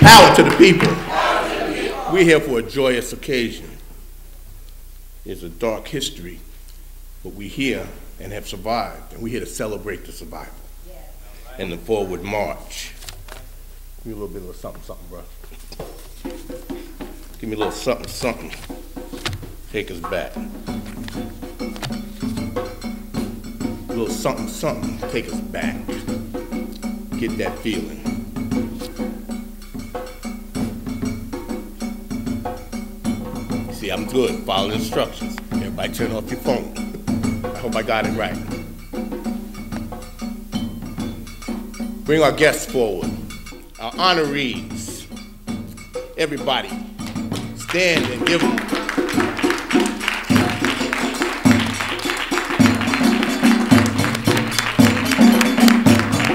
Power to the people. We're here for a joyous occasion. It's a dark history, but we're here and have survived, and we're here to celebrate the survival and the forward march. Give me a little bit of something, something, bro. Give me a little something, something. Take us back. A little something, something. Take us back. Get that feeling. See, I'm good. Follow instructions. Everybody turn off your phone. I hope I got it right. Bring our guests forward, our honorees. Everybody, stand and give them.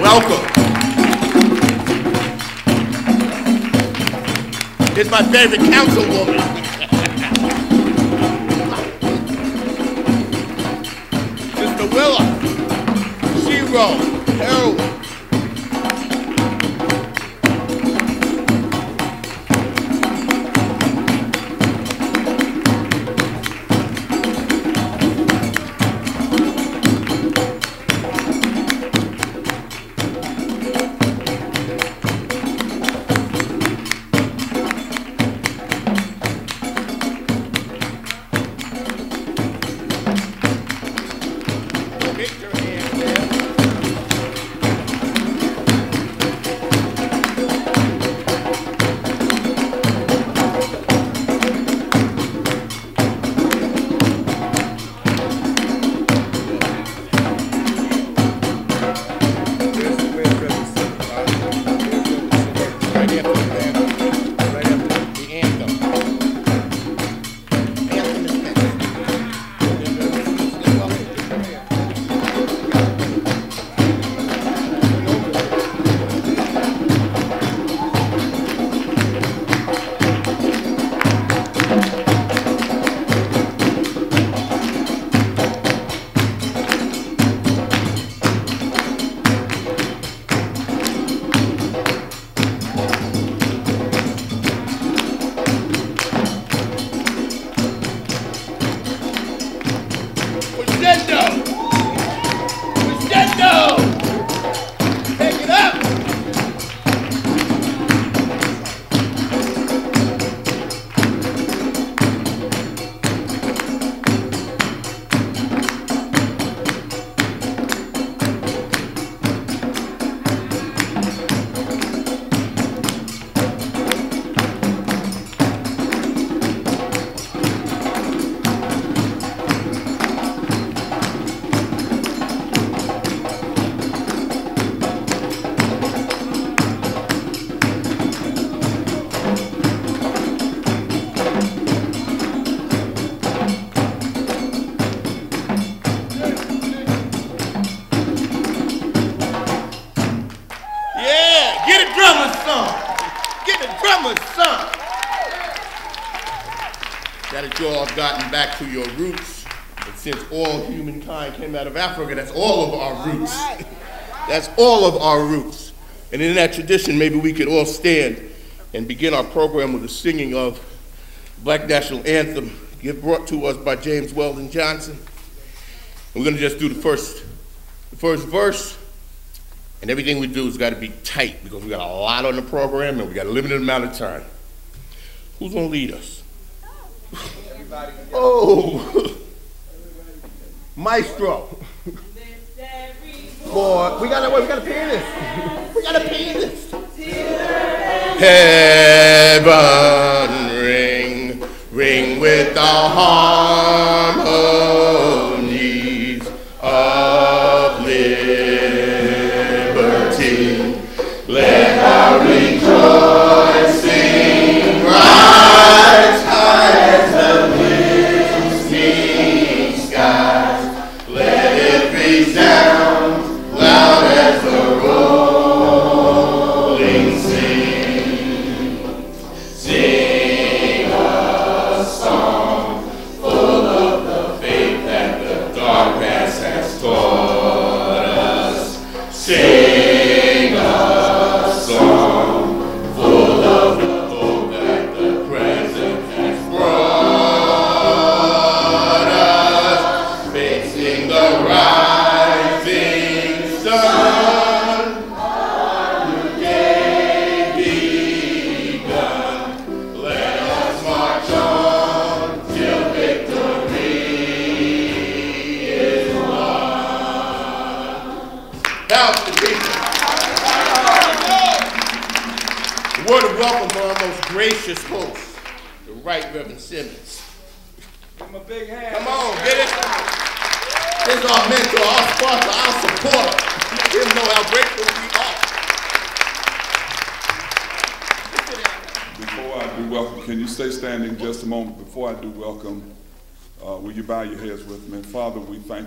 Welcome. It's my favorite councilwoman. Shiro, Harold. Back to your roots, and since all humankind came out of Africa, that's all of our roots. That's all of our roots. And in that tradition, maybe we could all stand and begin our program with the singing of Black National Anthem, give brought to us by James Weldon Johnson. And we're gonna just do the first, the first verse, and everything we do has got to be tight because we got a lot on the program and we got a limited amount of time. Who's gonna lead us? Maestro.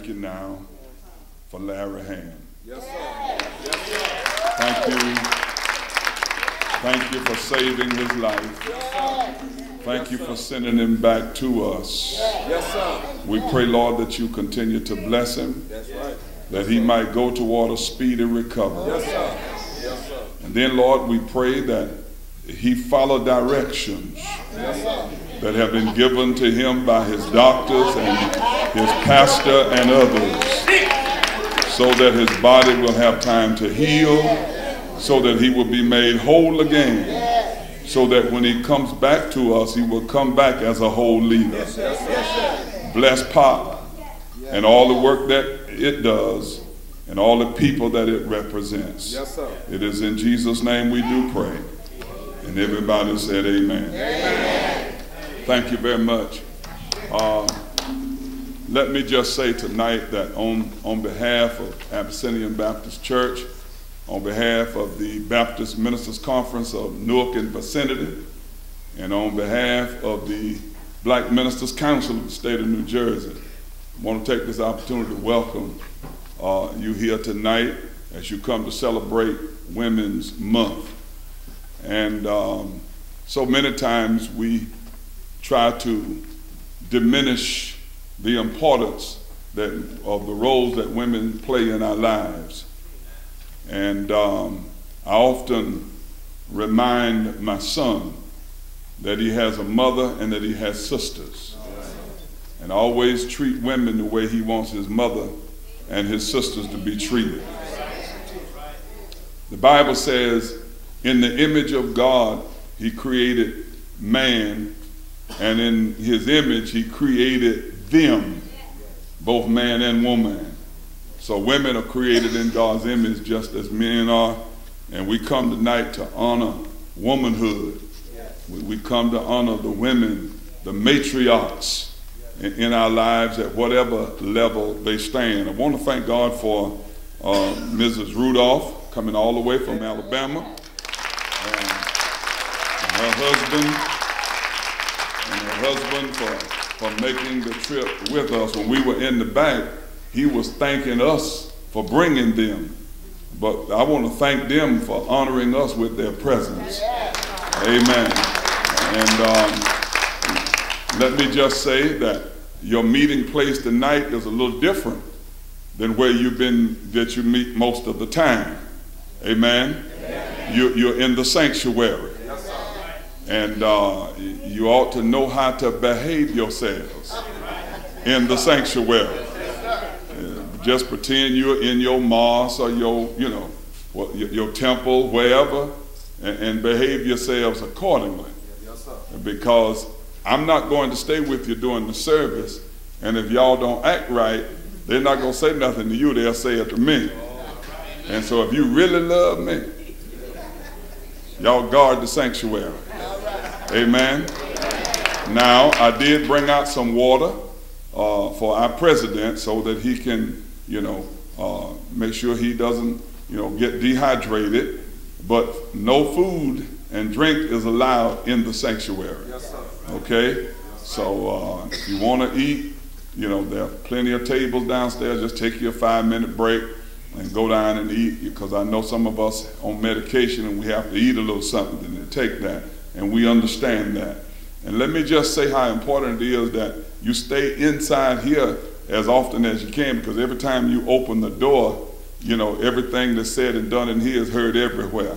You now for Larry Hamm. Yes, sir. Yes, sir. Thank you. Thank you for saving his life. Thank you for sending him back to us. Yes, sir. We pray, Lord, that you continue to bless him, That's right. that he might go toward a speedy recovery. Yes, sir. Yes, sir. And then, Lord, we pray that he follow directions that have been given to him by his doctors and his pastor and others so that his body will have time to heal, so that he will be made whole again, so that when he comes back to us, he will come back as a whole leader. Bless Pop and all the work that it does and all the people that it represents. Yes, sir. It is in Jesus' name we do pray. And everybody said amen. Thank you very much. Uh, let me just say tonight that on, on behalf of Abyssinian Baptist Church, on behalf of the Baptist Ministers Conference of Newark and vicinity, and on behalf of the Black Ministers Council of the state of New Jersey, I want to take this opportunity to welcome uh, you here tonight as you come to celebrate Women's Month. And um, so many times we try to diminish the importance that, of the roles that women play in our lives. And um, I often remind my son that he has a mother and that he has sisters. And always treat women the way he wants his mother and his sisters to be treated. The Bible says, in the image of God, he created man, and in his image, he created them, both man and woman. So women are created in God's image just as men are, and we come tonight to honor womanhood. We, come to honor the women, the matriarchs in, in our lives at whatever level they stand. I want to thank God for uh, Mrs. Rudolph coming all the way from Alabama, and her husband, and her husband for, for making the trip with us. When we were in the back, he was thanking us for bringing them. But I want to thank them for honoring us with their presence. Amen. And um, let me just say that your meeting place tonight is a little different than where you've been, that you meet most of the time. Amen. You, you're in the sanctuary. And uh, you ought to know how to behave yourselves in the sanctuary. Uh, Just pretend you're in your mosque or your, you know, your, temple, wherever, and, behave yourselves accordingly. Yes. Because I'm not going to stay with you during the service, and if y'all don't act right, they're not going to say nothing to you, they'll say it to me. And so if you really love me, y'all guard the sanctuary. Amen. Now, I did bring out some water uh, for our president so that he can, you know, uh, make sure he doesn't, you know, get dehydrated. But no food and drink is allowed in the sanctuary. Yes, sir. Okay? So uh, if you want to eat, you know, there are plenty of tables downstairs. Just take your five minute break and go down and eat because I know some of us on medication and we have to eat a little something and take that. And we understand that. And let me just say how important it is that you stay inside here as often as you can because every time you open the door, you know, everything that's said and done in here is heard everywhere.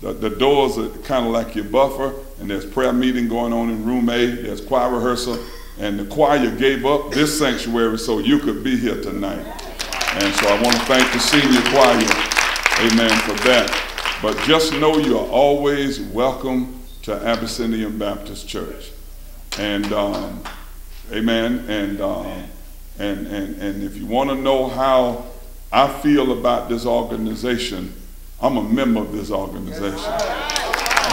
The, the doors are kind of like your buffer, and there's prayer meeting going on in room A, there's choir rehearsal, and the choir gave up this sanctuary so you could be here tonight. And so I want to thank the senior choir, amen, for that. But just know you are always welcome to Abyssinian Baptist Church. And, um, amen, and, um, and, and, and if you want to know how I feel about this organization, I'm a member of this organization.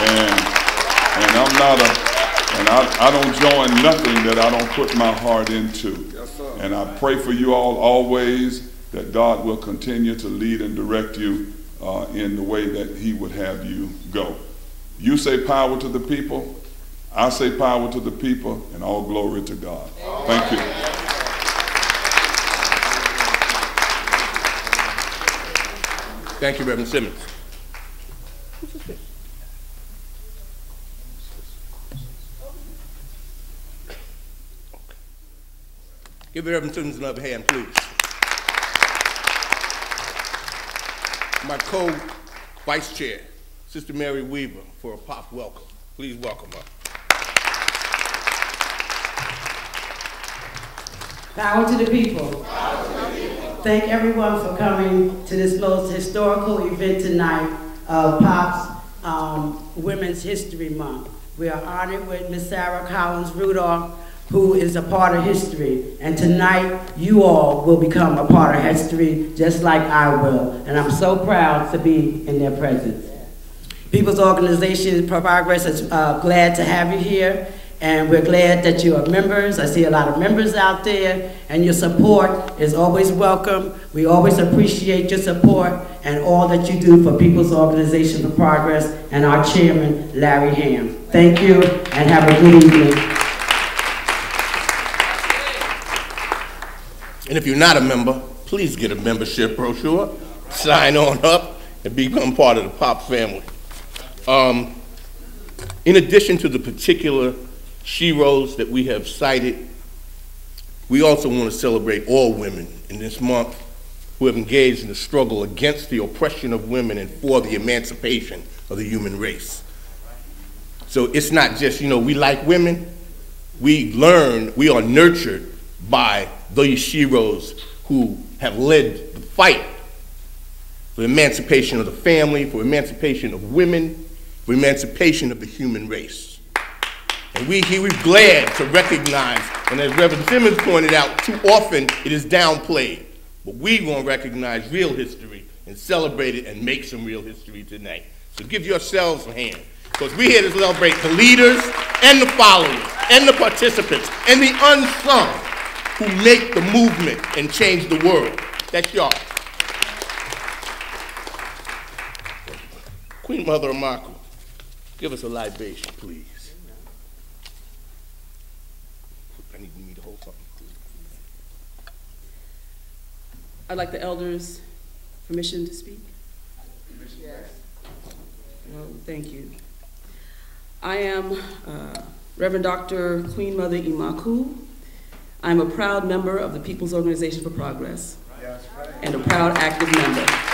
And, and I'm not a, and I, I don't join nothing that I don't put my heart into. And I pray for you all always that God will continue to lead and direct you uh, in the way that He would have you go. You say power to the people, I say power to the people, and all glory to God. Thank you. Thank you, Reverend Simmons. Give Reverend Simmons another hand, please. My co-vice chair, Sister Mary Weaver, for a pop welcome. Please welcome her. Power to the people. Thank everyone for coming to this most historical event tonight of POP's um, Women's History Month. We are honored with Miss Sarah Collins Rudolph, who is a part of history. And tonight, you all will become a part of history just like I will. And I'm so proud to be in their presence. People's Organization Progress is uh, glad to have you here, and we're glad that you are members. I see a lot of members out there, and your support is always welcome. We always appreciate your support and all that you do for People's Organization for Progress and our chairman, Larry Hamm. Thank you, and have a good evening. And if you're not a member, please get a membership brochure, sign on up, and become part of the POP family. Um, in addition to the particular sheroes that we have cited, we also want to celebrate all women in this month who have engaged in the struggle against the oppression of women and for the emancipation of the human race. So it's not just, you know, we like women. We learn, we are nurtured by these sheroes who have led the fight for emancipation of the family, for emancipation of women, for emancipation of the human race. And we here we're glad to recognize, and as Reverend Simmons pointed out, too often it is downplayed. But we want to recognize real history and celebrate it and make some real history tonight. So give yourselves a hand. Because we're here to celebrate the leaders and the followers and the participants and the unsung who make the movement and change the world. That's y'all. Queen Mother Amaku, give us a libation, please. I need me to hold something. I'd like the elders' permission to speak. Yes. Well, thank you. I am uh, Reverend Dr. Queen Mother Imaku. I'm a proud member of the People's Organization for Progress and a proud active member.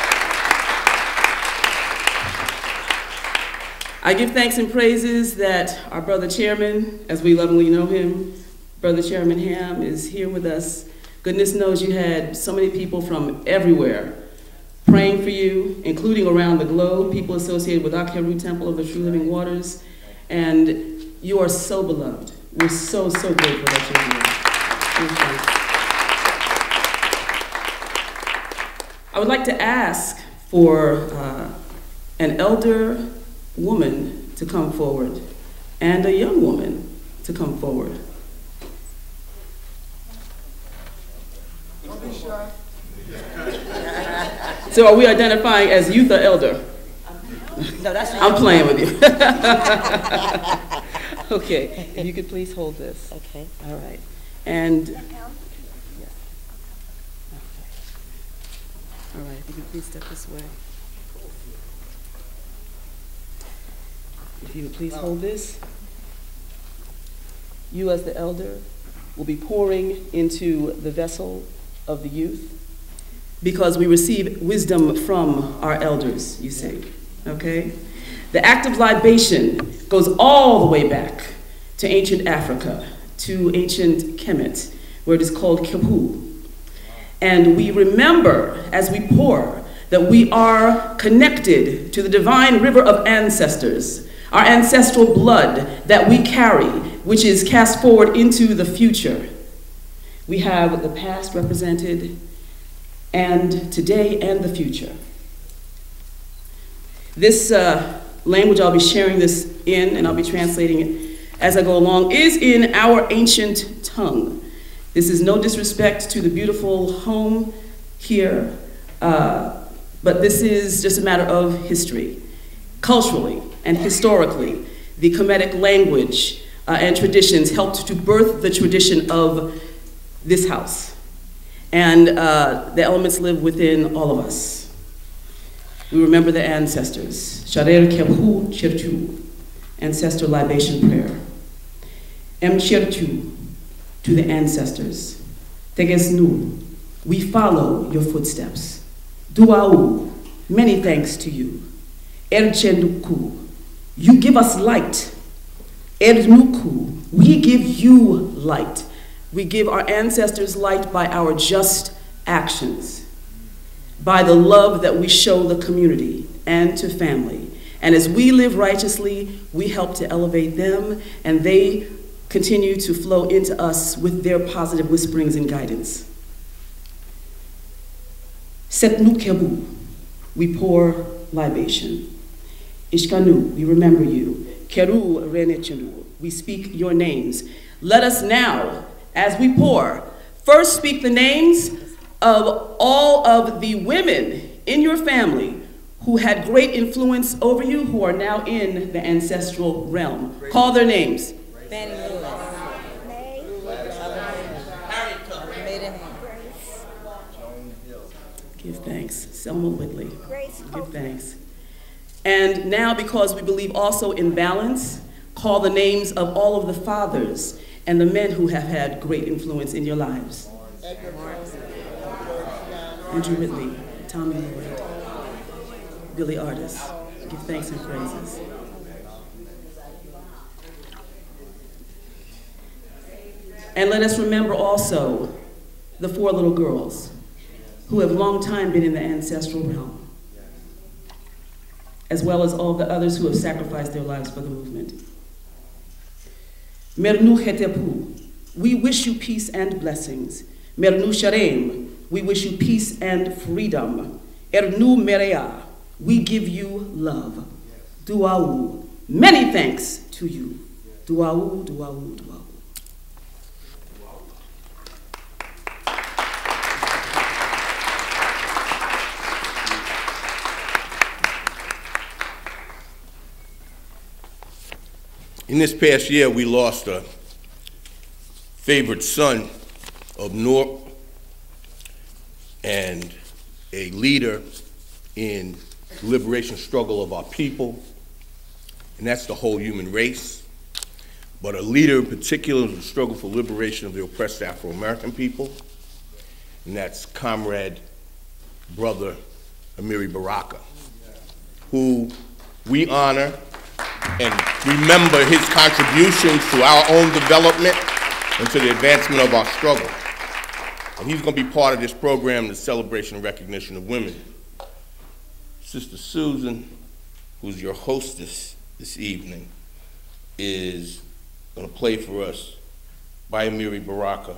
I give thanks and praises that our brother chairman, as we lovingly know him, brother Chairman Hamm, is here with us. Goodness knows you had so many people from everywhere praying for you, including around the globe, people associated with Akeru Temple of the True Living Waters, and you are so beloved. We're so, so grateful that you're here. You. I would like to ask for uh, an elder woman to come forward and a young woman to come forward. So are we identifying as youth or elder? No, that's I'm playing with you. okay, if you could please hold this. Okay. All right. And. Yes. Okay. All right, if you could please step this way. If you would please hold this. You, as the elder, will be pouring into the vessel of the youth because we receive wisdom from our elders, you see. Okay? The act of libation goes all the way back to ancient Africa, to ancient Kemet, where it is called Kepu. And we remember as we pour that we are connected to the divine river of ancestors, our ancestral blood that we carry, which is cast forward into the future. We have the past represented, and today and the future. This uh, language I'll be sharing this in, and I'll be translating it as I go along, is in our ancient tongue. This is no disrespect to the beautiful home here, uh, but this is just a matter of history. Culturally and historically, the Kemetic language uh, and traditions helped to birth the tradition of this house. And uh, the elements live within all of us. We remember the ancestors. Sharer Kebhu Chirchu, ancestor libation prayer. Em Chirchu, to the ancestors. Tegesnu, we follow your footsteps. Duau, many thanks to you. Erchenuku, you give us light. Ernuku, we give you light. We give our ancestors light by our just actions, by the love that we show the community and to family. And as we live righteously, we help to elevate them, and they continue to flow into us with their positive whisperings and guidance. Setnu kebu, we pour libation. Ishkanu, we remember you. Keru renechenu, we speak your names. Let us now as we pour, first speak the names of all of the women in your family who had great influence over you who are now in the ancestral realm. Call their names. Fannie Lewis. Give thanks. Selma Whitley. Give thanks. And now, because we believe also in balance, call the names of all of the fathers and the men who have had great influence in your lives. Andrew Whitley, Tommy Lloyd, Billy Artis. Give thanks and praises. And let us remember also the four little girls who have long time been in the ancestral realm, as well as all the others who have sacrificed their lives for the movement. Mernu Hetepu, we wish you peace and blessings. Mernu Sharem, we wish you peace and freedom. Ernu Merea, we give you love. Duau, many thanks to you. Duau, duau, duau. In this past year, we lost a favorite son of Newark and a leader in liberation struggle of our people, and that's the whole human race. But a leader in particular in the struggle for liberation of the oppressed Afro-American people, and that's Comrade Brother Amiri Baraka, who we honor and remember his contributions to our own development and to the advancement of our struggle. And he's going to be part of this program, the celebration and recognition of women. Sister Susan, who's your hostess this evening, is going to play for us by Amiri Baraka,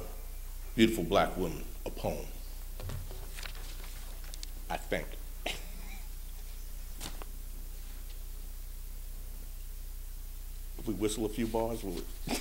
Beautiful Black Woman, a poem. I think. We whistle a few bars, will it?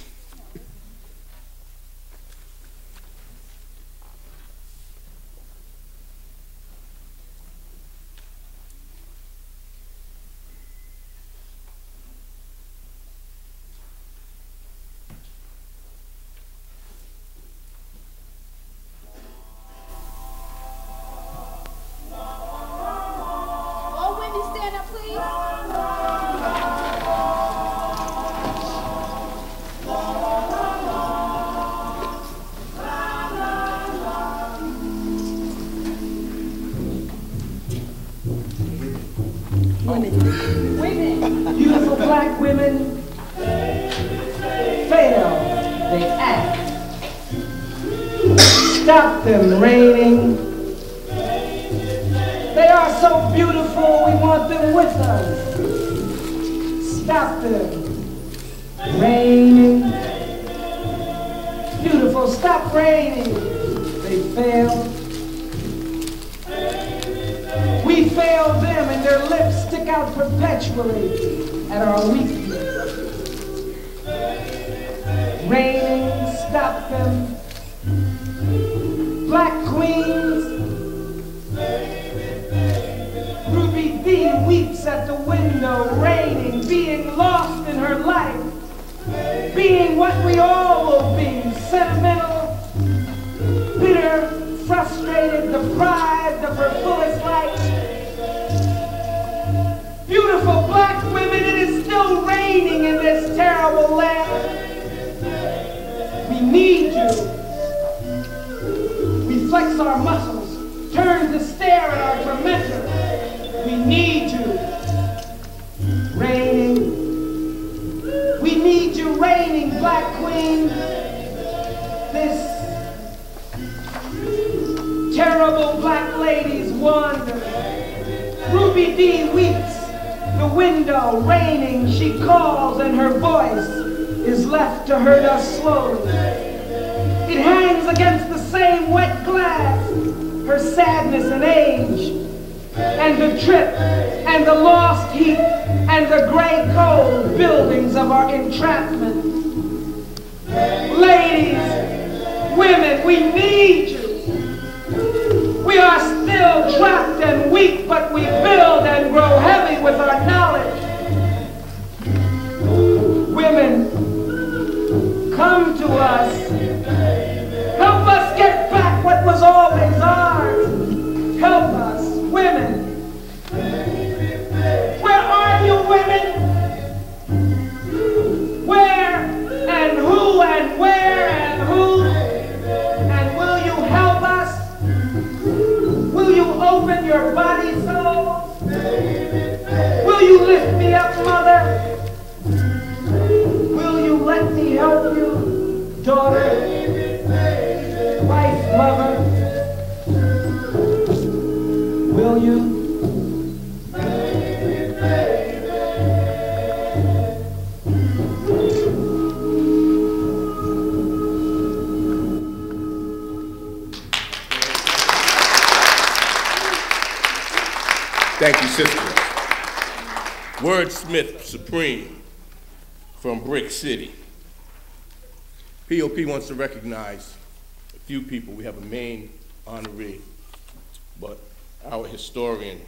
Supreme from Brick City. POP wants to recognize a few people. We have a main honoree, but our historian,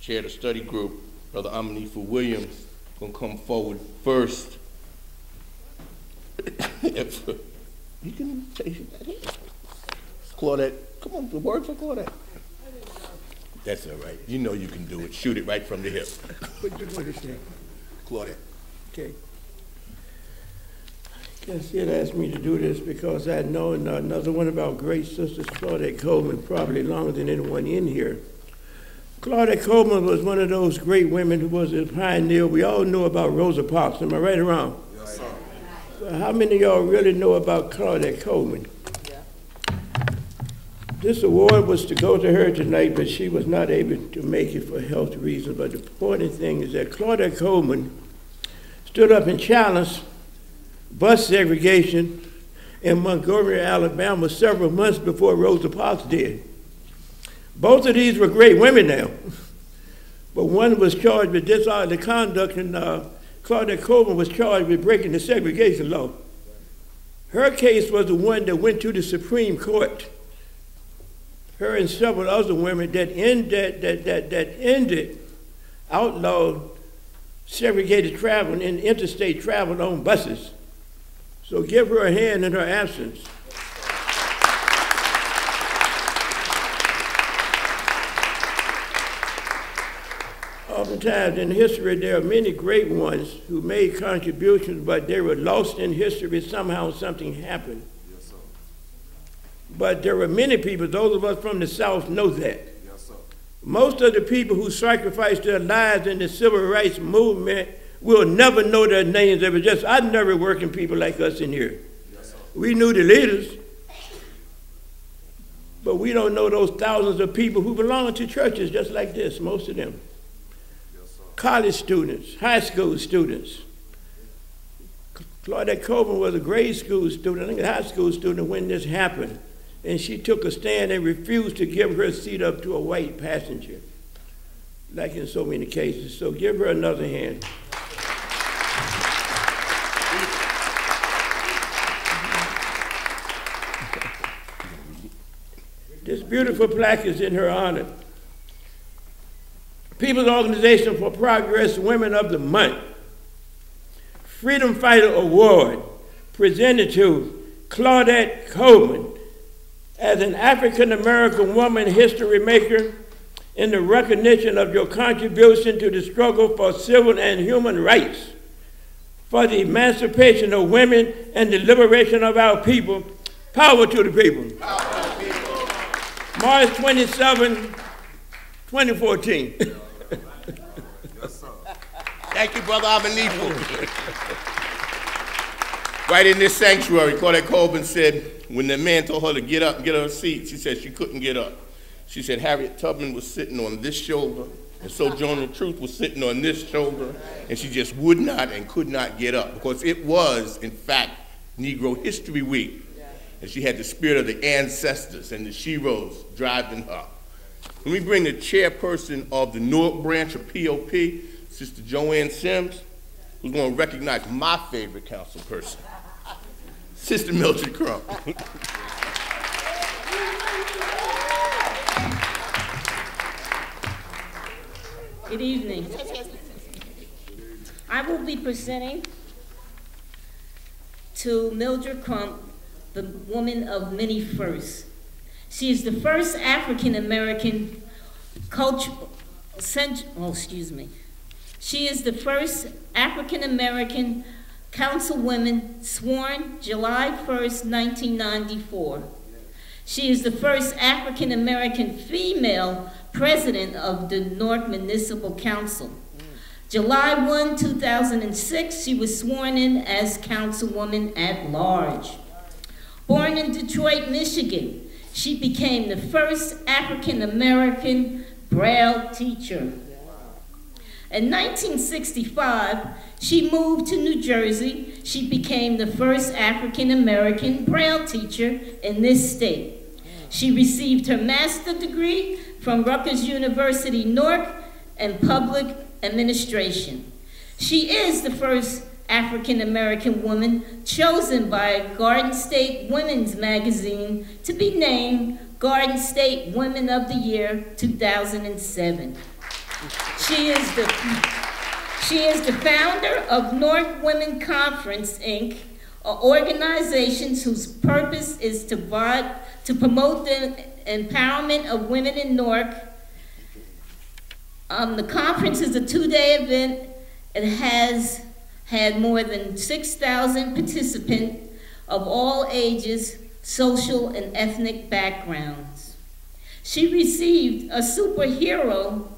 chair of the study group, Brother Amanifu Williams, gonna come forward first. If- You can say that. Claudette, come on, the word for Claudette. That's all right. You know you can do it. Shoot it right from the hip. Claudette. Okay. Guess he'd asked me to do this because I know another one of our great sisters, Claudette Coleman, probably longer than anyone in here. Claudette Coleman was one of those great women who was a pioneer. We all know about Rosa Parks. Am I right or wrong? Yes, sir. How many of y'all really know about Claudette Coleman? This award was to go to her tonight, but she was not able to make it for health reasons. But the important thing is that Claudette Coleman stood up and challenged bus segregation in Montgomery, Alabama, several months before Rosa Parks did. Both of these were great women now, but one was charged with disorderly conduct, and uh, Claudette Coleman was charged with breaking the segregation law. Her case was the one that went to the Supreme Court. Her and several other women that, end, that, that, that, that ended, outlawed segregated travel and interstate travel on buses. So give her a hand in her absence. Oftentimes in history, there are many great ones who made contributions, but they were lost in history. Somehow something happened. But there were many people, those of us from the South know that. Most of the people who sacrificed their lives in the civil rights movement will never know their names. They were just ordinary working people like us in here. we knew the leaders, but we don't know those thousands of people who belong to churches just like this, most of them. College students, high school students. Claudette Coleman was a grade school student, I think a high school student when this happened and she took a stand and refused to give her seat up to a white passenger. like in so many cases. So give her another hand. This beautiful plaque is in her honor. People's Organization for Progress Women of the Month. Freedom Fighter Award presented to Claudette Coleman as an African American woman history maker in the recognition of your contribution to the struggle for civil and human rights, for the emancipation of women and the liberation of our people. Power to the people. March 27, 2014. Thank you, Brother Abanipo. Right in this sanctuary, Claudette Colvin said, when the man told her to get up and get her seat, she said she couldn't get up. She said Harriet Tubman was sitting on this shoulder, and so Sojourner Truth was sitting on this shoulder, and she just would not and could not get up because it was, in fact, Negro History Week. And she had the spirit of the ancestors and the sheroes driving her. Let me bring the chairperson of the Newark branch of POP, Sister Joanne Sims, who's going to recognize my favorite council person, Sister Mildred Crump. Good evening. I will be presenting to Mildred Crump, the woman of many firsts. She is the first African American culture, oh, excuse me. She is the first African American councilwoman sworn July 1st, 1994. She is the first African American female president of the Newark Municipal Council. July 1, 2006, she was sworn in as councilwoman at large. Born in Detroit, Michigan, she became the first African American Braille teacher. In 1965, she moved to New Jersey. She became the first African American Braille teacher in this state. She received her master's degree from Rutgers University, Newark, in public administration. She is the first African American woman chosen by Garden State Women's Magazine to be named Garden State Women of the Year 2007. She is the, she is the founder of Newark Women Conference, Inc., an organization whose purpose is to, to promote the empowerment of women in Newark. Um, the conference is a two-day event. It has had more than 6,000 participants of all ages, social and ethnic backgrounds. She received a superhero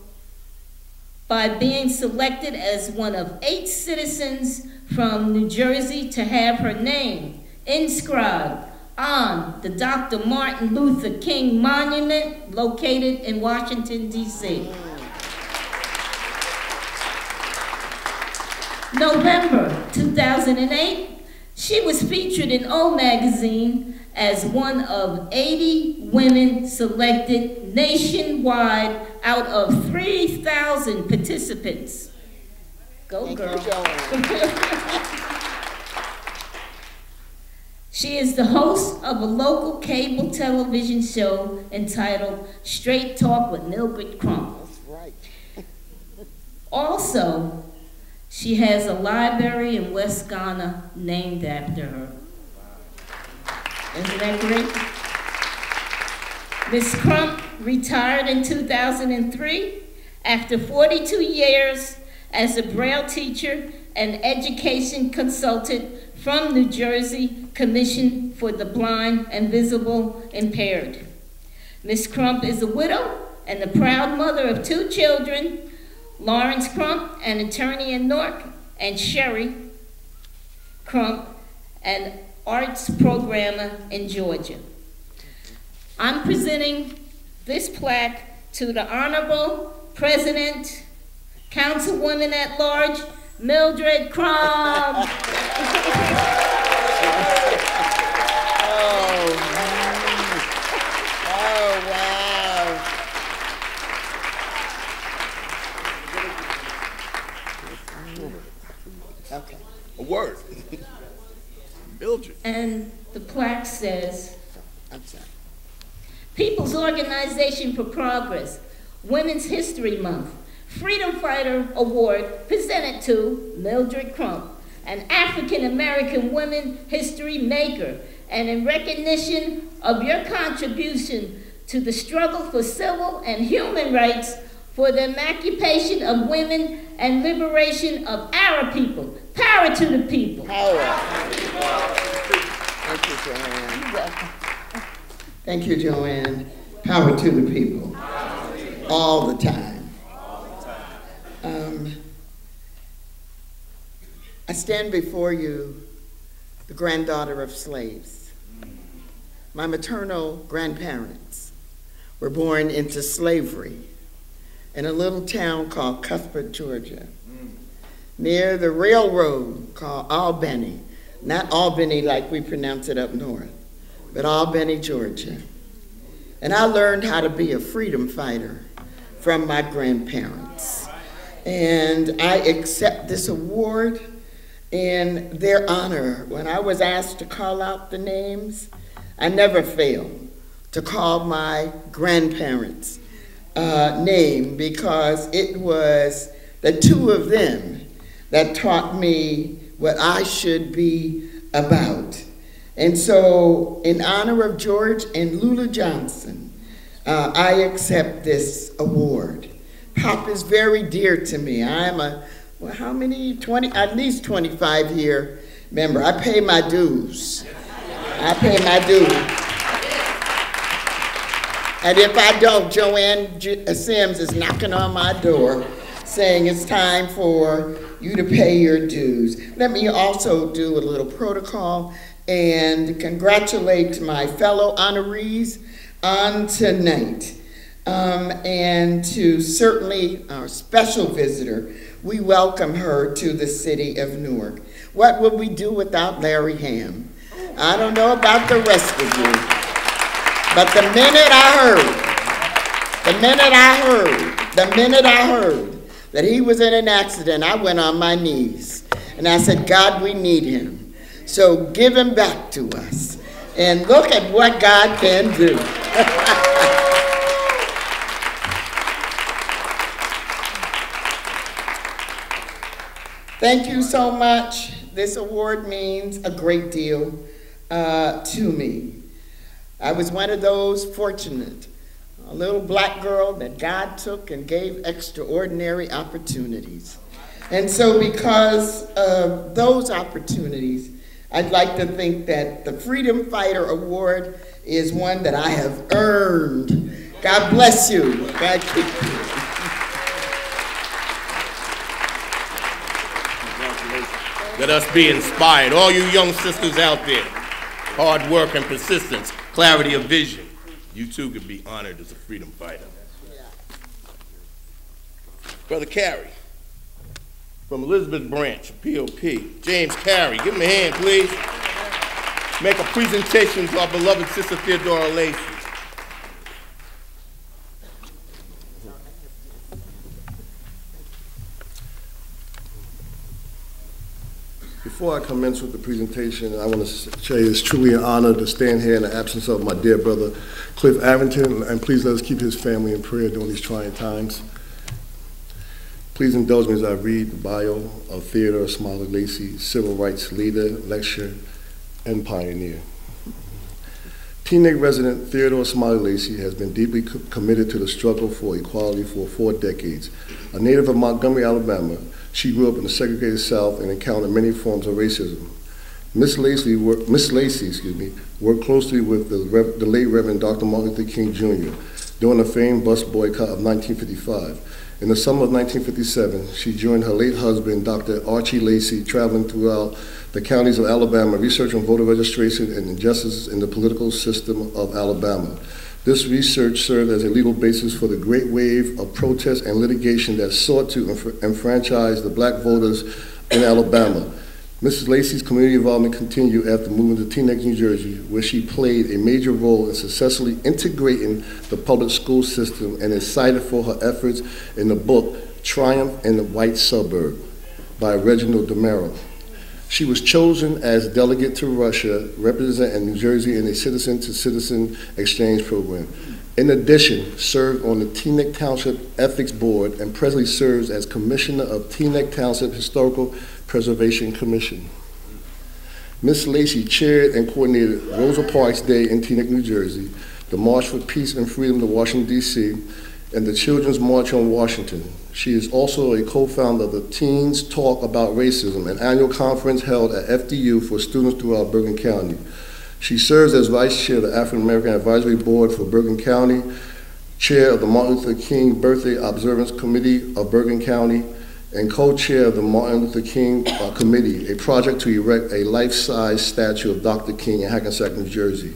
by being selected as one of eight citizens from New Jersey to have her name inscribed on the Dr. Martin Luther King Monument located in Washington, D.C. November 2008, she was featured in O Magazine as one of 80 women selected nationwide out of 3,000 participants. Go, Thank girl. she is the host of a local cable television show entitled Straight Talk with Mildred Crump. That's right. also, she has a library in West Ghana named after her. Isn't that great? Ms. Crump retired in 2003 after 42 years as a Braille teacher and education consultant from New Jersey Commission for the Blind and Visible Impaired. Ms. Crump is a widow and the proud mother of two children, Lawrence Crump, an attorney in Newark, and Sherry Crump, an arts program in Georgia. I'm presenting this plaque to the Honorable President, Councilwoman at Large, Mildred Crump. oh. oh word. Mildred. And the plaque says, I'm sorry. People's Organization for Progress, Women's History Month, Freedom Fighter Award presented to Mildred Crump, an African American women history maker, and in recognition of your contribution to the struggle for civil and human rights for the emancipation of women and liberation of our people. Power to the people. Power. Thank you, Joanne. Thank you, Joanne. Power to the people. All the time. Um, I stand before you, the granddaughter of slaves. My maternal grandparents were born into slavery in a little town called Cuthbert, Georgia, near the railroad called Albany. Not Albany like we pronounce it up north, but Albany, Georgia. And I learned how to be a freedom fighter from my grandparents. And I accept this award in their honor. When I was asked to call out the names, I never failed to call my grandparents' uh, name because it was the two of them that taught me what I should be about. And so, in honor of George and Lula Johnson, uh, I accept this award. Pop is very dear to me. I'm a, well, how many? 20, at least 25 year member. I pay my dues. I pay my dues. And if I don't, Joanne uh, Sims is knocking on my door saying it's time for you to pay your dues. Let me also do a little protocol and congratulate my fellow honorees on tonight. Um, and to certainly our special visitor, we welcome her to the city of Newark. What would we do without Larry Hamm? I don't know about the rest of you, but the minute I heard, the minute I heard, the minute I heard that he was in an accident, I went on my knees and I said, God, we need him. So give him back to us. And look at what God can do. Thank you so much. This award means a great deal uh, to me. I was one of those fortunate, a little black girl that God took and gave extraordinary opportunities. And so, because of those opportunities, I'd like to think that the Freedom Fighter Award is one that I have earned. God bless you. God keep you. Let us be inspired. All you young sisters out there, hard work and persistence, clarity of vision. You too could be honored as a freedom fighter. Brother Carey, from Elizabeth Branch, POP. James Carey, give him a hand, please. Make a presentation to our beloved sister Theodora Lacey. Before I commence with the presentation, I want to say it's truly an honor to stand here in the absence of my dear brother Cliff Arrington, and please let us keep his family in prayer during these trying times. Please indulge me as I read the bio of Theodora Smiley Lacey, civil rights leader, lecturer, and pioneer. Teaneck resident Theodora Smiley Lacey has been deeply co- committed to the struggle for equality for four decades. A native of Montgomery, Alabama, she grew up in the segregated South and encountered many forms of racism. Miss Lacey, Miss Lacey, excuse me, worked closely with the, Rev, the late Reverend Dr. Martin Luther King Jr. during the famed bus boycott of 1955. In the summer of 1957, she joined her late husband, Dr. Archie Lacey, traveling throughout the counties of Alabama, researching voter registration and injustices in the political system of Alabama. This research served as a legal basis for the great wave of protest and litigation that sought to enfr- enfranchise the black voters in Alabama. Mrs. Lacey's community involvement continued after moving to Teaneck, New Jersey, where she played a major role in successfully integrating the public school system and is cited for her efforts in the book Triumph in the White Suburb. by Reginald Damerell. She was chosen as delegate to Russia, representing New Jersey in a citizen-to-citizen exchange program. In addition, served on the Teaneck Township Ethics Board and presently serves as Commissioner of Teaneck Township Historical Preservation Commission. Ms. Lacey chaired and coordinated Rosa Parks Day in Teaneck, New Jersey, the March for Peace and Freedom to Washington, D.C., and the Children's March on Washington. She is also a co-founder of the Teens Talk About Racism, an annual conference held at FDU for students throughout Bergen County. She serves as vice chair of the African American Advisory Board for Bergen County, chair of the Martin Luther King Birthday Observance Committee of Bergen County, and co-chair of the Martin Luther King uh, Committee, a project to erect a life-size statue of Dr. King in Hackensack, New Jersey.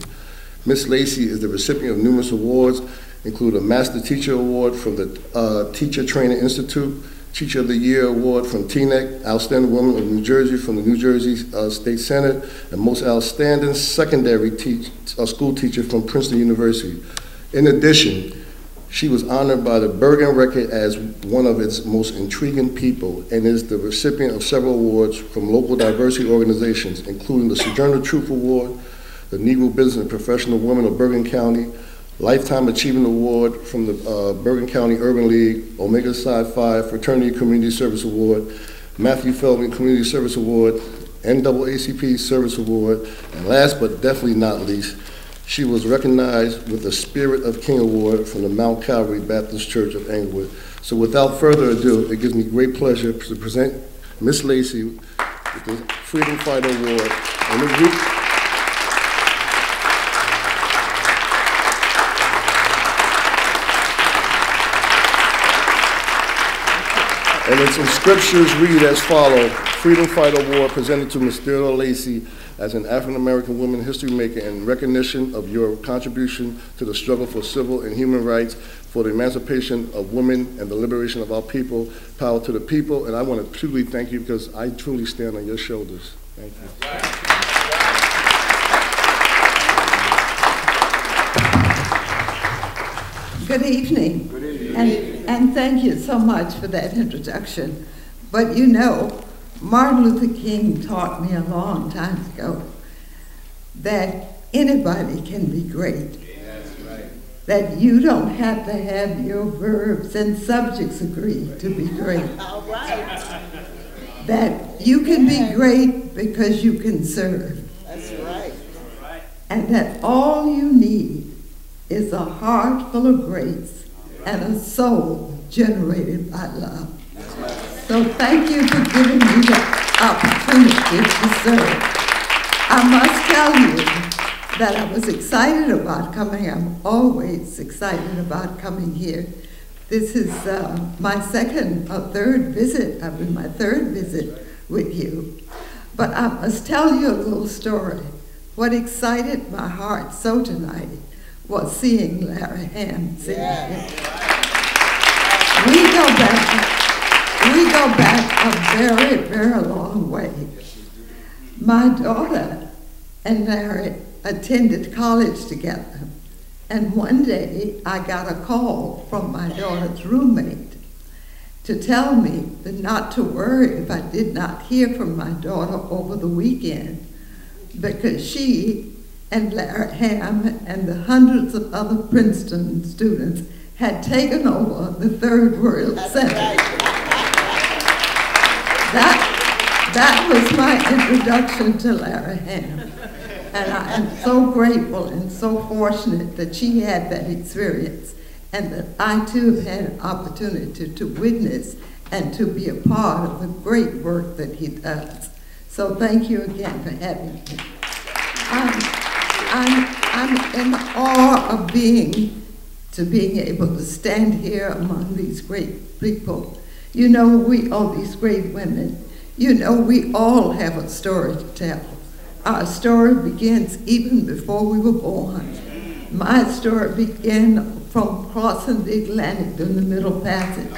Ms. Lacey is the recipient of numerous awards, include a Master Teacher Award from the uh, Teacher Training Institute, Teacher of the Year Award from Teaneck, Outstanding Woman of New Jersey from the New Jersey uh, State Senate, and Most Outstanding Secondary uh, School Teacher from Princeton University. In addition, she was honored by the Bergen Record as one of its most intriguing people and is the recipient of several awards from local diversity organizations, including the Sojourner Truth Award, the Negro Business and Professional Woman of Bergen County, Lifetime Achievement Award from the uh, Bergen County Urban League, Omega Psi Phi Fraternity Community Service Award, Matthew Feldman Community Service Award, NAACP Service Award, and last but definitely not least, she was recognized with the Spirit of King Award from the Mount Calvary Baptist Church of Englewood. So without further ado, it gives me great pleasure to present Miss Lacey with the Freedom Fighter Award and the group then some scriptures read as follow. Freedom Fighter Award presented to Ms. Theodora Lacey as an African-American woman history maker in recognition of your contribution to the struggle for civil and human rights, for the emancipation of women and the liberation of our people. Power to the people. And I want to truly thank you because I truly stand on your shoulders. Thank you. Good evening. Good evening. And, and thank you so much for that introduction. But you know, Martin Luther King taught me a long time ago that anybody can be great. That you don't have to have your verbs and subjects agree to be great. All right. That you can be great because you can serve. That's right. And that all you need is a heart full of grace and a soul generated by love. So thank you for giving me the opportunity to serve. I must tell you that I was excited about coming. I'm always excited about coming here. This is uh, my second or third visit. I've been my third visit with you. But I must tell you a little story. What excited my heart so tonight was seeing Larry Hamm sing here. We go back, we go back a very, very long way. My daughter and Larry attended college together. And one day I got a call from my daughter's roommate to tell me that not to worry if I did not hear from my daughter over the weekend because she and Larry Hamm and the hundreds of other Princeton students had taken over the Third World Center. That, that was my introduction to Larry Hamm. And I am so grateful and so fortunate that she had that experience and that I too have had an opportunity to, to witness and to be a part of the great work that he does. So thank you again for having me. I'm, I'm, I'm in awe of being, to being able to stand here among these great people. You know, we all these great women. You know, we all have a story to tell. Our story begins even before we were born. My story began from crossing the Atlantic in the Middle Passage.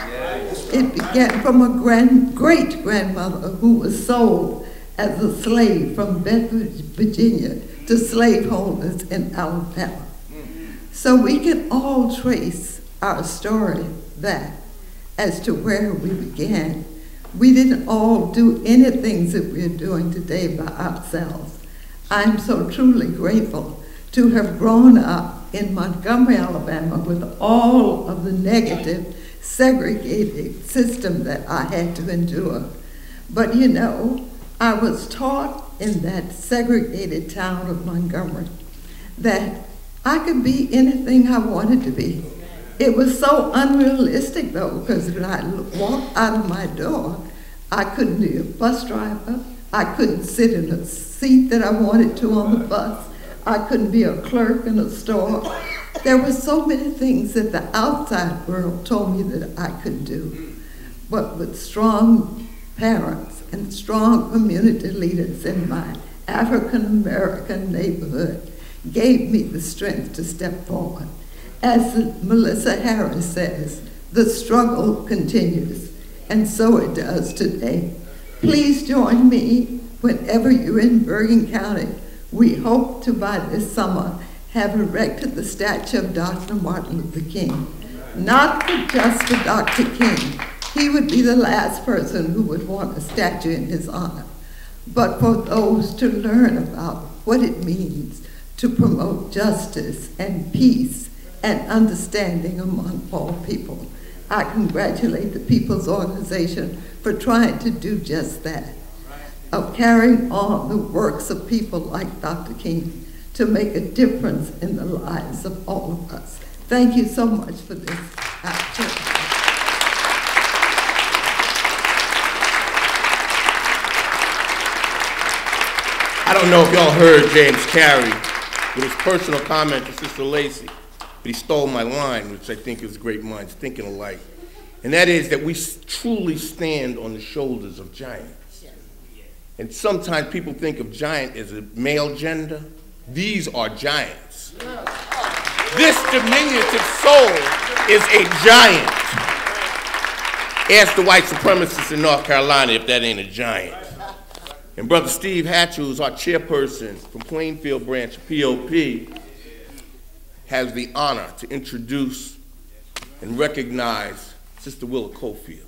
It began from a grand, great grandmother who was sold as a slave from Bedford, Virginia to slaveholders in Alabama. Mm-hmm. So we can all trace our story back as to where we began. we didn't all do any things that we're doing today by ourselves. I'm so truly grateful to have grown up in Montgomery, Alabama with all of the negative segregated system that I had to endure. But you know, I was taught in that segregated town of Montgomery that I could be anything I wanted to be. It was so unrealistic though, because when I walked out of my door, I couldn't be a bus driver. I couldn't sit in a seat that I wanted to on the bus. I couldn't be a clerk in a store. There were so many things that the outside world told me that I could do. But with strong parents and strong community leaders in my African American neighborhood gave me the strength to step forward. As Melissa Harris says, the struggle continues, and so it does today. Please join me whenever you're in Bergen County. We hope to, by this summer, have erected the statue of Dr. Martin Luther King. Not just for Dr. King. He would be the last person who would want a statue in his honor. But for those to learn about what it means to promote justice and peace and understanding among all people. I congratulate the People's Organization for trying to do just that, of carrying on the works of people like Dr. King to make a difference in the lives of all of us. Thank you so much for this opportunity. I don't know if y'all heard James Carey with his personal comment to Sister Lacey. But he stole my line, which I think is great minds thinking alike. And that is that we truly stand on the shoulders of giants. And sometimes people think of giant as a male gender. These are giants. This diminutive soul is a giant. Ask the white supremacists in North Carolina if that ain't a giant. And Brother Steve Hatchell, our chairperson from Plainfield Branch POP, has the honor to introduce and recognize Sister Willa Cofield.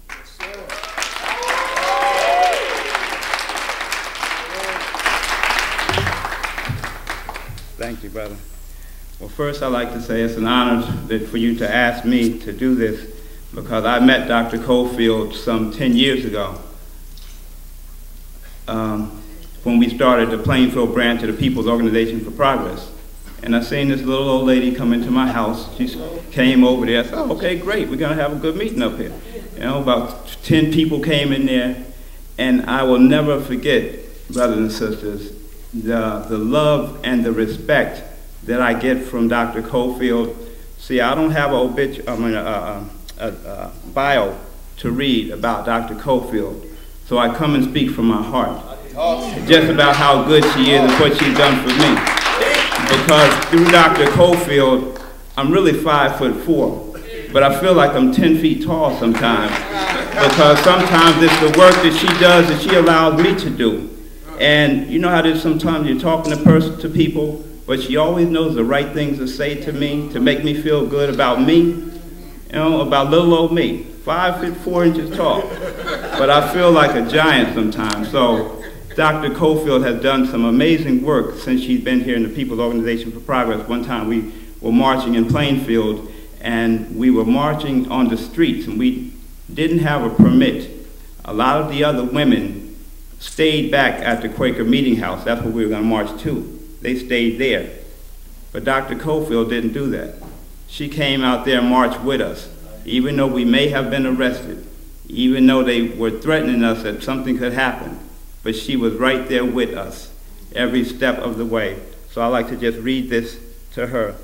Thank you, brother. Well, first I'd like to say it's an honor that for you to ask me to do this because I met Dr. Cofield some 10 years ago um, when we started the Plainfield branch of the People's Organization for Progress. And I seen this little old lady come into my house. She came over there. I said, oh, okay, great. We're going to have a good meeting up here. You know, about 10 people came in there. And I will never forget, brothers and sisters, the, the love and the respect that I get from Dr. Cofield. See, I don't have a, obit- I mean, a, a, a, bio to read about Dr. Cofield. So I come and speak from my heart. Just about how good she is and what she's done for me because through Dr. Cofield, I'm really five foot four, but I feel like I'm 10 feet tall sometimes because sometimes it's the work that she does that she allows me to do. And you know how there's sometimes you're talking to, person, to people, but she always knows the right things to say to me to make me feel good about me, you know, about little old me, five feet four inches tall. But I feel like a giant sometimes. So Dr. Cofield has done some amazing work since she's been here in the People's Organization for Progress. One time we were marching in Plainfield and we were marching on the streets and we didn't have a permit. A lot of the other women stayed back at the Quaker Meeting House. That's where we were going to march to. They stayed there. But Dr. Cofield didn't do that. She came out there and marched with us, even though we may have been arrested, even though they were threatening us that something could happen but she was right there with us every step of the way. So I like to just read this to her.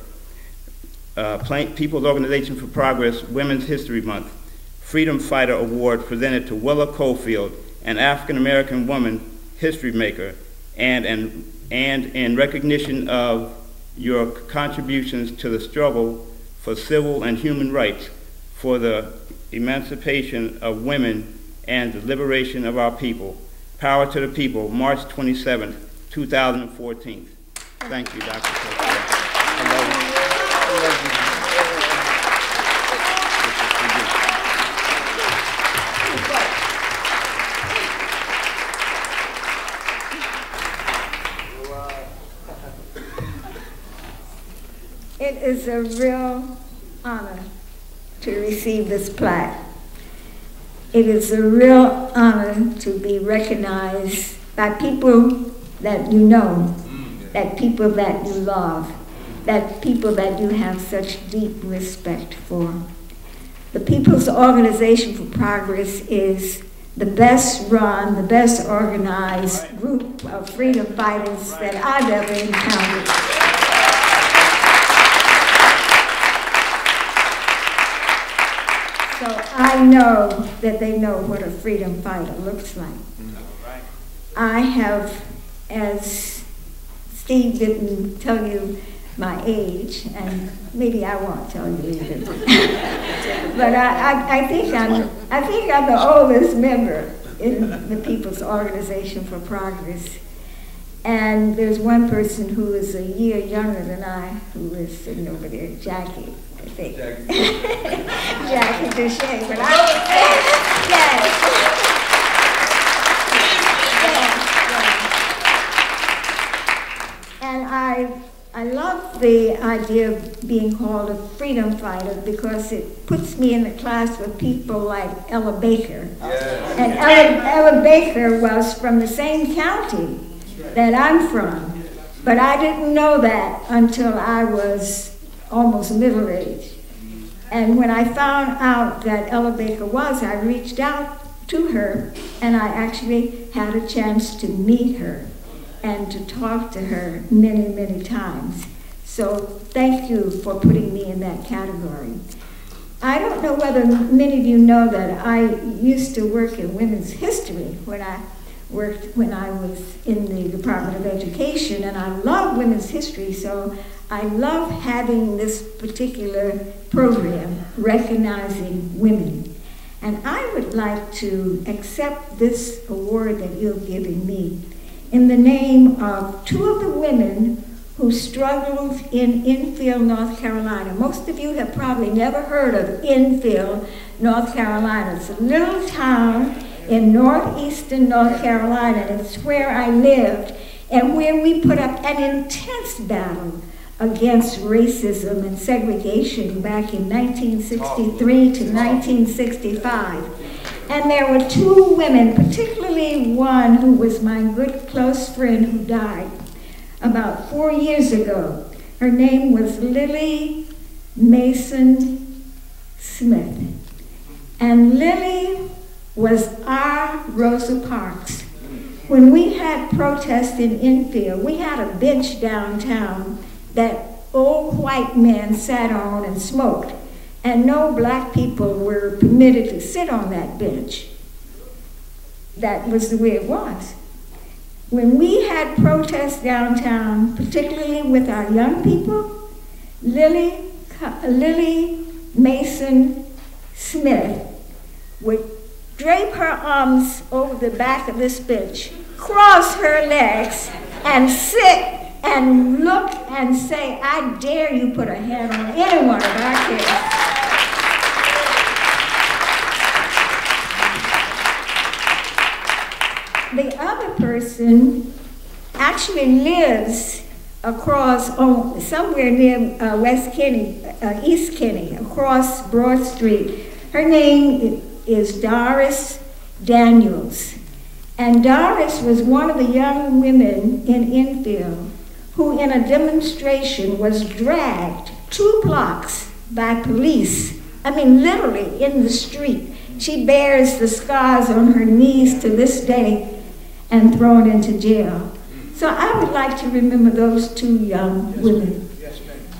Uh, People's Organization for Progress Women's History Month Freedom Fighter Award presented to Willa Cofield, an African American woman history maker, and, and, and in recognition of your contributions to the struggle for civil and human rights, for the emancipation of women and the liberation of our people. Power to the people, March 27th, 2014. Thank you, Dr. Thank. It is a real honor to receive this plaque. It is a real honor to be recognized by people that you know, that people that you love, that people that you have such deep respect for. The People's Organization for Progress is the best run, the best organized group of freedom fighters that I've ever encountered. So I know that they know what a freedom fighter looks like. I have, as Steve didn't tell you my age, and maybe I won't tell you either. but I, I, I think I'm, I think I'm the oldest member in the People's Organization for Progress. And there's one person who is a year younger than I, who is sitting over there, Jackie, I think. Jackie Duchesne, but I, yes. And I, I love the idea of being called a freedom fighter because it puts me in the class with people like Ella Baker. Yes. And Ella, Ella Baker was from the same county that I'm from, but I didn't know that until I was almost middle age. And when I found out that Ella Baker was, I reached out to her and I actually had a chance to meet her and to talk to her many, many times. So thank you for putting me in that category. I don't know whether many of you know that I used to work in women's history when I worked when I was in the Department of Education, and I love women's history, so I love having this particular program recognizing women. And I would like to accept this award that you're giving me in the name of two of the women who struggled in Enfield, North Carolina. Most of you have probably never heard of Enfield, North Carolina. It's a little town in northeastern North Carolina. It's where I lived and where we put up an intense battle against racism and segregation back in 1963 to 1965. And there were two women, particularly one who was my good close friend who died about four years ago. Her name was Lily Mason Smith. And Lily was our Rosa Parks. When we had protests in Enfield, we had a bench downtown that old white men sat on and smoked, and no black people were permitted to sit on that bench. That was the way it was. When we had protests downtown, particularly with our young people, Lily, Lily Mason Smith would drape her arms over the back of this bench, cross her legs, and sit and look and say, I dare you put a hand on any one of our kids. The other person actually lives across, oh, somewhere near uh, West Kinney, uh, East Kinney, across Broad Street. Her name is Doris Daniels. And Doris was one of the young women in Enfield who, in a demonstration, was dragged two blocks by police. I mean, literally in the street. She bears the scars on her knees to this day and thrown into jail. So I would like to remember those two young women.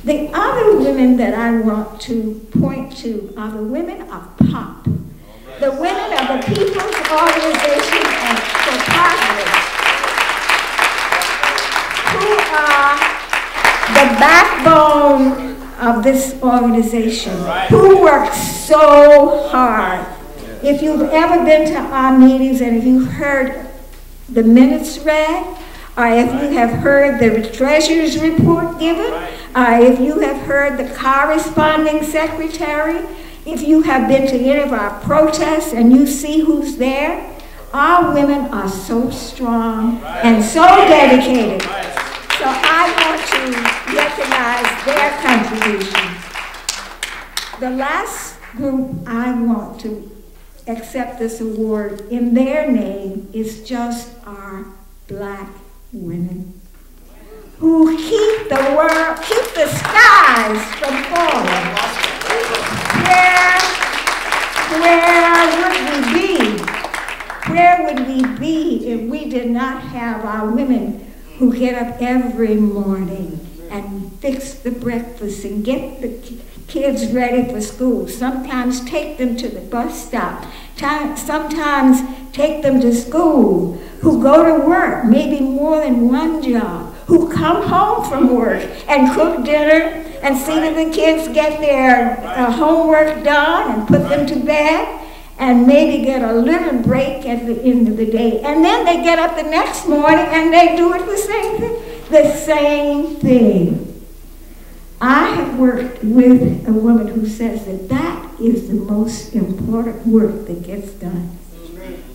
The other women that I want to point to are the women of POP, the women of the People's Organization for Progress, are the backbone of this organization, who work so hard. If you've ever been to our meetings and if you've heard the minutes read, or if you have heard the treasurer's report given, or if you have heard the corresponding secretary, if you have been to any of our protests and you see who's there, our women are so strong and so dedicated. So I want to recognize their contributions. The last group I want to accept this award in their name is just our black women who keep the world, keep the skies from falling. Where, where would we be? Where would we be if we did not have our women who get up every morning and fix the breakfast and get the kids ready for school? Sometimes take them to the bus stop. Sometimes take them to school. Who go to work, maybe more than one job. Who come home from work and cook dinner and see that the kids get their uh, homework done and put them to bed and maybe get a little break at the end of the day. And then they get up the next morning and they do it the same thing. The same thing. I have worked with a woman who says that that is the most important work that gets done.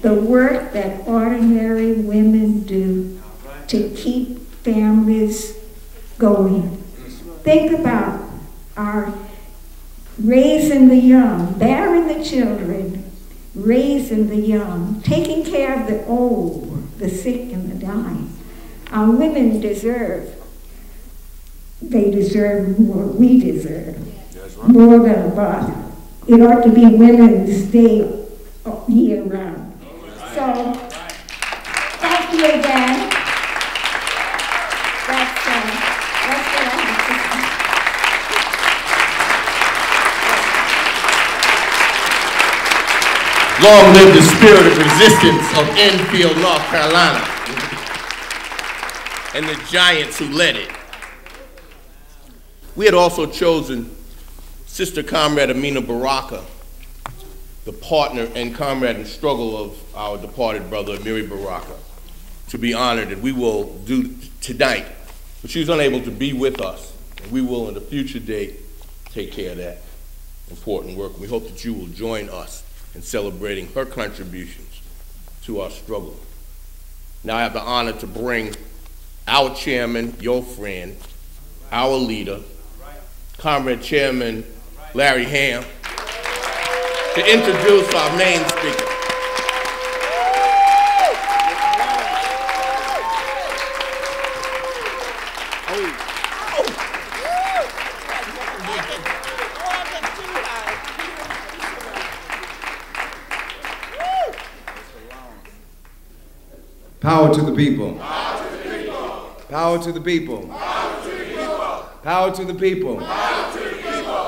The work that ordinary women do to keep families going. Think about our raising the young, bearing the children, raising the young, taking care of the old, the sick, and the dying. Our women deserve, they deserve more, we deserve more than a bath. It ought to be Women's Day year round. So, thank you again. That's, uh, that's what I have to say. Long live the spirit of resistance of Enfield, North Carolina, and the giants who led it. We had also chosen Sister Comrade Amina Baraka, the partner and comrade in struggle of our departed brother Amiri Baraka, to be honored, and we will do tonight. But she was unable to be with us, and we will, in a future date, take care of that important work. We hope that you will join us in celebrating her contributions to our struggle. Now I have the honor to bring our chairman, your friend, our leader, Comrade Chairman Larry Hamm, to introduce our main speaker. Power to the people. Power to the people. Power to the people. Power to the people.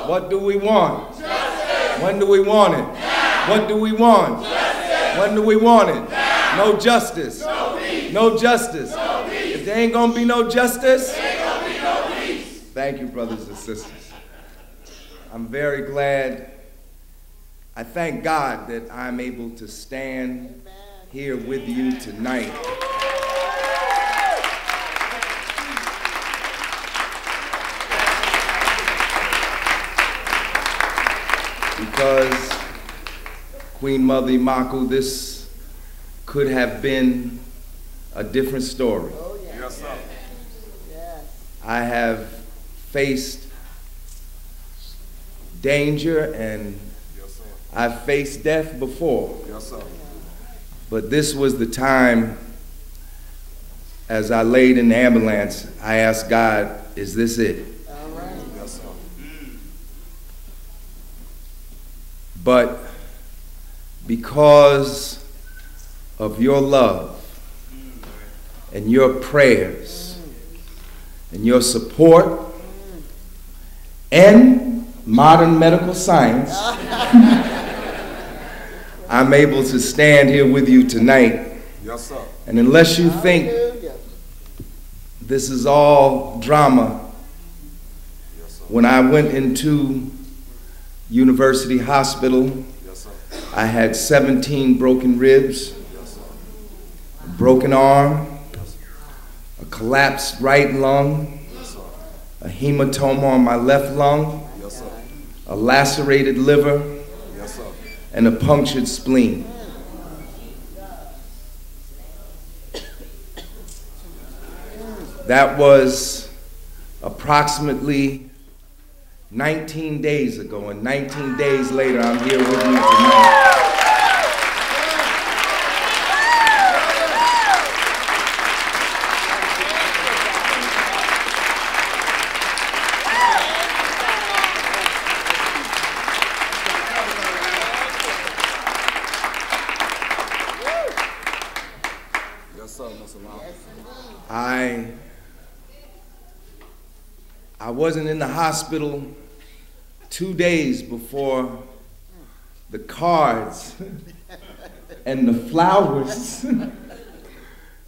What do we want? Justice. When do we want it? Now. What do we want? Justice. When do we want it? Now. No justice. No peace. no justice. No peace. If there ain't gonna be no justice, ain't gonna be no peace. thank you, brothers and sisters. I'm very glad. I thank God that I'm able to stand here with you tonight. Because, Queen Mother Imaku, this could have been a different story. Oh, yes. Yes. I have faced danger and I've faced death before. But this was the time, as I laid in the ambulance, I asked God, is this it? But because of your love and your prayers and your support and modern medical science, I'm able to stand here with you tonight. Yes, sir. And unless you think this is all drama, when I went into University Hospital, I had 17 broken ribs, a broken arm, a collapsed right lung, a hematoma on my left lung, a lacerated liver, and a punctured spleen. That was approximately 19 days ago, and 19 days later, I'm here with you tonight. Yes, sir, Mr. Long. I I wasn't in the hospital two days before the cards and the flowers and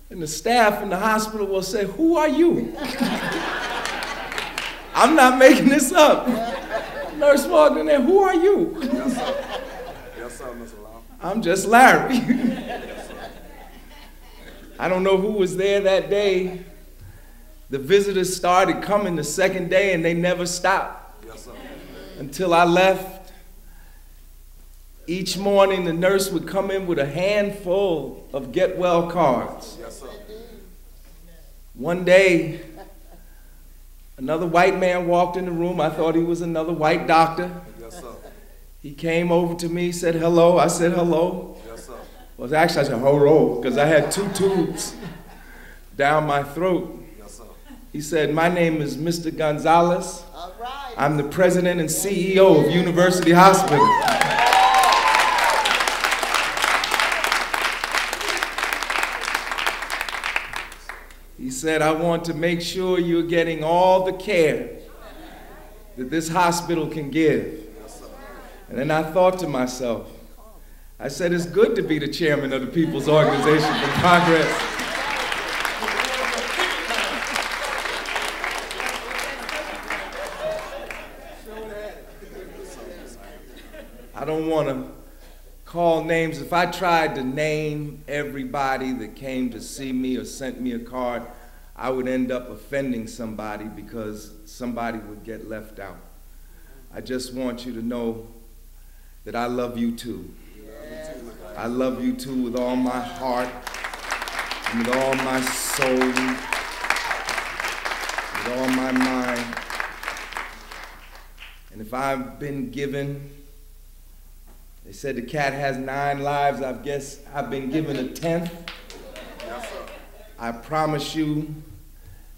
the staff in the hospital will say, Who are you? I'm not making this up. Nurse walked in there, Who are you? Yes, sir. Yes, sir. I'm just Larry. I don't know who was there that day. The visitors started coming the second day and they never stopped Yes, until I left. Each morning, the nurse would come in with a handful of get well cards. Yes. One day, another white man walked in the room. I thought he was another white doctor. Yes. He came over to me, said hello. I said hello. Well, actually, I said hello because I had two tubes down my throat. He said, My name is Mr. Gonzalez. I'm the president and CEO of University Hospital. He said, I want to make sure you're getting all the care that this hospital can give. And then I thought to myself, I said, it's good to be the chairman of the People's Organization for Progress. I don't want to call names. If I tried to name everybody that came to see me or sent me a card, I would end up offending somebody because somebody would get left out. I just want you to know that I love you too. I love you too with all my heart and with all my soul, with all my mind. And if I've been given, they said the cat has nine lives, I guess I've been given a tenth. I promise you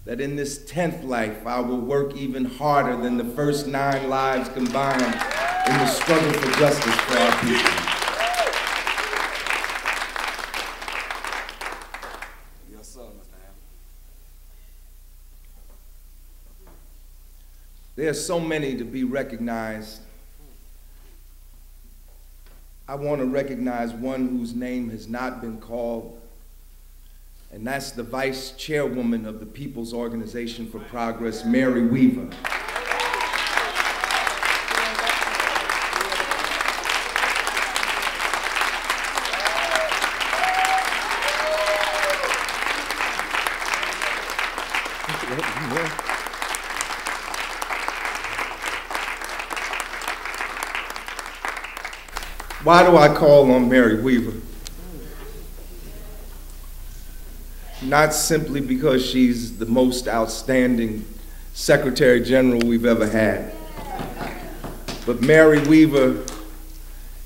that in this tenth life, I will work even harder than the first nine lives combined in the struggle for justice for our people. Yes, sir, Mr. Hammond. There are so many to be recognized. I want to recognize one whose name has not been called, and that's the vice chairwoman of the People's Organization for Progress, Mary Weaver. Why do I call on Mary Weaver? Not simply because she's the most outstanding Secretary General we've ever had, but Mary Weaver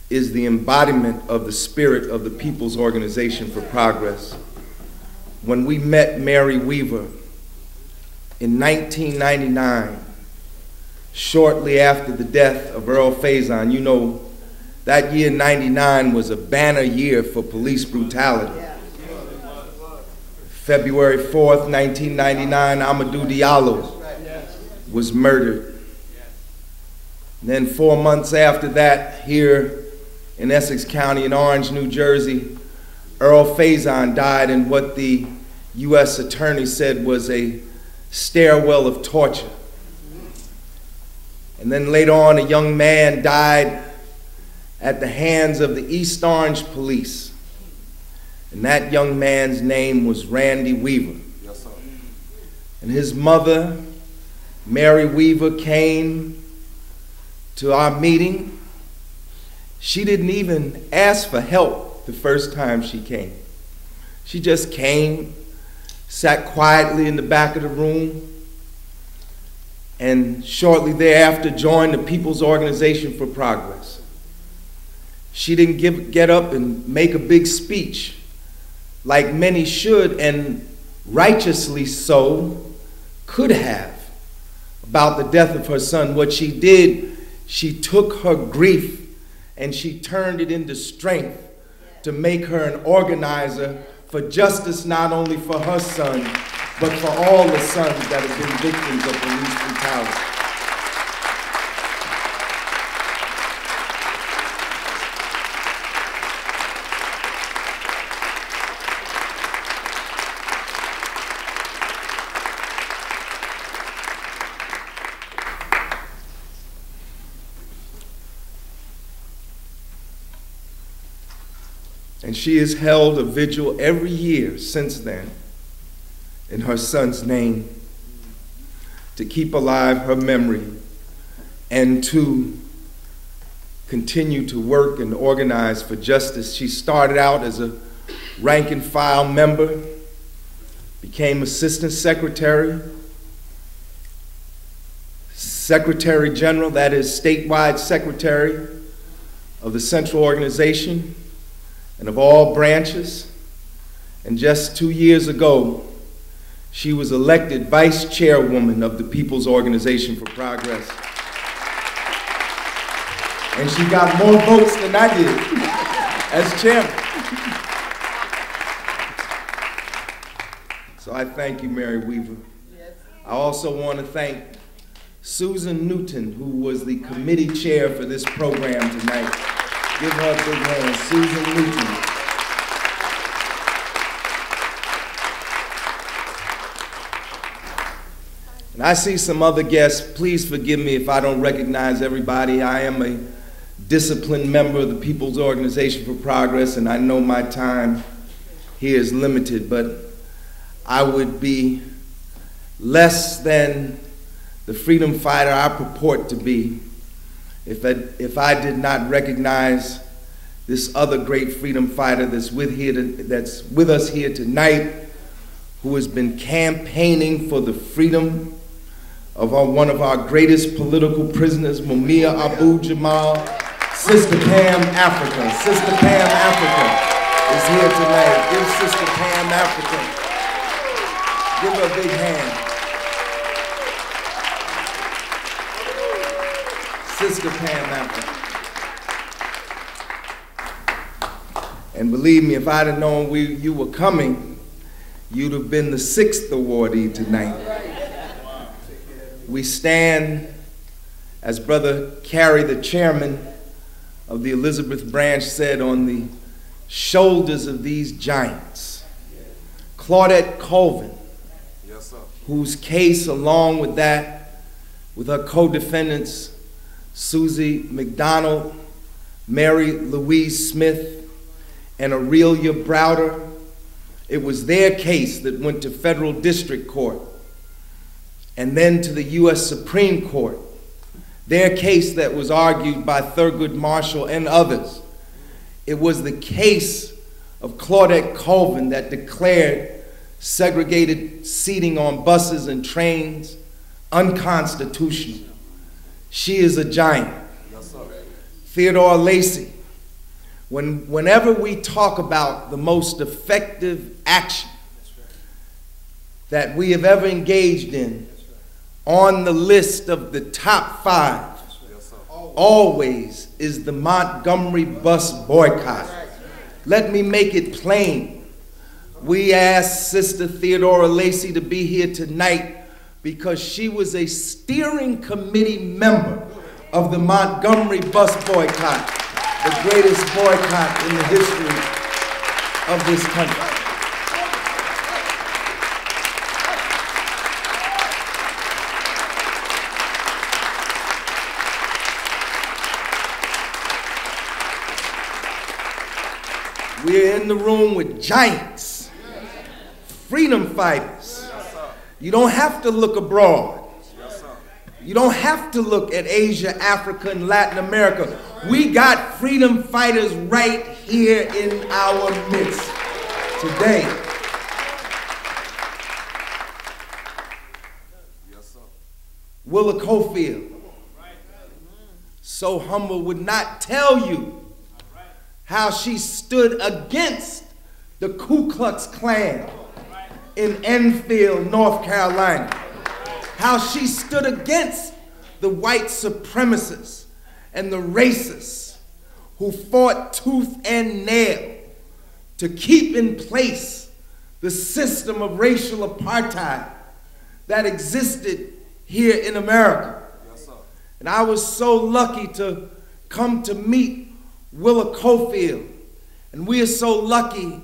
is the embodiment of the spirit of the People's Organization for Progress. When we met Mary Weaver in 1999, shortly after the death of Earl Faison, you know, that year, 99, was a banner year for police brutality. February 4th, 1999, Amadou Diallo was murdered. And then four months after that, here in Essex County in Orange, New Jersey, Earl Faison died in what the U.S. Attorney said was a stairwell of torture. And then later on, a young man died at the hands of the East Orange police. And that young man's name was Randy Weaver. Yes, sir. And his mother, Mary Weaver, came to our meeting. She didn't even ask for help the first time she came. She just came, sat quietly in the back of the room, and shortly thereafter joined the People's Organization for Progress. She didn't give, get up and make a big speech like many should and righteously so could have about the death of her son. What she did, she took her grief and she turned it into strength to make her an organizer for justice not only for her son, but for all the sons that have been victims of police brutality. She has held a vigil every year since then in her son's name to keep alive her memory and to continue to work and organize for justice. She started out as a rank and file member, became assistant secretary, secretary general, that is, statewide secretary of the central organization and of all branches. And just two years ago, she was elected vice chairwoman of the People's Organization for Progress. And she got more votes than I did as chairman. So I thank you, Mary Weaver. I also want to thank Susan Newton, who was the committee chair for this program tonight. Give her a big hand, Susan Newton. And I see some other guests. Please forgive me if I don't recognize everybody. I am a disciplined member of the People's Organization for Progress, and I know my time here is limited, but I would be less than the freedom fighter I purport to be if I, if I did not recognize this other great freedom fighter that's with, here to, that's with us here tonight, who has been campaigning for the freedom of our, one of our greatest political prisoners, Mumia Abu Jamal, Sister Pam Africa. Sister Pam Africa is here tonight. Give Sister Pam Africa, give her a big hand. Sister Pam Africa. And believe me, if I'd have known we, you were coming, you'd have been the sixth awardee tonight we stand as Brother Carey, the chairman of the Elizabeth branch, said, on the shoulders of these giants. Claudette Colvin, yes, whose case, along with that, with her co defendants, Susie McDonald, Mary Louise Smith, and Aurelia Browder, it was their case that went to federal district court and then to the U.S. Supreme Court. Their case that was argued by Thurgood Marshall and others. It was the case of Claudette Colvin that declared segregated seating on buses and trains unconstitutional. She is a giant. Theodora Lacy. When, whenever we talk about the most effective action that we have ever engaged in, on the list of the top five always is the Montgomery bus boycott. Let me make it plain. We asked Sister Theodora Lacy to be here tonight because she was a steering committee member of the Montgomery bus boycott, the greatest boycott in the history of this country. We're in the room with giants, freedom fighters. You don't have to look abroad. You don't have to look at Asia, Africa, and Latin America. We got freedom fighters right here in our midst today. Willa Cofield, so humble, would not tell you how she stood against the Ku Klux Klan in Enfield, North Carolina. How she stood against the white supremacists and the racists who fought tooth and nail to keep in place the system of racial apartheid that existed here in America. And I was so lucky to come to meet Willa Cofield. And we are so lucky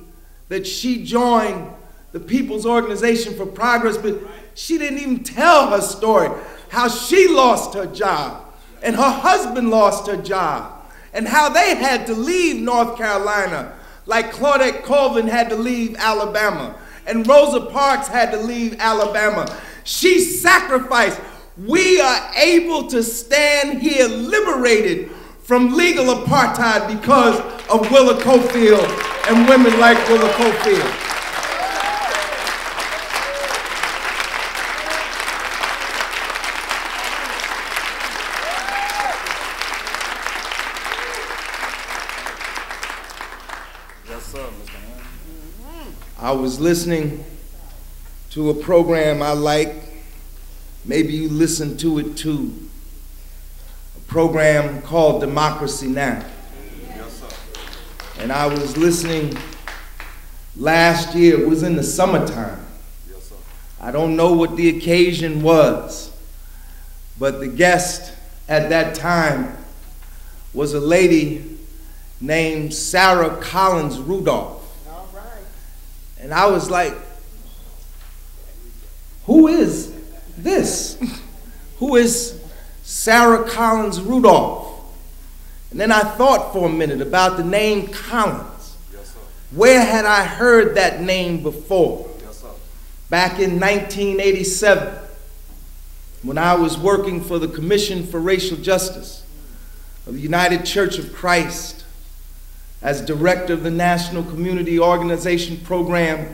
that she joined the People's Organization for Progress, but she didn't even tell her story how she lost her job and her husband lost her job and how they had to leave North Carolina like Claudette Colvin had to leave Alabama and Rosa Parks had to leave Alabama. She sacrificed. We are able to stand here liberated from legal apartheid because of Willa Cofield and women like Willa Cofield. Yes, sir, Mr. Hamm. I was listening to a program I like. Maybe you listened to it too. A program called Democracy Now! Yes. And I was listening last year, it was in the summertime. Yes. I don't know what the occasion was, but the guest at that time was a lady named Sarah Collins Rudolph. And I was like, who is this? who is Sarah Collins Rudolph? And then I thought for a minute about the name Collins. Yes. Where had I heard that name before? Yes, sir. Back in 1987, when I was working for the Commission for Racial Justice of the United Church of Christ as director of the National Community Organization Program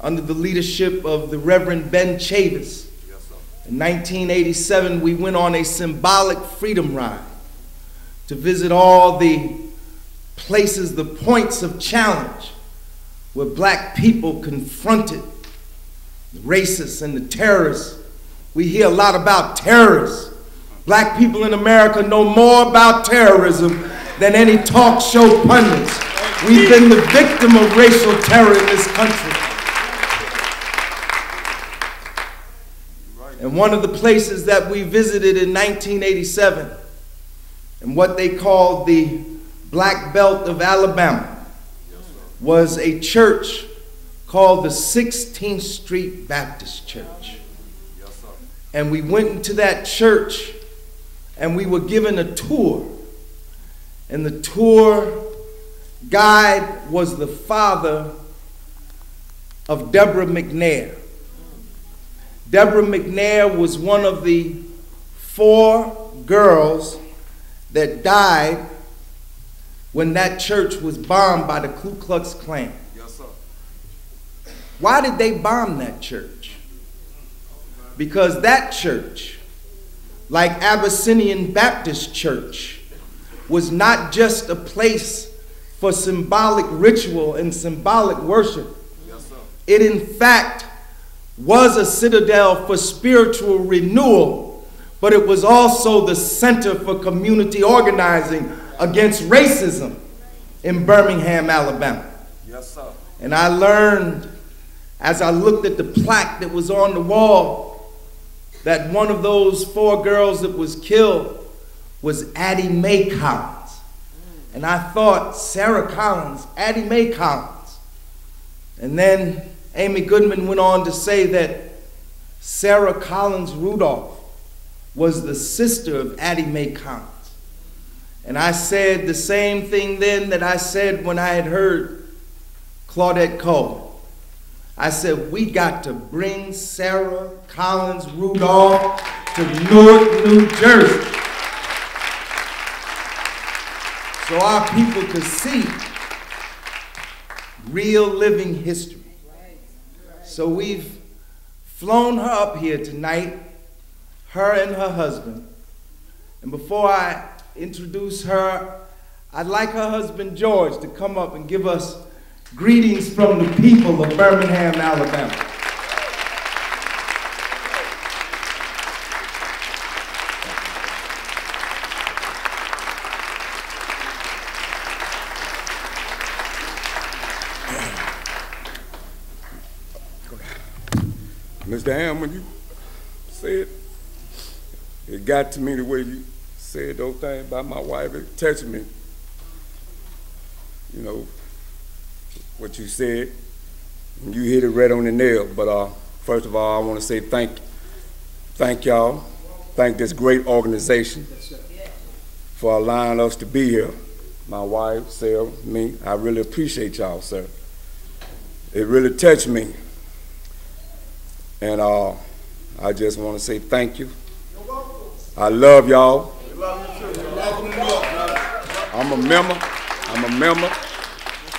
under the leadership of the Reverend Ben Chavis. In 1987, we went on a symbolic freedom ride to visit all the places, the points of challenge where black people confronted the racists and the terrorists. We hear a lot about terrorists. Black people in America know more about terrorism than any talk show pundits. We've been the victim of racial terror in this country. And one of the places that we visited in 1987, and what they called the Black Belt of Alabama, was a church called the 16th Street Baptist Church. And we went into that church and we were given a tour. And the tour guide was the father of Deborah McNair. Deborah McNair was one of the four girls that died when that church was bombed by the Ku Klux Klan. Yes, sir. Why did they bomb that church? Because that church, like Abyssinian Baptist Church, was not just a place for symbolic ritual and symbolic worship. Yes, sir. It, in fact, was a citadel for spiritual renewal, but it was also the center for community organizing against racism in Birmingham, Alabama. Yes, sir. And I learned as I looked at the plaque that was on the wall that one of those four girls that was killed was Addie Mae Collins. And I thought, Sarah Collins, Addie Mae Collins. And then Amy Goodman went on to say that Sarah Collins Rudolph was the sister of Addie Mae Collins. And I said the same thing then that I said when I had heard Claudette Cole. I said, we got to bring Sarah Collins Rudolph to Newark, New Jersey. So our people could see real living history. So we've flown her up here tonight. her and her husband. And before I introduce her, I'd like her husband George to come up and give us greetings from the people of Birmingham, Alabama. Hamm, when you said, it got to me the way you said those things about my wife. It touched me. You know, what you said. You hit it right on the nail. But uh, first of all, I want to say thank, thank y'all. Thank this great organization for allowing us to be here. My wife, Sarah, me. I really appreciate y'all, sir. It really touched me. And uh, I just want to say thank you. I love y'all. I'm a member. I'm a member.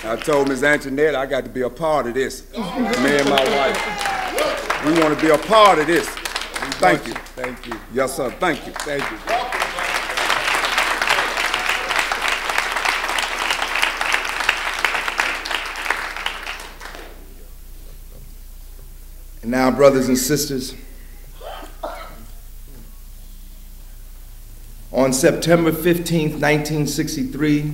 I told Ms. Antoinette I got to be a part of this. Me and my wife. We want to be a part of this. Thank you. Thank you. Yes, sir. Thank you. Thank you. Now, brothers and sisters, on September 15th, 1963,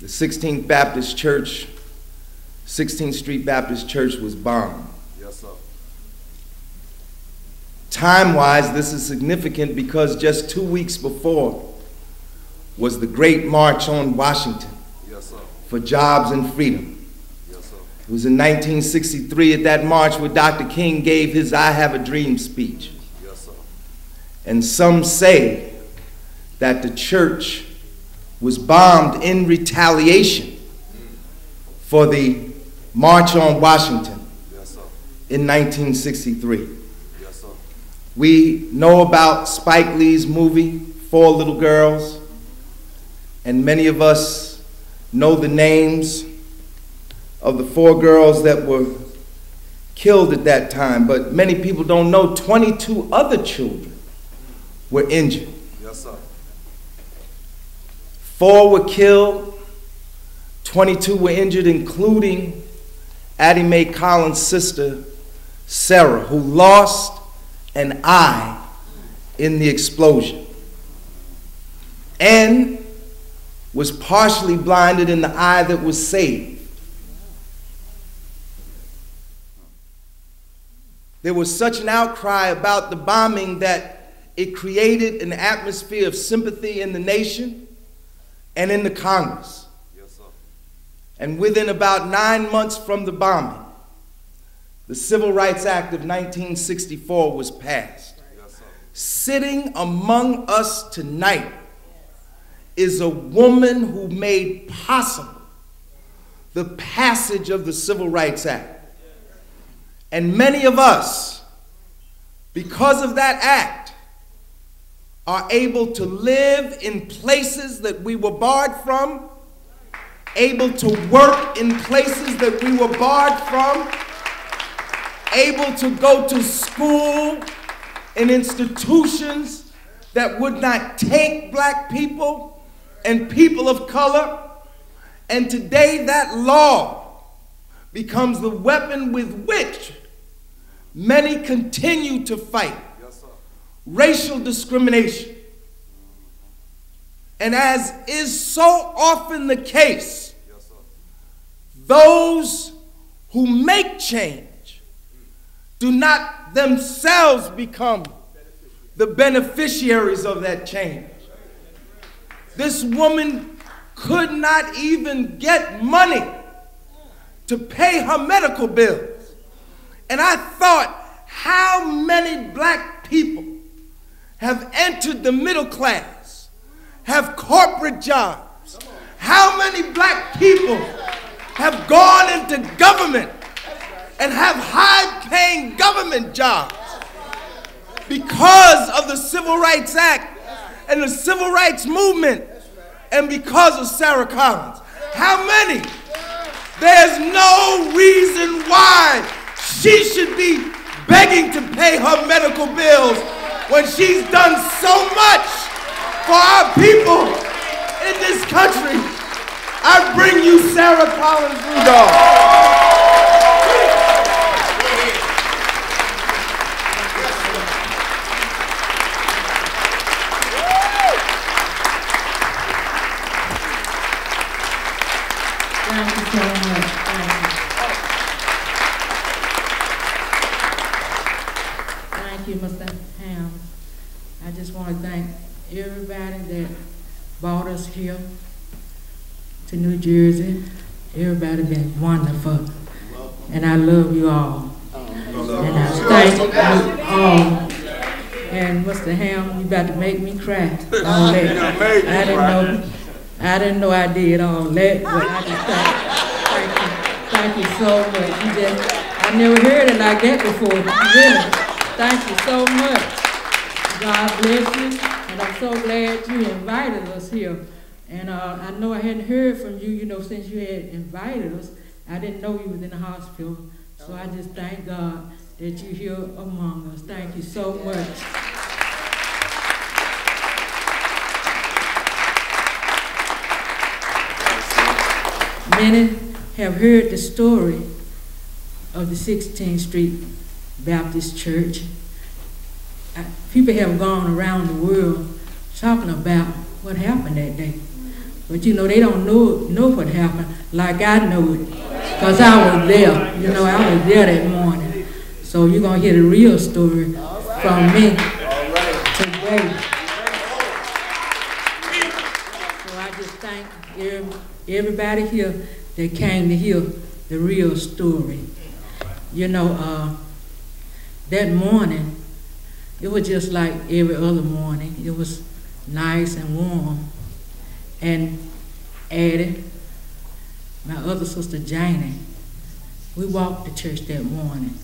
the 16th Baptist Church, 16th Street Baptist Church was bombed. Yes, sir. Time wise, this is significant because just two weeks before was the Great March on Washington Yes, sir. for jobs and freedom. It was in 1963 at that march where Dr. King gave his I Have a Dream speech. Yes, sir. And some say that the church was bombed in retaliation for the March on Washington Yes, sir. in 1963. Yes, sir. We know about Spike Lee's movie, Four Little Girls, and many of us know the names of the four girls that were killed at that time, but many people don't know 22 other children were injured. Yes, sir. Four were killed, 22 were injured, including Addie Mae Collins' sister, Sarah, who lost an eye in the explosion and was partially blinded in the eye that was saved. There was such an outcry about the bombing that it created an atmosphere of sympathy in the nation and in the Congress. Yes, sir. And within about nine months from the bombing, the Civil Rights Act of 1964 was passed. Yes, sir. Sitting among us tonight is a woman who made possible the passage of the Civil Rights Act. And many of us, because of that act, are able to live in places that we were barred from, able to work in places that we were barred from, able to go to school in institutions that would not take black people and people of color. And today that law becomes the weapon with which many continue to fight Yes, racial discrimination. And as is so often the case, Yes, those who make change do not themselves become the beneficiaries of that change. This woman could not even get money to pay her medical bills. And I thought, how many black people have entered the middle class, have corporate jobs? How many black people have gone into government and have high paying government jobs because of the Civil Rights Act and the Civil Rights Movement and because of Sarah Collins? How many? There's no reason why she should be begging to pay her medical bills when she's done so much for our people in this country. I bring you Sarah Collins Rudolph. Thank you so much. Thank you. Thank you, Mr. Hamm. I just want to thank everybody that brought us here to New Jersey. Everybody been wonderful. And I love you all. And I thank you all. And Mr. Hamm, you about to make me cry. All that. I didn't know, I didn't know I did all that, but I just thank, thank you, thank you so much. You just, I never heard it like that before, really. Thank you so much. God bless you, and I'm so glad you invited us here. And uh, I know I hadn't heard from you, you know, since you had invited us. I didn't know you was in the hospital, so I just thank God that you're here among us. Thank you so much. Many have heard the story of the 16th Street Baptist Church. People have gone around the world talking about what happened that day. But you know, they don't know, know what happened like I know it. Because I was there. You know, I was there that morning. So you're going to hear the real story from me today. So I just thank every- everybody here that came to hear the real story. You know, uh, that morning, it was just like every other morning. It was nice and warm. And Addie, my other sister Janie, we walked to church that morning.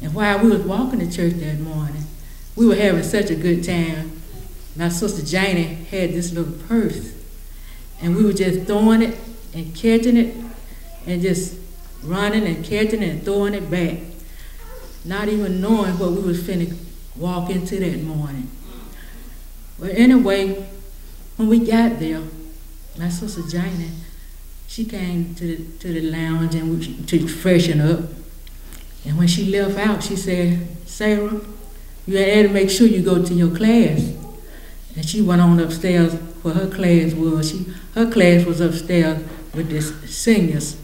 And while we was walking to church that morning, we were having such a good time. My sister Janie had this little purse, and we were just throwing it and catching it, and just running and catching it and throwing it back, not even knowing what we was finna walk into that morning. But anyway, when we got there, my sister Janie, she came to the, to the lounge and we, to freshen up. And when she left out, she said, Sarah, you had to make sure you go to your class. And she went on upstairs where her class was. She, her class was upstairs with the seniors.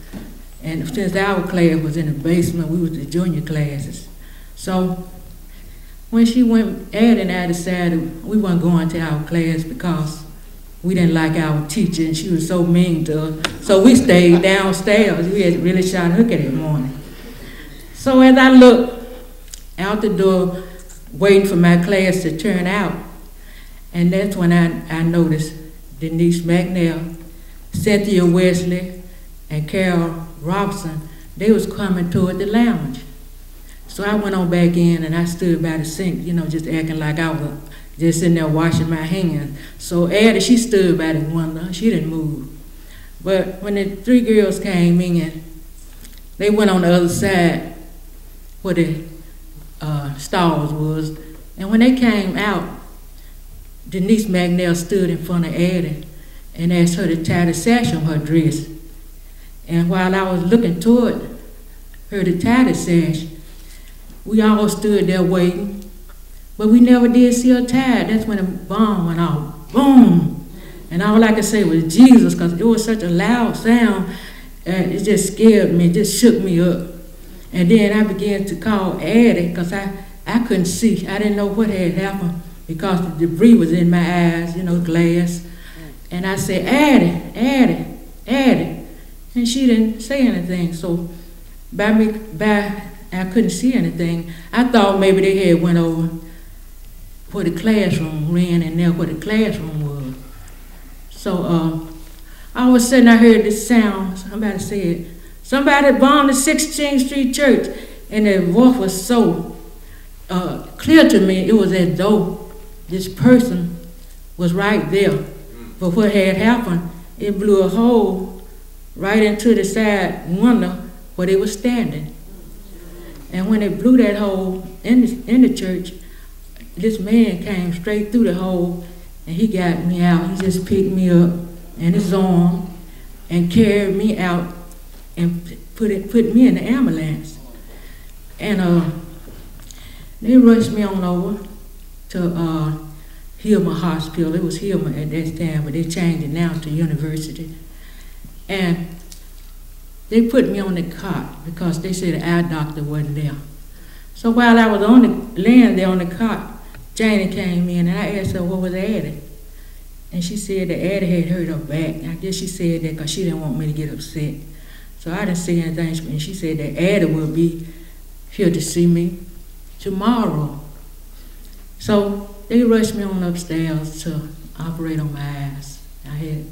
And since our class was in the basement, we was the junior classes. So when she went, Ed and I decided we weren't going to our class because we didn't like our teacher and she was so mean to us. So we stayed downstairs. We had really shot hooker that morning. So as I looked out the door, waiting for my class to turn out, and that's when I, I noticed Denise McNair, Cynthia Wesley, and Carol Robson, they was coming toward the lounge. So I went on back in and I stood by the sink, you know, just acting like I was just sitting there washing my hands. So Addie, she stood by the window. She didn't move. But when the three girls came in, they went on the other side where the uh, stalls was. And when they came out, Denise McNair stood in front of Addie and asked her to tie the sash on her dress. And while I was looking toward her to tie the sash, we all stood there waiting, but we never did see her tied. That's when the bomb went off. Boom! And all I could say was Jesus, because it was such a loud sound, and it just scared me, just shook me up. And then I began to call Addie, because I, I couldn't see. I didn't know what had happened, because the debris was in my eyes, you know, glass. And I said, Addie, Addie, Addie. And she didn't say anything. So by me, by I couldn't see anything. I thought maybe they had went over where the classroom ran in there where the classroom was. So uh, all of a sudden I heard this sound. Somebody said, somebody bombed the 16th Street Church. And the voice was so uh, clear to me. It was as though this person was right there. But what had happened, it blew a hole right into the side window where they were standing. And when it blew that hole in the, in the church, this man came straight through the hole and he got me out. He just picked me up in his arm and carried me out and put it put me in the ambulance. And uh, they rushed me on over to uh, Hillman Hospital. It was Hillman at that time, but they changed it now to University. And they put me on the cot because they said the eye doctor wasn't there. So while I was on the laying there on the cot, Janie came in and I asked her what was Addie. And she said that Addie had hurt her back. I guess she said that because she didn't want me to get upset. So I didn't say anything. And she said that Addie will be here to see me tomorrow. So they rushed me on upstairs to operate on my eyes. I had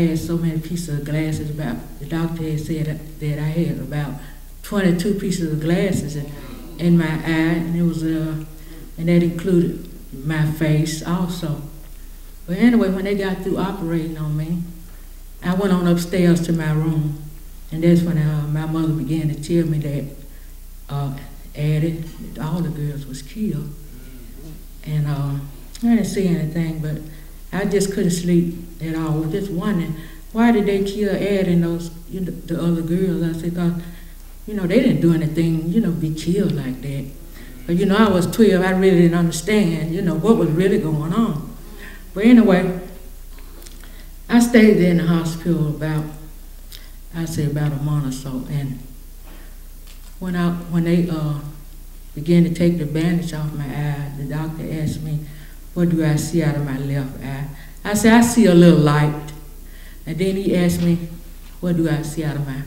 had so many pieces of glasses about, the doctor had said that, I had about 22 pieces of glasses in, in my eye, and it was, uh, and that included my face also. But anyway, when they got through operating on me, I went on upstairs to my room, and that's when uh, my mother began to tell me that uh, Addie, all the girls was killed. And uh, I didn't see anything, but I just couldn't sleep at all. Just wondering, why did they kill Ed and those, you know, the other girls? I said, cause, you know, they didn't do anything, you know, be killed like that. But, you know, I was 12, I really didn't understand, you know, what was really going on. But anyway, I stayed there in the hospital about, I say about a month or so, and when I, when they uh, began to take the bandage off my eye, the doctor asked me, what do I see out of my left eye? I said, I see a little light. And then he asked me, what do I see out of my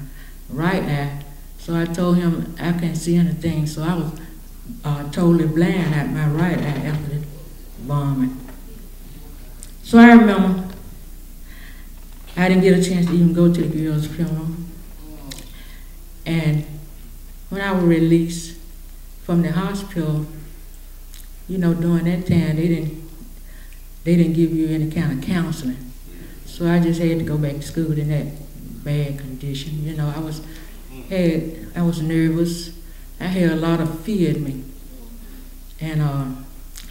right eye? So I told him I can't see anything. So I was uh, totally blind at my right eye after the bombing. So I remember I didn't get a chance to even go to the girl's funeral. And when I was released from the hospital, you know, during that time, they didn't, they didn't give you any kind of counseling. So I just had to go back to school in that bad condition. You know, I was, had, I was nervous. I had a lot of fear in me. And uh,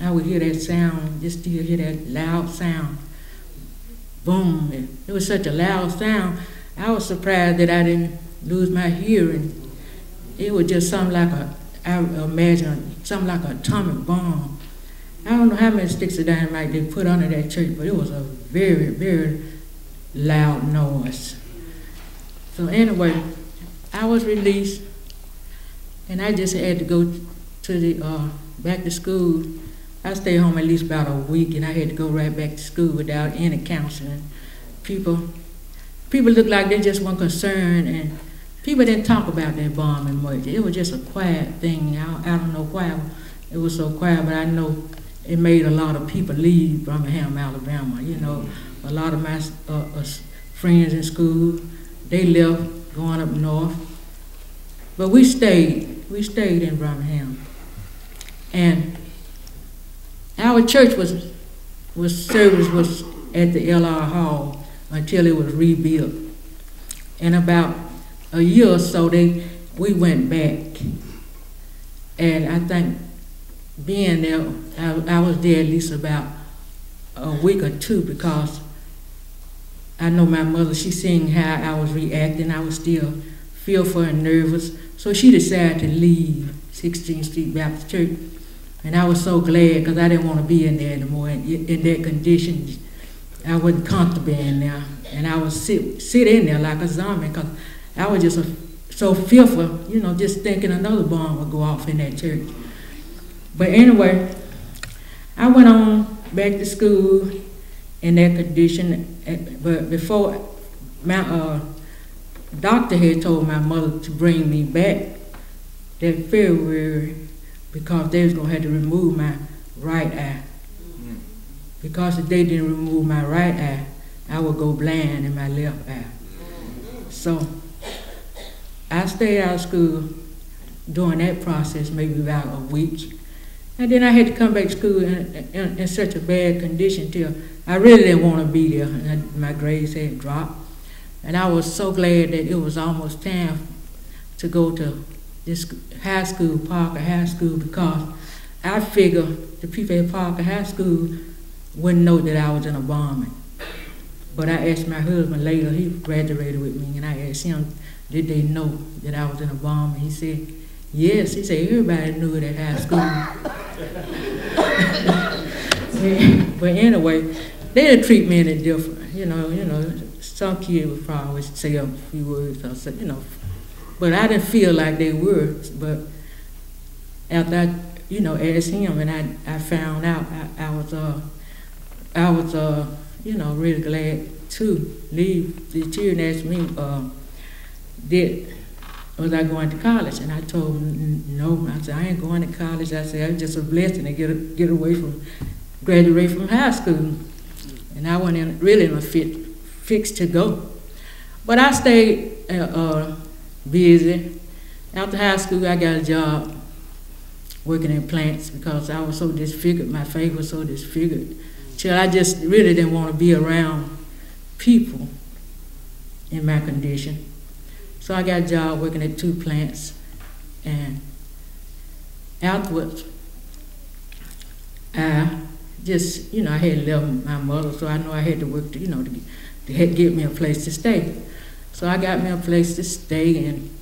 I would hear that sound, just still hear that loud sound. Boom. It, was such a loud sound. I was surprised that I didn't lose my hearing. It was just something like a I imagine something like an atomic bomb. I don't know how many sticks of dynamite they put under that church, but it was a very, very loud noise. So anyway, I was released, and I just had to go to the uh, back to school. I stayed home at least about a week, and I had to go right back to school without any counseling. People, people looked like they just weren't concerned, and people didn't talk about that bombing much. It was just a quiet thing. I, I don't know why it was so quiet, but I know it made a lot of people leave Birmingham, Alabama. You know, a lot of my uh, uh, friends in school, they left going up north. But we stayed. We stayed in Birmingham. And our church was, was service was at the LR Hall until it was rebuilt. And about a year or so, they we went back, and I think being there, I, I was there at least about a week or two because I know my mother. She seen how I was reacting. I was still fearful and nervous, so she decided to leave 16th Street Baptist Church, and I was so glad because I didn't want to be in there anymore in, in that condition. I wasn't comfortable in there, and I was sit sit in there like a zombie because I was just a, so fearful, you know, just thinking another bomb would go off in that church. But anyway, I went on back to school in that condition. But before my uh, doctor had told my mother to bring me back that February because they was gonna have to remove my right eye. Because if they didn't remove my right eye, I would go blind in my left eye. So I stayed out of school during that process, maybe about a week. And then I had to come back to school in, in, in such a bad condition till I really didn't want to be there. And my grades had dropped. And I was so glad that it was almost time to go to this high school, Parker High School, because I figure the people at Parker High School wouldn't know that I was in a bombing. But I asked my husband later, he graduated with me, and I asked him, did they know that I was in a bombing? He said, yes. He said, everybody knew it at high school. but anyway, they treat me any different. You know, you know, some kids would probably say a few words or say, you know, but I didn't feel like they were. But after I, you know, asked him and I, I found out, I, I was, uh, I was, uh, you know, really glad to leave. The children asked me, uh, did, was I going to college? And I told him, no. I said, I ain't going to college. I said, it's just a blessing to get, get away from, graduate from high school. And I wasn't in, really in a fit, fix to go. But I stayed uh, uh, busy. After high school, I got a job working in plants because I was so disfigured. My face was so disfigured. Till I just really didn't want to be around people in my condition. So I got a job working at two plants. And afterwards, I just, you know, I had left my mother, so I know I had to work, to, you know, to, to get me a place to stay. So I got me a place to stay, and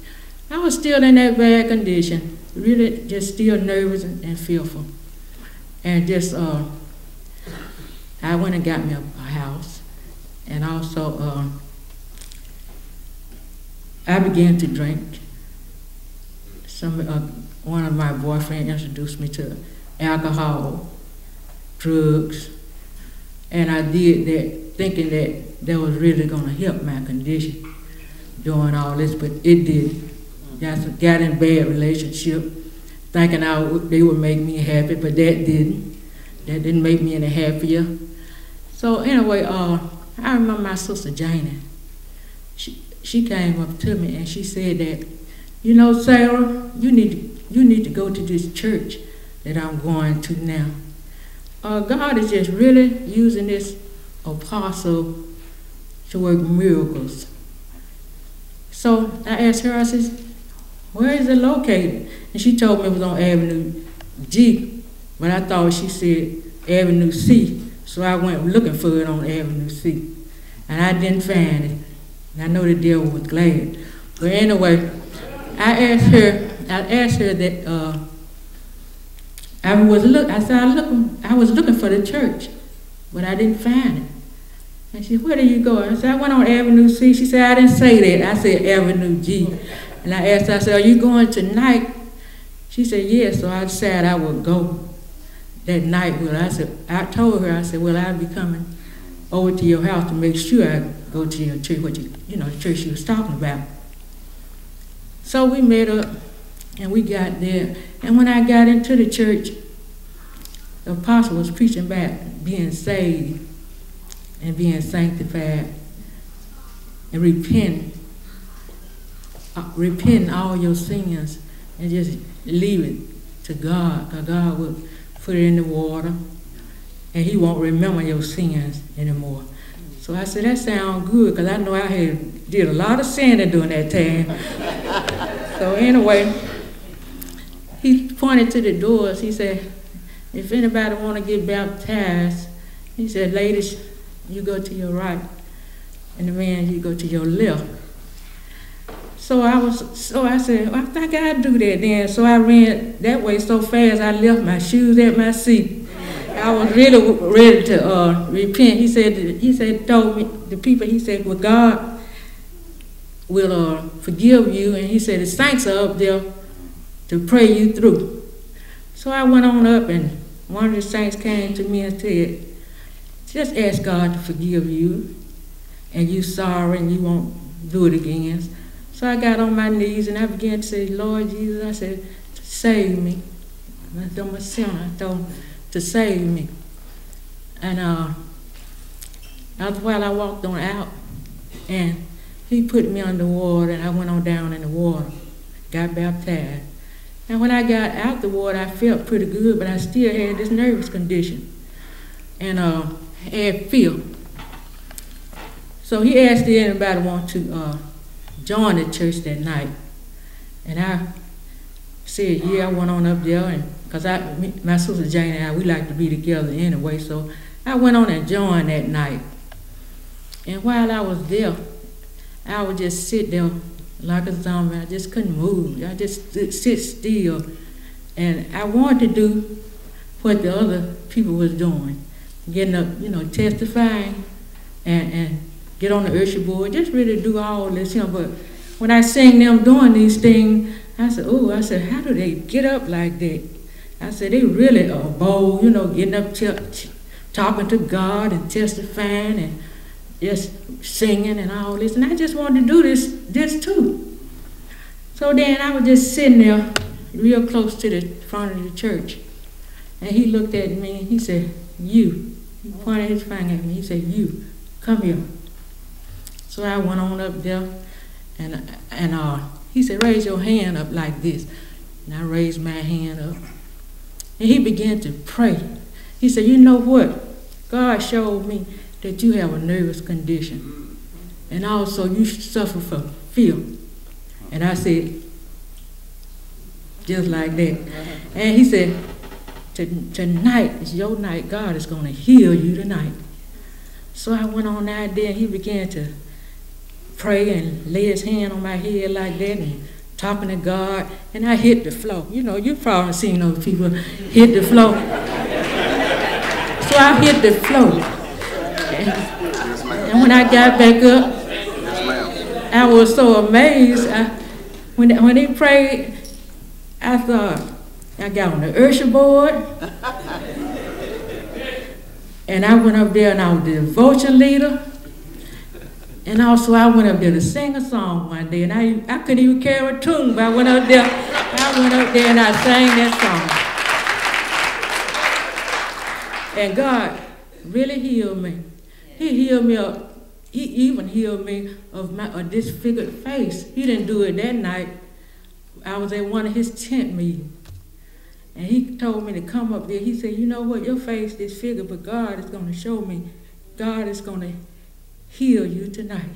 I was still in that bad condition, really just still nervous and, and fearful. And just, uh, I went and got me a, a house, and also uh, I began to drink. Some, uh, one of my boyfriend introduced me to alcohol, drugs, and I did that thinking that that was really going to help my condition doing all this, but it didn't. Got, got in bad relationship, thinking I would, they would make me happy, but that didn't. That didn't make me any happier. So anyway, uh, I remember my sister Janie. She she came up to me and she said that, you know, Sarah, you need to, you need to go to this church that I'm going to now. Uh, God is just really using this apostle to work miracles. So I asked her, I said, where is it located? And she told me it was on Avenue G, but I thought she said Avenue C. So I went looking for it on Avenue C. And I didn't find it. And I know the deal was glad. But anyway, I asked her, I asked her that uh, I was look I said I look I was looking for the church, but I didn't find it. And she said, Where did you go? I said, I went on Avenue C. She said, I didn't say that. I said Avenue G. And I asked her, I said, Are you going tonight? She said, Yes. So I decided I would go that night. Well, I said, I told her, I said, Well, I'll be coming over to your house to make sure I go to your church, what you, you know, the church she was talking about. So we met up and we got there. And when I got into the church, the apostle was preaching about being saved and being sanctified and repent, uh, repent all your sins and just leave it to God, because God will put it in the water and he won't remember your sins anymore. So I said, that sounds good, because I know I had did a lot of sinning during that time. so anyway, he pointed to the doors. He said, if anybody want to get baptized, he said, ladies, you go to your right, and the man, you go to your left. So I was, so I said, well, I think I'd do that then. So I ran that way so fast, I left my shoes at my seat. I was really ready to uh, repent. He said, he said, told me, the people, he said, well, God will uh, forgive you. And he said, the saints are up there to pray you through. So I went on up, and one of the saints came to me and said, just ask God to forgive you, and you sorry, and you won't do it again. So I got on my knees, and I began to say, Lord Jesus, I said, save me. I'm a sinner. I told to save me. And uh, after a while, I walked on out, and he put me under water, and I went on down in the water, got baptized. And when I got out the water, I felt pretty good, but I still had this nervous condition and uh, had fear. So he asked if anybody want to uh, join the church that night. And I said, yeah, I went on up there, and because I, me, my sister Jane and I, we like to be together anyway, so I went on and joined that night. And while I was there, I would just sit there like a zombie. I just couldn't move. I just sit, still. And I wanted to do what the other people was doing, getting up, you know, testifying and, and get on the usher board, just really do all this, you know. But when I seen them doing these things, I said, oh, I said, how do they get up like that? I said, they really are bold, you know, getting up, t- talking to God and testifying and just singing and all this. And I just wanted to do this, this too. So then I was just sitting there real close to the front of the church. And he looked at me and he said, You. He pointed his finger at me. He said, You, come here. So I went on up there and, and uh, he said, Raise your hand up like this. And I raised my hand up. And he began to pray. He said, You know what? God showed me that you have a nervous condition. And also you suffer from fear. And I said, just like that. And he said, tonight is your night. God is going to heal you tonight. So I went on out there and he began to pray and lay his hand on my head like that and talking to God. And I hit the floor. You know, you've probably seen those people hit the floor. so I hit the floor. And, and when I got back up, I was so amazed. I, when, when he prayed, I thought, I got on the usher board. and I went up there and I was the devotion leader. And also I went up there to sing a song one day. And I, I couldn't even carry a tune, but I went up there, I went up there and I sang that song. And God really healed me. He healed me of, he even healed me of my a disfigured face. He didn't do it that night. I was at one of his tent meetings. And he told me to come up there. He said, You know what? Your face is disfigured, but God is going to show me. God is going to heal you tonight.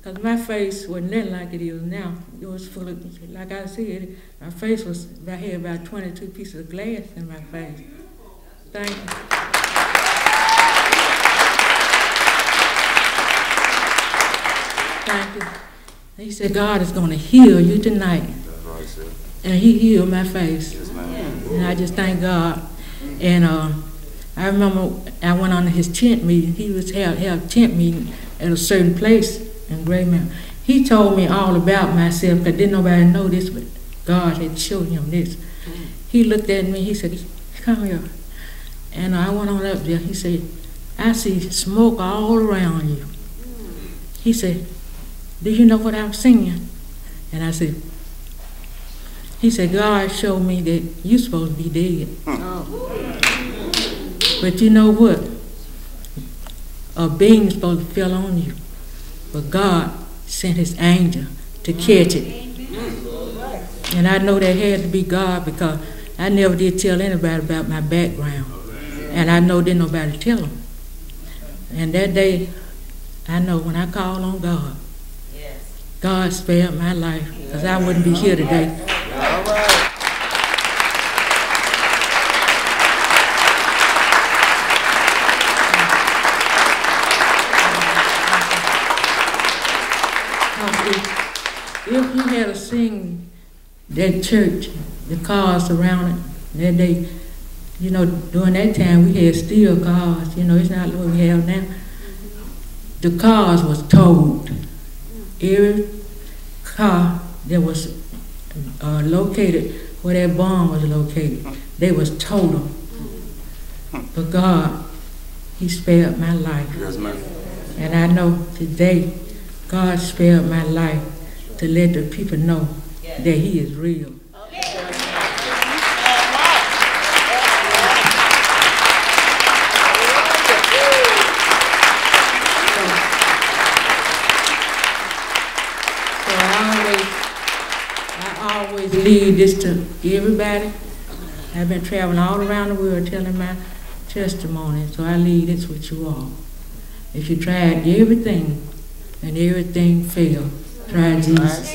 Because my face wasn't nothing like it is now. It was full of, like I said, my face was, I had about 22 pieces of glass in my face. Thank you. Thank you. He said, God is going to heal you tonight. And he healed my face. Yes, and I just thank God. And uh, I remember I went on to his tent meeting. He was held have tent meeting at a certain place in Gray Mountain. He told me all about myself because didn't nobody know this, but God had showed him this. He looked at me, he said, come here. And I went on up there. He said, I see smoke all around you. He said, do you know what I'm singing? And I said, he said, God showed me that you're supposed to be dead. Oh. But you know what? A is supposed to fell on you. But God sent his angel to catch it. And I know that had to be God because I never did tell anybody about my background. And I know didn't nobody tell them. And that day, I know when I call on God, God spared my life because I wouldn't be here today. If you had to sing that church, the cars around it, that day, you know, during that time we had steel cars, you know, it's not what we have now. The cars was towed. Every car that was uh, located where that bomb was located, they was total. But God, He spared my life. And I know today, God spared my life to let the people know that He is real. So I always, I always lead this to everybody. I've been traveling all around the world telling my testimony, so I leave this with you all. If you tried everything and everything failed, tragedies.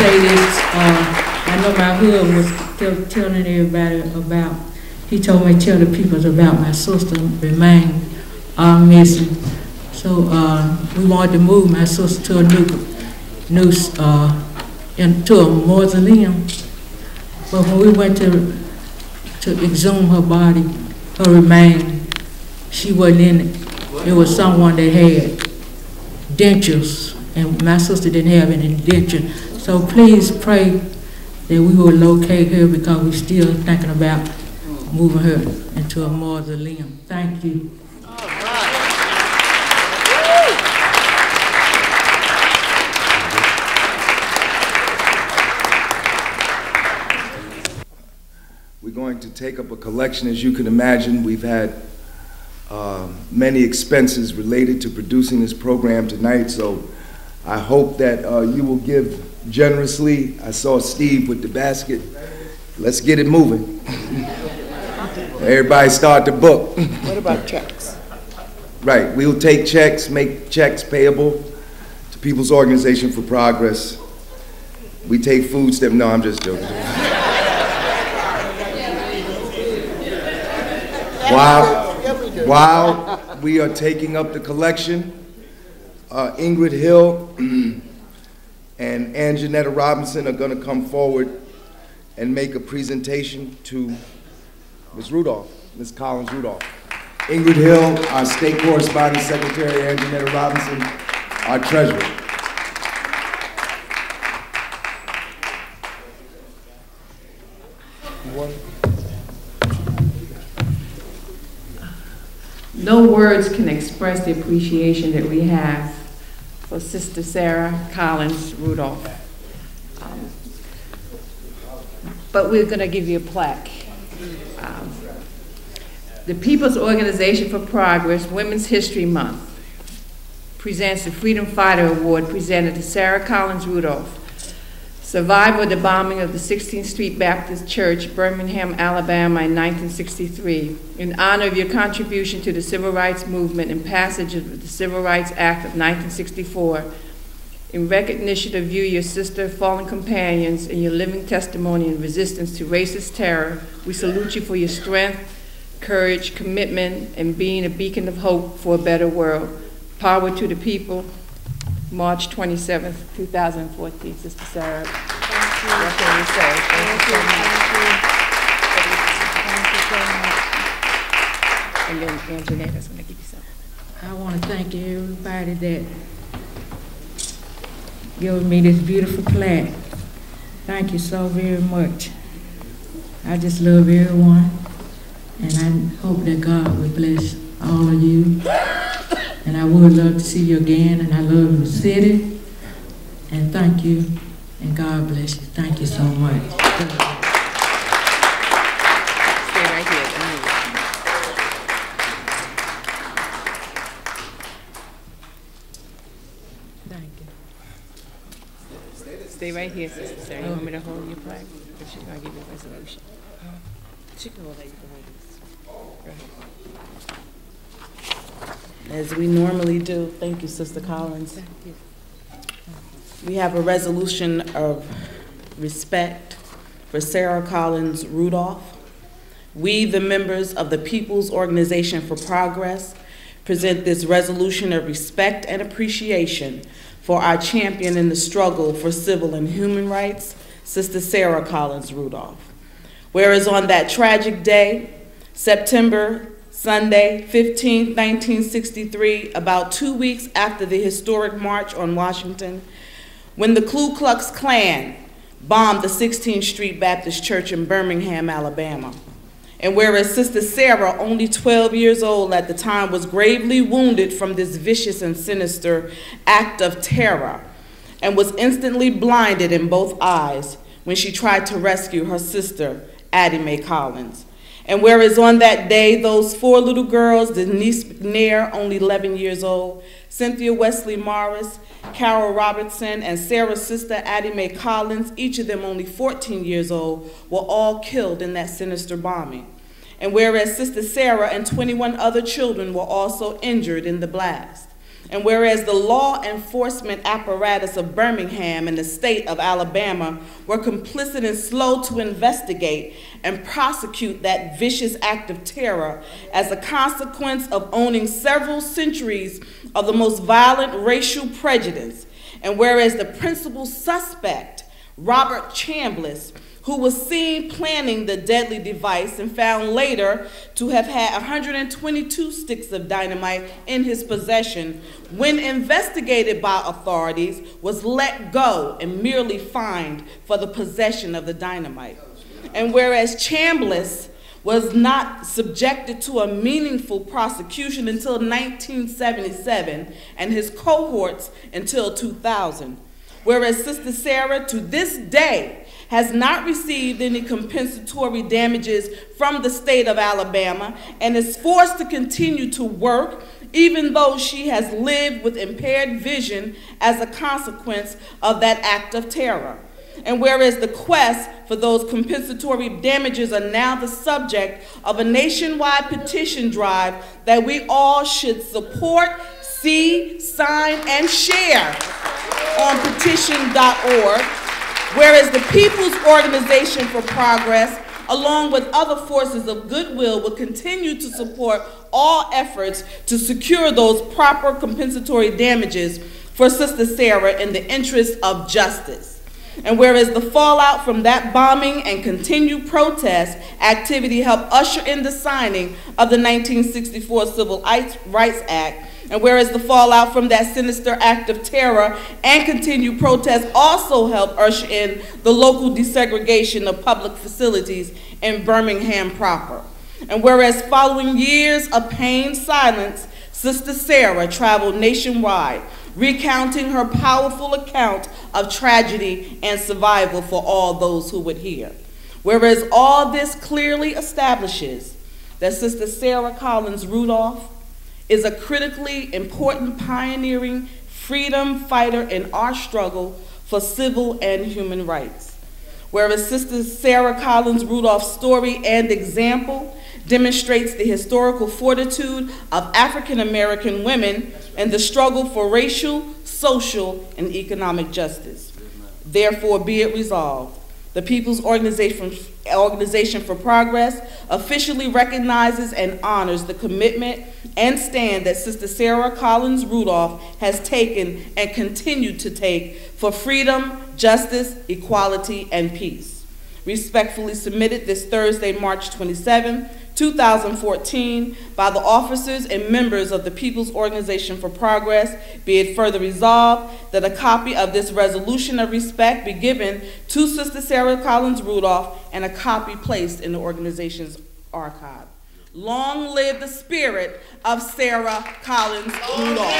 say this. Uh, I know my hood was kept telling everybody about. He told me tell the people about my sister remain uh, missing. So uh, we wanted to move my sister to a new, new uh, into a mausoleum. But when we went to, to exhume her body, her remain, she wasn't in it. It was someone that had dentures, and my sister didn't have any dentures. So please pray that we will locate her because we're still thinking about moving her into a mausoleum. Thank you. To take up a collection. As you can imagine, we've had um, many expenses related to producing this program tonight, so I hope that uh, you will give generously. I saw Steve with the basket. Let's get it moving. Everybody start to book. What about checks? Right, we'll take checks, make checks payable to People's Organization for Progress. We take food stamps. no, I'm just joking. While, while we are taking up the collection, uh, Ingrid Hill and Anjanetta Robinson are gonna come forward and make a presentation to Ms. Rudolph, Ms. Collins Rudolph. Ingrid Hill, our state correspondent secretary, Anjanetta Robinson, our treasurer. No words can express the appreciation that we have for Sister Sarah Collins Rudolph. Um, But we're going to give you a plaque. Um, The People's Organization for Progress Women's History Month presents the Freedom Fighter Award presented to Sarah Collins Rudolph, survivor of the bombing of the 16th Street Baptist Church, Birmingham, Alabama in 1963, in honor of your contribution to the civil rights movement and passage of the Civil Rights Act of 1964, in recognition of you, your sister, fallen companions, and your living testimony in resistance to racist terror, we salute you for your strength, courage, commitment, and being a beacon of hope for a better world. Power to the people. March 27th, 2014, Sister Sarah. What can we say? Thank you so much. And then Anjanetta's going to give you something. I want to thank everybody that gave me this beautiful plaque. Thank you so very much. I just love everyone, and I hope that God will bless all of you. And I would love to see you again, and I love the city. And thank you, and God bless you. Thank you so much. Stay right here. Thank you. Stay right here, Sister Sarah. You want me to hold your plaque? Or she's going to give you a resolution? She can hold that. You can hold this. Go ahead. As we normally do, thank you, Sister Collins. We have a resolution of respect for Sarah Collins Rudolph. We, the members of the People's Organization for Progress, present this resolution of respect and appreciation for our champion in the struggle for civil and human rights, Sister Sarah Collins Rudolph. Whereas on that tragic day, September Sunday, 15, 1963, about two weeks after the historic March on Washington, when the Ku Klux Klan bombed the 16th Street Baptist Church in Birmingham, Alabama. And whereas Sister Sarah, only 12 years old at the time, was gravely wounded from this vicious and sinister act of terror and was instantly blinded in both eyes when she tried to rescue her sister, Addie Mae Collins. And whereas on that day, those four little girls, Denise McNair, only 11 years old, Cynthia Wesley Morris, Carol Robertson, and Sarah's sister, Addie Mae Collins, each of them only 14 years old, were all killed in that sinister bombing. And whereas Sister Sarah and 21 other children were also injured in the blast. And whereas the law enforcement apparatus of Birmingham and the state of Alabama were complicit and slow to investigate and prosecute that vicious act of terror as a consequence of owning several centuries of the most violent racial prejudice, and whereas the principal suspect, Robert Chambliss, who was seen planning the deadly device and found later to have had 122 sticks of dynamite in his possession, when investigated by authorities, was let go and merely fined for the possession of the dynamite. And whereas Chambliss was not subjected to a meaningful prosecution until 1977 and his cohorts until 2000. Whereas Sister Sarah, to this day, has not received any compensatory damages from the state of Alabama and is forced to continue to work even though she has lived with impaired vision as a consequence of that act of terror. And whereas the quest for those compensatory damages are now the subject of a nationwide petition drive that we all should support, see, sign, and share on petition.org. Whereas the People's Organization for Progress, along with other forces of goodwill, will continue to support all efforts to secure those proper compensatory damages for Sister Sarah in the interest of justice. And whereas the fallout from that bombing and continued protest activity helped usher in the signing of the 1964 Civil Rights Act, and whereas the fallout from that sinister act of terror and continued protests also helped usher in the local desegregation of public facilities in Birmingham proper. And whereas following years of pain silence, Sister Sarah traveled nationwide recounting her powerful account of tragedy and survival for all those who would hear. Whereas all this clearly establishes that Sister Sarah Collins Rudolph is a critically important pioneering freedom fighter in our struggle for civil and human rights. Whereas Sister Sarah Collins Rudolph's story and example demonstrates the historical fortitude of African American women and the struggle for racial, social, and economic justice. Therefore, be it resolved. The People's Organization, Organization for Progress officially recognizes and honors the commitment and stand that Sister Sarah Collins Rudolph has taken and continued to take for freedom, justice, equality, and peace. Respectfully submitted this Thursday, March 27, 2014 by the officers and members of the People's Organization for Progress, be it further resolved that a copy of this resolution of respect be given to Sister Sarah Collins Rudolph and a copy placed in the organization's archive. Long live the spirit of Sarah Collins Rudolph.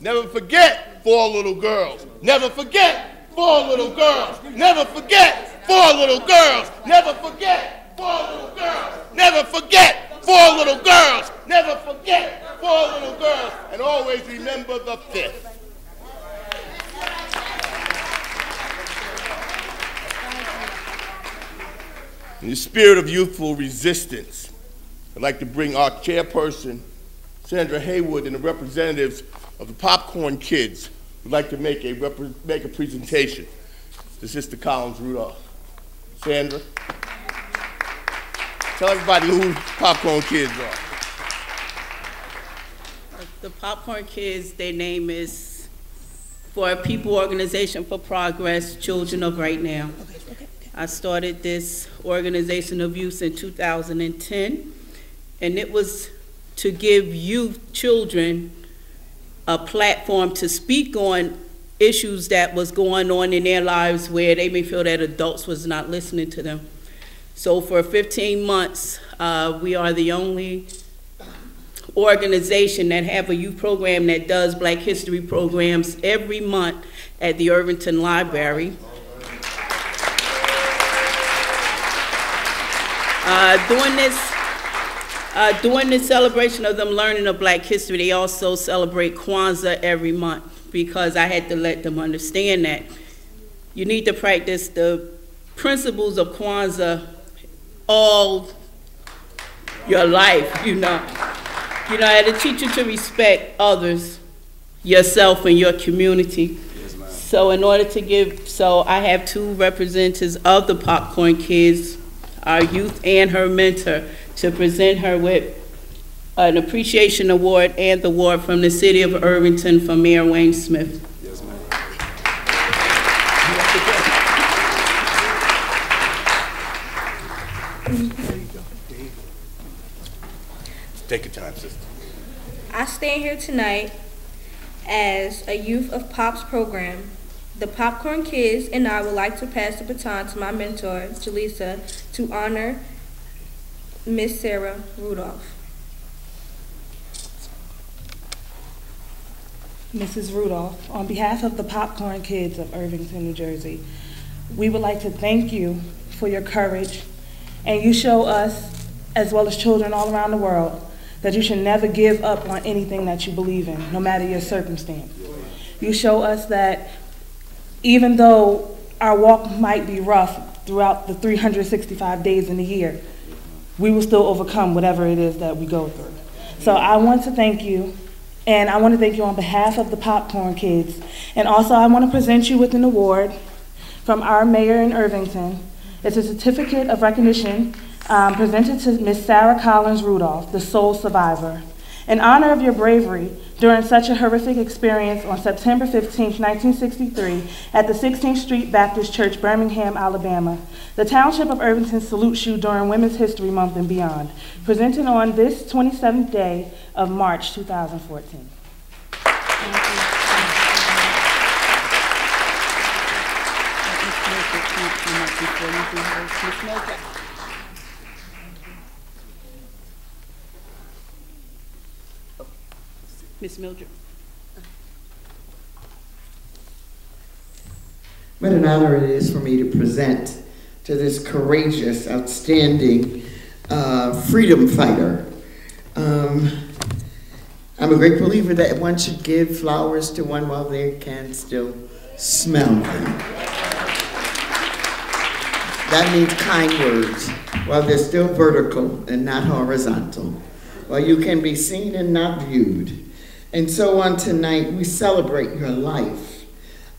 Never forget four little girls. Never forget four little girls. Never forget four little girls. Never forget four little girls. Never forget four little girls. Never forget four little girls. And always remember the fifth. In the spirit of youthful resistance, I'd like to bring our chairperson, Sandra Haywood, and the representatives of the Popcorn Kids would like to make a, make a presentation to Sister Collins Rudolph. Sandra, tell everybody who Popcorn Kids are. The Popcorn Kids, their name is for a People Organization for Progress, Children of Right Now. I started this organization of youth in 2010, and it was to give youth, children, a platform to speak on issues that was going on in their lives where they may feel that adults was not listening to them. So for 15 months, uh, we are the only organization that have a youth program that does Black History programs every month at the Irvington Library. Uh, during this, uh, during the celebration of them learning of Black history, they also celebrate Kwanzaa every month because I had to let them understand that you need to practice the principles of Kwanzaa all your life, you know. You know, I had to teach you to respect others, yourself, and your community. So in order to give, so I have two representatives of the Popcorn Kids, our youth and her mentor, to present her with an appreciation award and the award from the city of Irvington for Mayor Wayne Smith. Take your time, sister. I stand here tonight as a Youth of Pops program. The Popcorn Kids and I would like to pass the baton to my mentor, Jaleesa, to honor Miss Sarah Rudolph. Mrs. Rudolph, on behalf of the Popcorn Kids of Irvington, New Jersey, we would like to thank you for your courage, and you show us, as well as children all around the world, that you should never give up on anything that you believe in, no matter your circumstance. You show us that even though our walk might be rough throughout the 365 days in the year, we will still overcome whatever it is that we go through. So I want to thank you, and I want to thank you on behalf of the Popcorn Kids. And also, I want to present you with an award from our mayor in Irvington. It's a certificate of recognition um, presented to Miss Sarah Collins Rudolph, the sole survivor. In honor of your bravery during such a horrific experience on September 15, 1963, at the 16th Street Baptist Church, Birmingham, Alabama, the Township of Irvington salutes you during Women's History Month and beyond, presented on this 27th day of March 2014. Ms. Mildred. What an honor it is for me to present to this courageous, outstanding uh, freedom fighter. Um, I'm a great believer that one should give flowers to one while they can still smell them. That means kind words while they're still vertical and not horizontal, while you can be seen and not viewed. And so on tonight, we celebrate your life.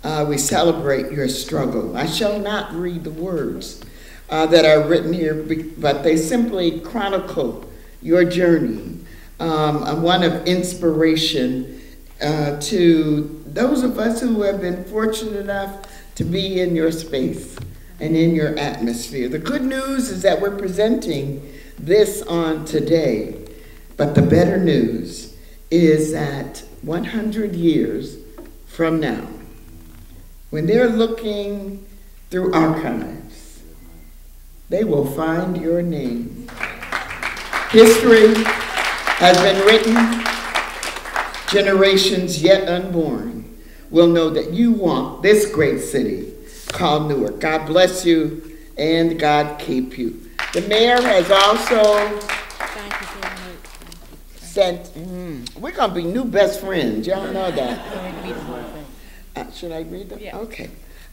Uh, we celebrate your struggle. I shall not read the words uh, that are written here, but they simply chronicle your journey, um, one of inspiration uh, to those of us who have been fortunate enough to be in your space and in your atmosphere. The good news is that we're presenting this on today, but the better news is that 100 years from now, when they're looking through archives, they will find your name. History has been written, generations yet unborn will know that you want this great city called Newark. God bless you and God keep you. The mayor has also sent, mm, we're going to be new best friends. Y'all know that. Uh, should I read them? Yeah. Okay.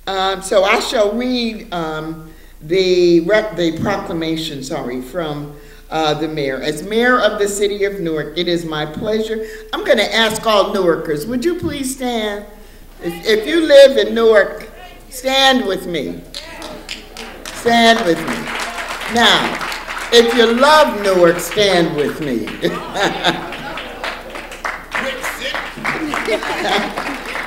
Um, so I shall read um, the, the proclamation, sorry, from uh, the mayor. As mayor of the city of Newark, it is my pleasure. I'm going to ask all Newarkers, would you please stand? If, if you live in Newark, stand with me. Stand with me. Now, if you love Newark, stand with me.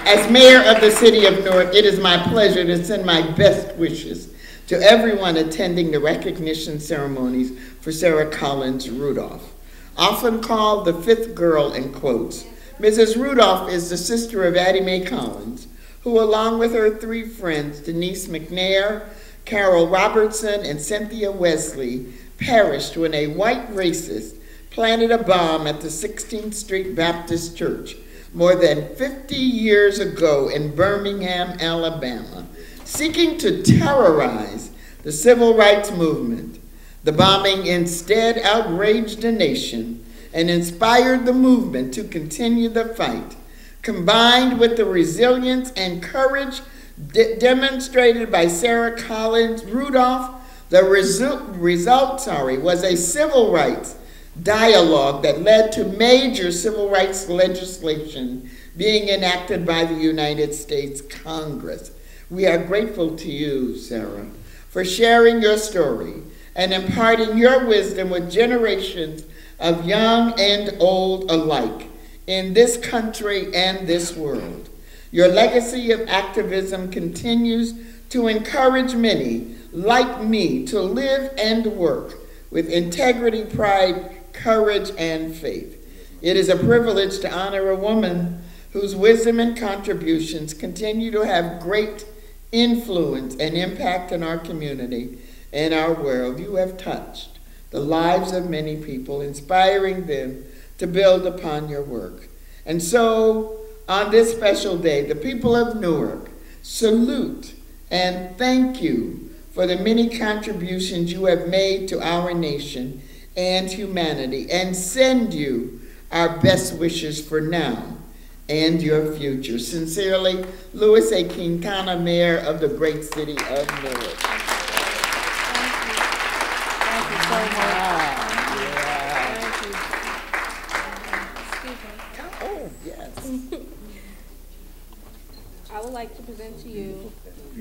As mayor of the city of Newark, it is my pleasure to send my best wishes to everyone attending the recognition ceremonies for Sarah Collins Rudolph. Often called the fifth girl in quotes, Mrs. Rudolph is the sister of Addie Mae Collins, who along with her three friends, Denise McNair, Carol Robertson, and Cynthia Wesley, perished when a white racist planted a bomb at the 16th Street Baptist Church more than 50 years ago in Birmingham, Alabama, seeking to terrorize the civil rights movement. The bombing instead outraged the nation and inspired the movement to continue the fight, combined with the resilience and courage de demonstrated by Sarah Collins Rudolph. The resu result, sorry, was a civil rights dialogue that led to major civil rights legislation being enacted by the United States Congress. We are grateful to you, Sarah, for sharing your story and imparting your wisdom with generations of young and old alike in this country and this world. Your legacy of activism continues to encourage many, like me, to live and work with integrity, pride, courage, and faith. It is a privilege to honor a woman whose wisdom and contributions continue to have great influence and impact in our community and our world. You have touched the lives of many people, inspiring them to build upon your work. And so, on this special day, the people of Newark salute and thank you for the many contributions you have made to our nation and humanity, and send you our best wishes for now and your future. Sincerely, Luis A. Quintana, Mayor of the great city of Newark. Thank you Thank you so much. Oh, yes. I would like to present to you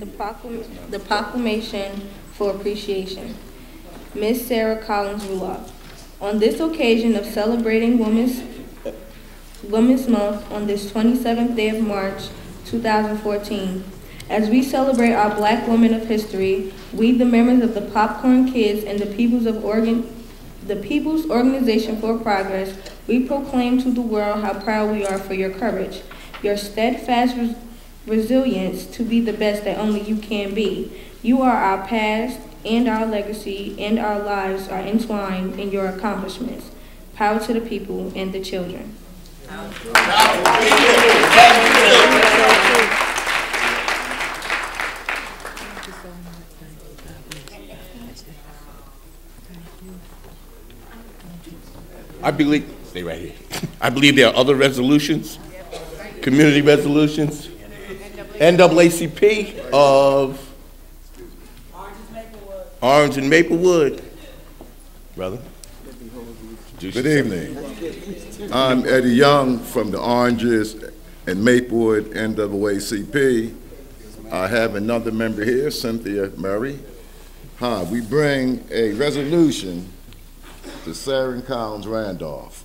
the proclam- the proclamation for appreciation. Miss Sarah Collins Rudolph. On this occasion of celebrating Women's, Women's Month on this 27th day of March 2014, as we celebrate our black women of history, we, the members of the Popcorn Kids and the People's, of Organ, the People's Organization for Progress, we proclaim to the world how proud we are for your courage, your steadfast resilience to be the best that only you can be. You are our past and our legacy and our lives are entwined in your accomplishments. Power to the people and the children. I believe, stay right here. I believe there are other resolutions, community resolutions, NAACP of Orange and Maplewood. Brother? Good evening. I'm Eddie Young from the Oranges and Maplewood NAACP. I have another member here, Cynthia Murray. Hi, we bring a resolution to Sarah Collins Randolph.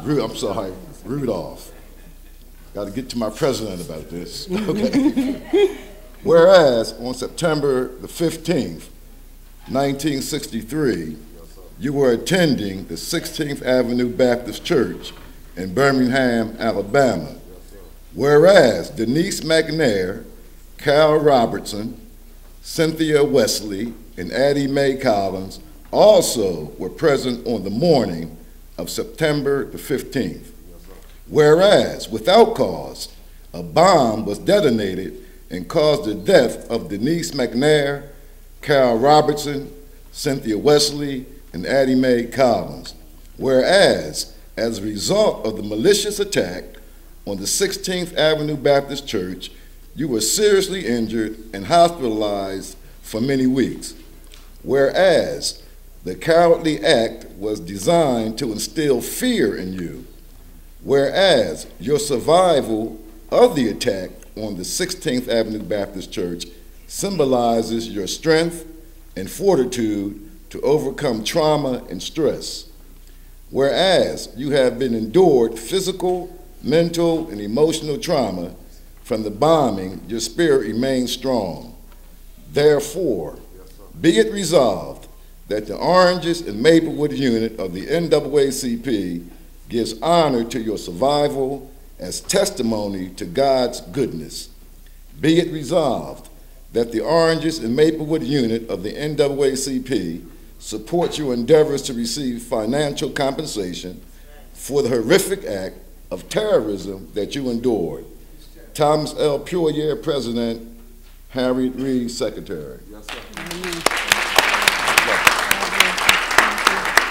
Ru- I'm sorry, Rudolph. Got to get to my president about this. Okay. Whereas on September the 15th, 1963, you were attending the 16th Avenue Baptist Church in Birmingham, Alabama. Whereas Denise McNair, Carol Robertson, Cynthia Wesley, and Addie Mae Collins also were present on the morning of September the 15th. Whereas, without cause, a bomb was detonated and caused the death of Denise McNair, Carol Robertson, Cynthia Wesley, and Addie Mae Collins. Whereas, as a result of the malicious attack on the 16th Avenue Baptist Church, you were seriously injured and hospitalized for many weeks. Whereas, the cowardly act was designed to instill fear in you. Whereas, your survival of the attack on the 16th Avenue Baptist Church symbolizes your strength and fortitude to overcome trauma and stress. Whereas you have been endured physical, mental, and emotional trauma from the bombing, your spirit remains strong. Therefore, be it resolved that the Oranges and Maplewood unit of the NAACP gives honor to your survival as testimony to God's goodness. Be it resolved that the Oranges and Maplewood unit of the NAACP supports your endeavors to receive financial compensation for the horrific act of terrorism that you endured. Thomas L. Puryear, President, Harriet Reed, Secretary.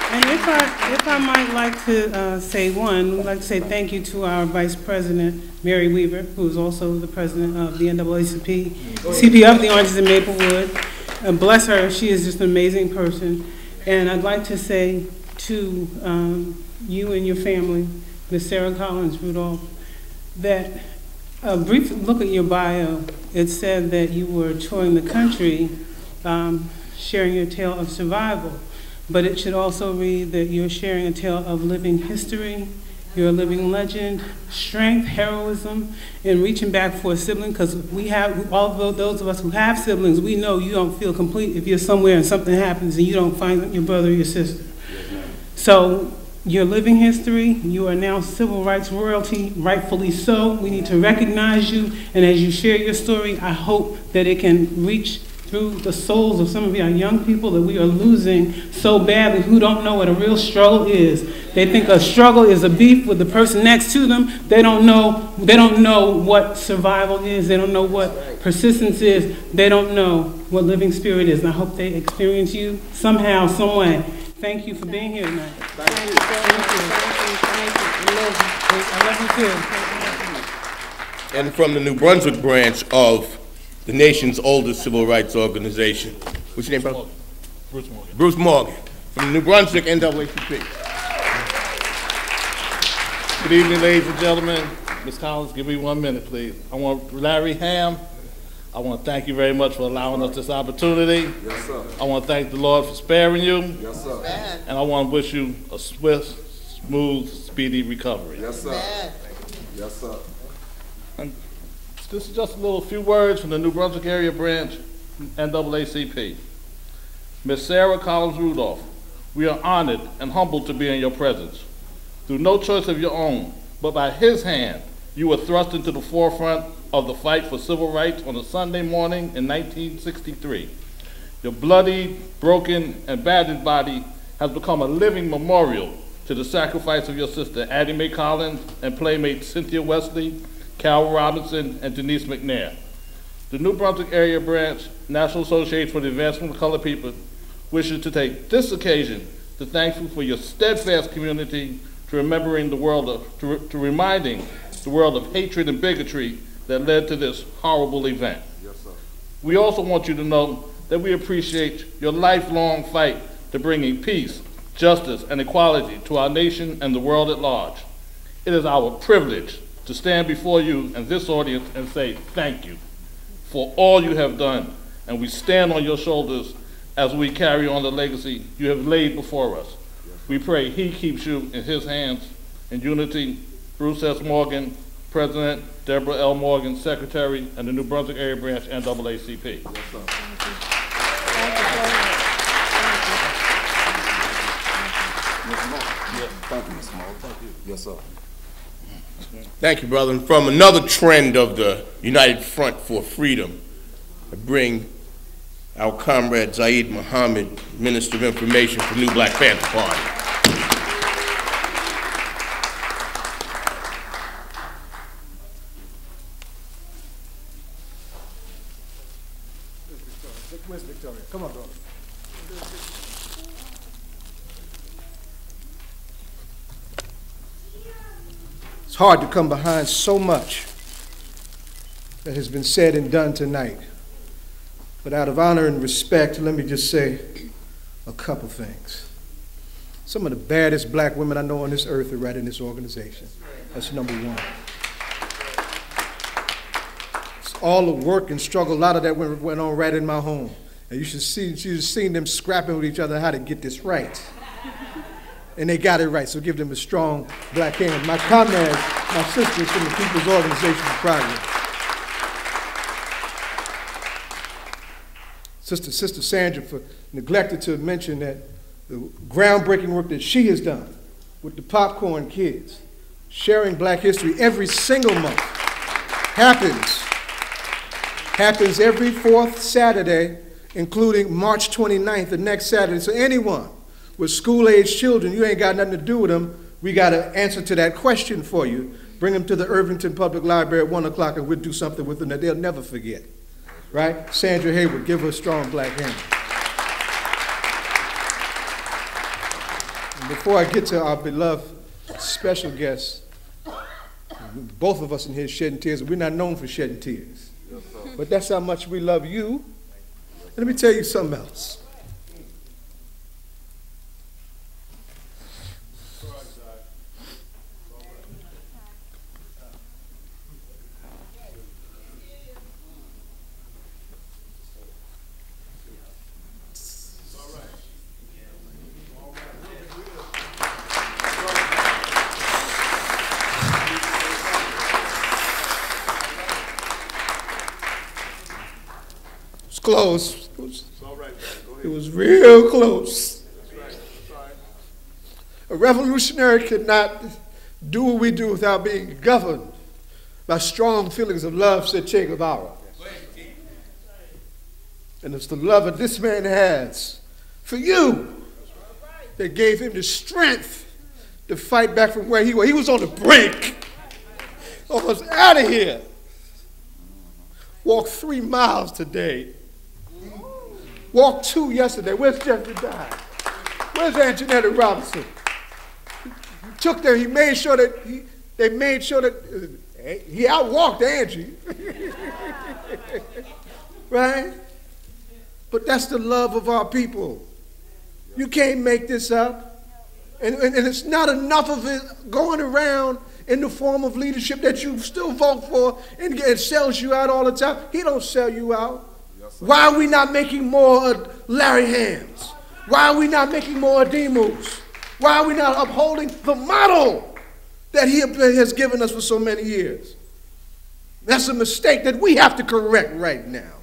And if I, if I might like to uh, say one, I'd like to say thank you to our Vice President, Mary Weaver, who is also the President of the NAACP, CP of the Oranges and Maplewood. Uh, Bless her, she is just an amazing person. And I'd like to say to um, you and your family, Ms. Sarah Collins Rudolph, that a brief look at your bio, it said that you were touring the country, um, sharing your tale of survival. But it should also read that you're sharing a tale of living history, you're a living legend, strength, heroism, and reaching back for a sibling, because we have, all of those of us who have siblings, we know you don't feel complete if you're somewhere and something happens and you don't find your brother or your sister. So your living history, you are now civil rights royalty, rightfully so. We need to recognize you, and as you share your story, I hope that it can reach through the souls of some of our young people that we are losing so badly who don't know what a real struggle is. They think a struggle is a beef with the person next to them. They don't know, they don't know what survival is. They don't know what persistence is. They don't know what living spirit is. And I hope they experience you somehow, some way. Thank you for being here tonight. Thank you. Thank you. Thank you. I love you too. And from the New Brunswick branch of the nation's oldest civil rights organization. What's your name, brother? Bruce Morgan. Bruce Morgan, from New Brunswick NAACP. Good evening, ladies and gentlemen. Ms. Collins, give me one minute, please. I want Larry Hamm. I want to thank you very much for allowing us this opportunity. Yes, sir. I want to thank the Lord for sparing you. Yes, sir. And I want to wish you a swift, smooth, speedy recovery. Yes, sir. Yes, sir. This is just a little few words from the New Brunswick area branch, NAACP. Miss Sarah Collins Rudolph, we are honored and humbled to be in your presence. Through no choice of your own, but by his hand, you were thrust into the forefront of the fight for civil rights on a Sunday morning in 1963. Your bloody, broken, and battered body has become a living memorial to the sacrifice of your sister Addie Mae Collins and playmate Cynthia Wesley, Cal Robinson, and Denise McNair. The New Brunswick Area Branch National Association for the Advancement of Colored People wishes to take this occasion to thank you for your steadfast community to remembering the world of, to, to reminding the world of hatred and bigotry that led to this horrible event. Yes, sir. We also want you to know that we appreciate your lifelong fight to bringing peace, justice, and equality to our nation and the world at large. It is our privilege to stand before you and this audience and say thank you for all you have done, and we stand on your shoulders as we carry on the legacy you have laid before us. We pray he keeps you in his hands in unity. Bruce S. Morgan, President, Deborah L. Morgan, Secretary, and the New Brunswick Area Branch NAACP. Thank you, Mr. Morgan. Thank you. Yes, sir. Thank you, brother. And from another trend of the United Front for Freedom, I bring our comrade Zayid Muhammad, Minister of Information for New Black Panther Party. Where's Victoria? Come on, brother. It's hard to come behind so much that has been said and done tonight. But out of honor and respect, let me just say a couple things. Some of the baddest black women I know on this earth are right in this organization. That's number one. It's all the work and struggle, a lot of that went, went on right in my home. And you should see, you should have seen them scrapping with each other how to get this right. And they got it right, so give them a strong black hand. My comrades, my sisters from the People's Organization for Progress. Sister, Sister Sandra for neglected to mention that the groundbreaking work that she has done with the popcorn kids, sharing black history every single month, happens, happens every fourth Saturday including March 29th, the next Saturday. So anyone with school-age children, you ain't got nothing to do with them. We got an answer to that question for you. Bring them to the Irvington Public Library at 1 o'clock and we'll do something with them that they'll never forget. Right? Sandra Hayward, give her a strong black hand. And before I get to our beloved special guest, both of us in here shedding tears, we're not known for shedding tears. But that's how much we love you. And let me tell you something else. It's close. It was, it was real close. Revolutionary cannot do what we do without being governed by strong feelings of love, said Che Guevara. And it's the love that this man has for you that gave him the strength to fight back from where he was. He was on the brink, almost out of here. Walked three miles today. Walked two yesterday. Where's Jeffrey Dye? Where's Anjanetta Robinson? Took them, he made sure that he, they made sure that uh, he outwalked Angie. right? But that's the love of our people. You can't make this up. And, and, and it's not enough of it going around in the form of leadership that you still vote for and it sells you out all the time. He don't sell you out. Why are we not making more Larry Hamms? Why are we not making more of Demus? Why are we not upholding the model that he has given us for so many years? That's a mistake that we have to correct right now.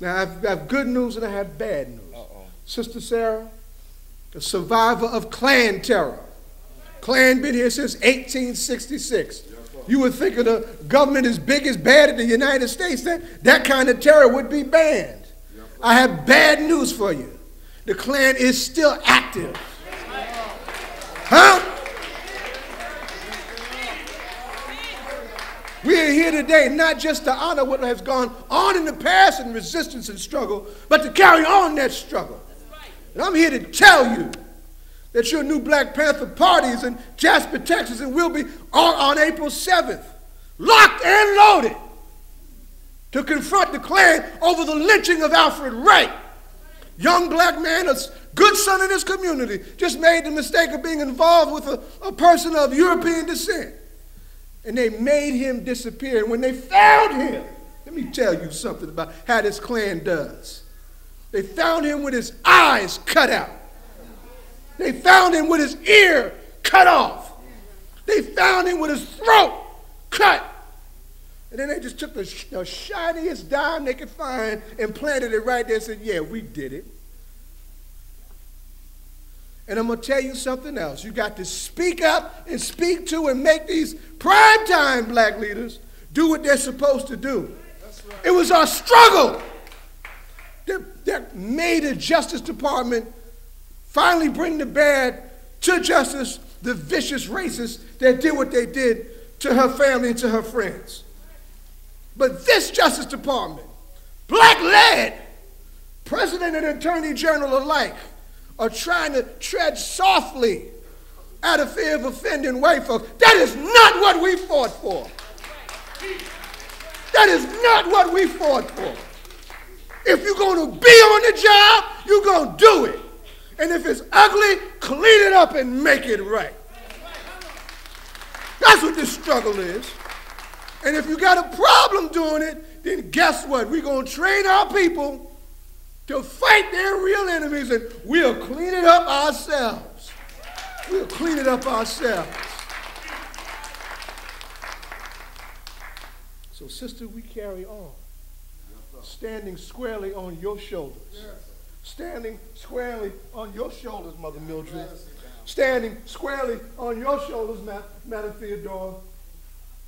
Now, I've, good news and I have bad news. Sister Sarah, a survivor of Klan terror. Klan been here since 1866. You would think of the government as big as bad in the United States, that that kind of terror would be banned. I have bad news for you. The Klan is still active. Huh? We are here today not just to honor what has gone on in the past in resistance and struggle, but to carry on that struggle. And I'm here to tell you that your new Black Panther parties in Jasper, Texas, and will be on, on April 7th, locked and loaded to confront the Klan over the lynching of Alfred Wright. Young black man, good son in this community, just made the mistake of being involved with a, a person of European descent. And they made him disappear. And when they found him, let me tell you something about how this Klan does. They found him with his eyes cut out. They found him with his ear cut off. They found him with his throat cut. And then they just took the, the shiniest dime they could find and planted it right there and said, Yeah, we did it. And I'm going to tell you something else. You got to speak up and speak to and make these primetime black leaders do what they're supposed to do. Right. It was our struggle that, that made the Justice Department finally bring to bear to justice the vicious racists that did what they did to her family and to her friends. But this Justice Department, black led, President and Attorney General alike, are trying to tread softly out of fear of offending white folks. That is not what we fought for. That is not what we fought for. If you're going to be on the job, you're going to do it. And if it's ugly, clean it up and make it right. That's what this struggle is. And if you got a problem doing it, then guess what? We're going to train our people to fight their real enemies and we'll clean it up ourselves. We'll clean it up ourselves. So, sister, we carry on. Standing squarely on your shoulders. Standing squarely on your shoulders, Mother Mildred. Standing squarely on your shoulders, Madam Theodora.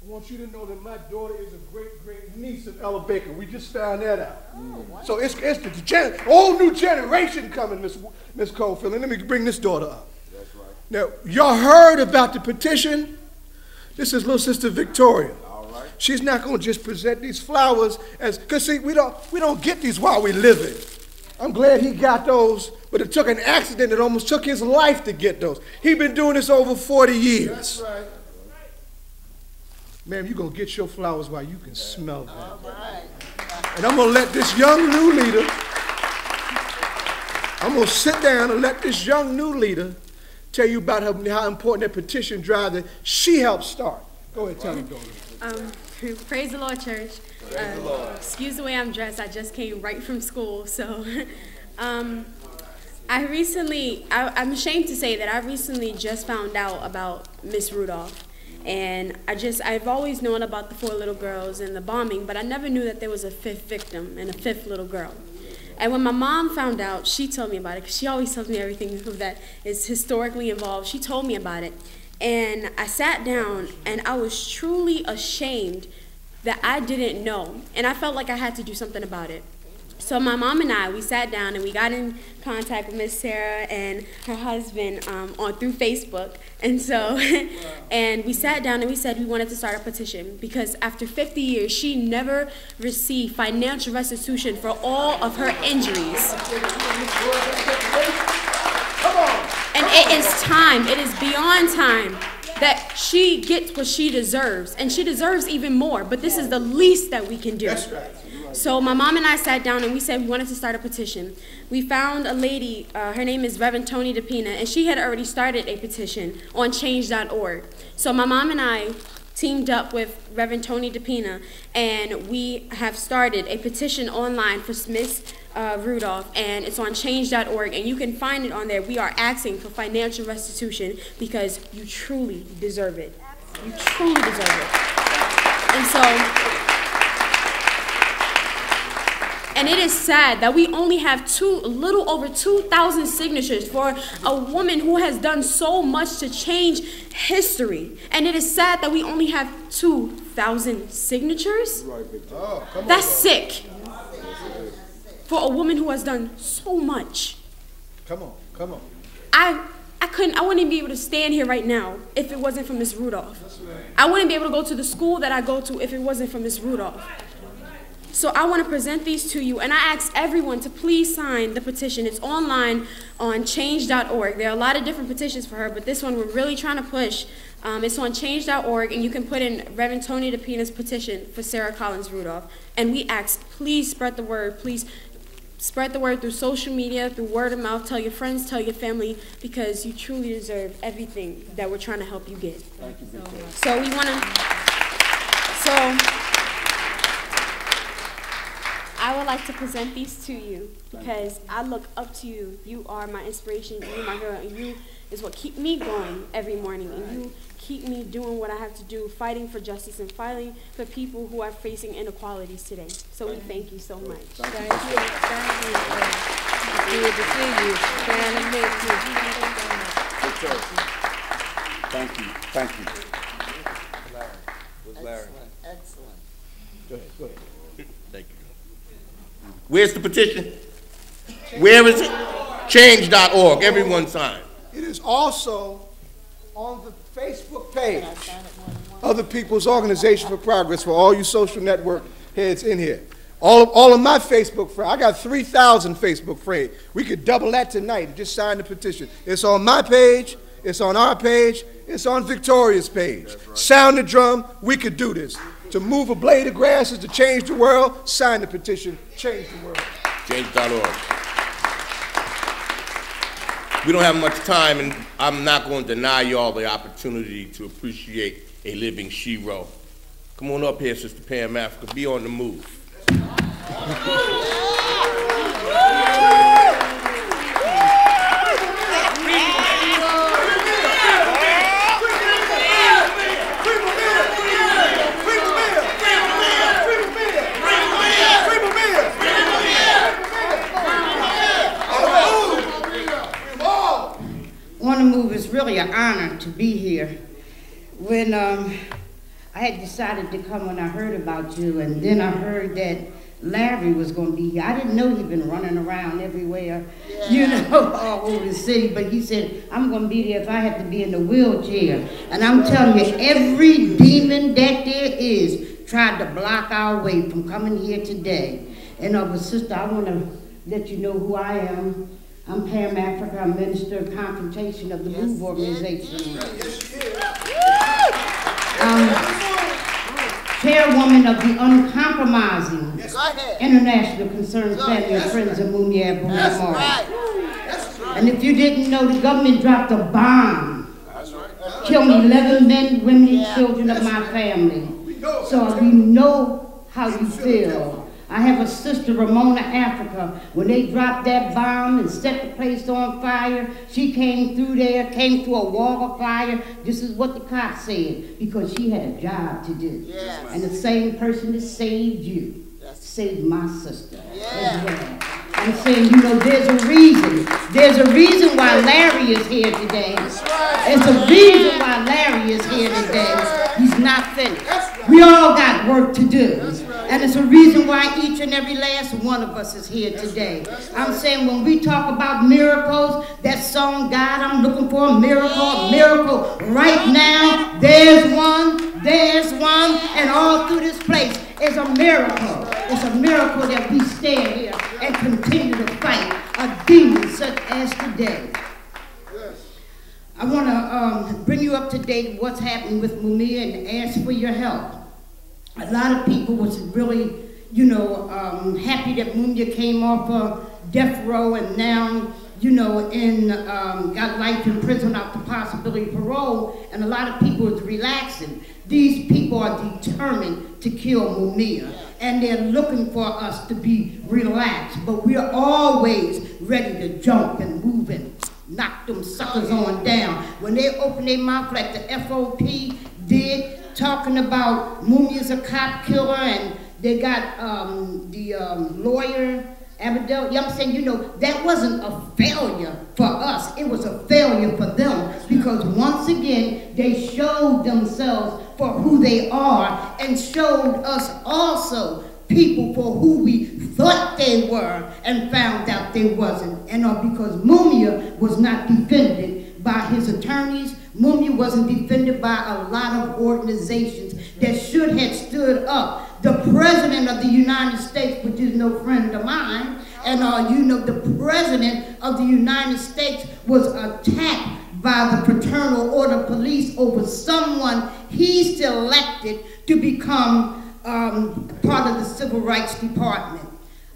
I want you to know that my daughter is a great, great niece of Ella Baker. We just found that out. Oh, so it's, it's the gen- whole new generation coming, Miss Miss Cofield. And let me bring this daughter up. That's right. Now, y'all heard about the petition? This is little sister Victoria. All right. She's not going to just present these flowers as, because see, we don't, we don't get these while we live it. I'm glad he got those, but it took an accident that almost took his life to get those. He's been doing this over 40 years. That's right. Ma'am, you're going to get your flowers while you can smell them. And I'm going to let this young new leader, I'm going to sit down and let this young new leader tell you about how, how important that petition drive that she helped start. Go ahead, tell me, daughter. Um, praise the Lord, church. Praise the Uh, Lord. Excuse the way I'm dressed. I just came right from school, so. um, I recently, I, I'm ashamed to say that I recently just found out about Miss Rudolph. And I just, I've always known about the four little girls and the bombing, but I never knew that there was a fifth victim and a fifth little girl. And when my mom found out, she told me about it, because she always tells me everything that is historically involved. She told me about it. And I sat down, and I was truly ashamed that I didn't know. And I felt like I had to do something about it. So my mom and I, we sat down and we got in contact with Miss Sarah and her husband um, on through Facebook. And so, and we sat down and we said we wanted to start a petition because after 50 years, she never received financial restitution for all of her injuries. And it is time, it is beyond time that she gets what she deserves. And she deserves even more, but this is the least that we can do. So my mom and I sat down and we said we wanted to start a petition. We found a lady, uh, her name is Reverend Tony DePina, and she had already started a petition on change.org. So my mom and I teamed up with Reverend Tony DePina, and we have started a petition online for Miss uh, Rudolph, and it's on change.org, and you can find it on there. We are asking for financial restitution because you truly deserve it. You truly deserve it. And so, and it is sad that we only have two, little over 2,000 signatures for a woman who has done so much to change history. And it is sad that we only have 2,000 signatures. Oh, That's sick for a woman who has done so much. Come on, come on. I, I couldn't, I wouldn't even be able to stand here right now if it wasn't for Miss Rudolph. I wouldn't be able to go to the school that I go to if it wasn't for Miss Rudolph. So I want to present these to you, and I ask everyone to please sign the petition. It's online on change.org. There are a lot of different petitions for her, but this one we're really trying to push. Um, it's on change.org, and you can put in Reverend Tony DePina's petition for Sarah Collins Rudolph. And we ask, please spread the word. Please spread the word through social media, through word of mouth. Tell your friends, tell your family, because you truly deserve everything that we're trying to help you get. Thank you so, much. so we want to. So. I would like to present these to you because I look up to you. You are my inspiration. You are my hero. And you is what keep me going every morning. And you keep me doing what I have to do, fighting for justice and fighting for people who are facing inequalities today. So we thank you so much. Thank you. Thank you. Good to see you. Thank to meet you. Good job. Thank you, thank you. Where's Larry? Excellent. Go ahead, go ahead. Thank you. Where's the petition? Where is it? Change.org. Everyone sign. It is also on the Facebook page of the People's Organization for Progress for all you social network heads in here. All of, all of my Facebook friends, I got 3,000 Facebook friends. We could double that tonight and just sign the petition. It's on my page, it's on our page, it's on Victoria's page. Sound the drum, we could do this. To move a blade of grass is to change the world, sign the petition, change the world. Change.org. We don't have much time, and I'm not going to deny y'all the opportunity to appreciate a living shero. Come on up here, Sister Pam Africa. Be on the move. On the Move is really an honor to be here. When um, I had decided to come when I heard about you, and then I heard that Larry was going to be here. I didn't know he'd been running around everywhere, you know, all over the city. But he said, I'm going to be there if I have to be in the wheelchair. And I'm telling you, every demon that there is tried to block our way from coming here today. And uh, but sister, I want to let you know who I am. I'm Pam Africa. I'm Minister of Confrontation of the Move Organization. Yes, Um, chairwoman of the Uncompromising International Concerned Family and Friends of Mumia Abu Jamal. And if you didn't know, the government dropped a bomb, killed 11 men, women, and children of my family. So you know how you feel. I have a sister, Ramona Africa. When they dropped that bomb and set the place on fire, she came through there, came through a wall of fire. This is what the cop said, because she had a job to do. Yes. And the same person that saved you saved my sister as well. I'm saying, you know, there's a reason. There's a reason why Larry is here today. There's a reason why Larry is here today. He's not finished. We all got work to do. And it's a reason why each and every last one of us is here today. I'm saying when we talk about miracles, that song, God, I'm looking for a miracle, a miracle. Right now, there's one, there's one, and all through this place is a miracle. It's a miracle that we stand here and continue to fight a demon such as today. I want to um, bring you up to date what's happening with Mumia and ask for your help. A lot of people was really, you know, um, happy that Mumia came off of death row and now, you know, in um, got life in prison out the possibility of parole, and a lot of people is relaxing. These people are determined to kill Mumia, and they're looking for us to be relaxed, but we are always ready to jump and move and knock them suckers on down. When they open their mouth like the FOP did, talking about Mumia's a cop killer, and they got um, the um, lawyer, Abadel, you know I'm saying? You know, that wasn't a failure for us. It was a failure for them because once again, they showed themselves for who they are and showed us also people for who we thought they were and found out they wasn't. And uh, because Mumia was not defended by his attorneys, Mumia wasn't defended by a lot of organizations that should have stood up. The President of the United States, which is no friend of mine, and uh, you know, the President of the United States was attacked by the Fraternal Order Police over someone he selected to become um, part of the Civil Rights Department.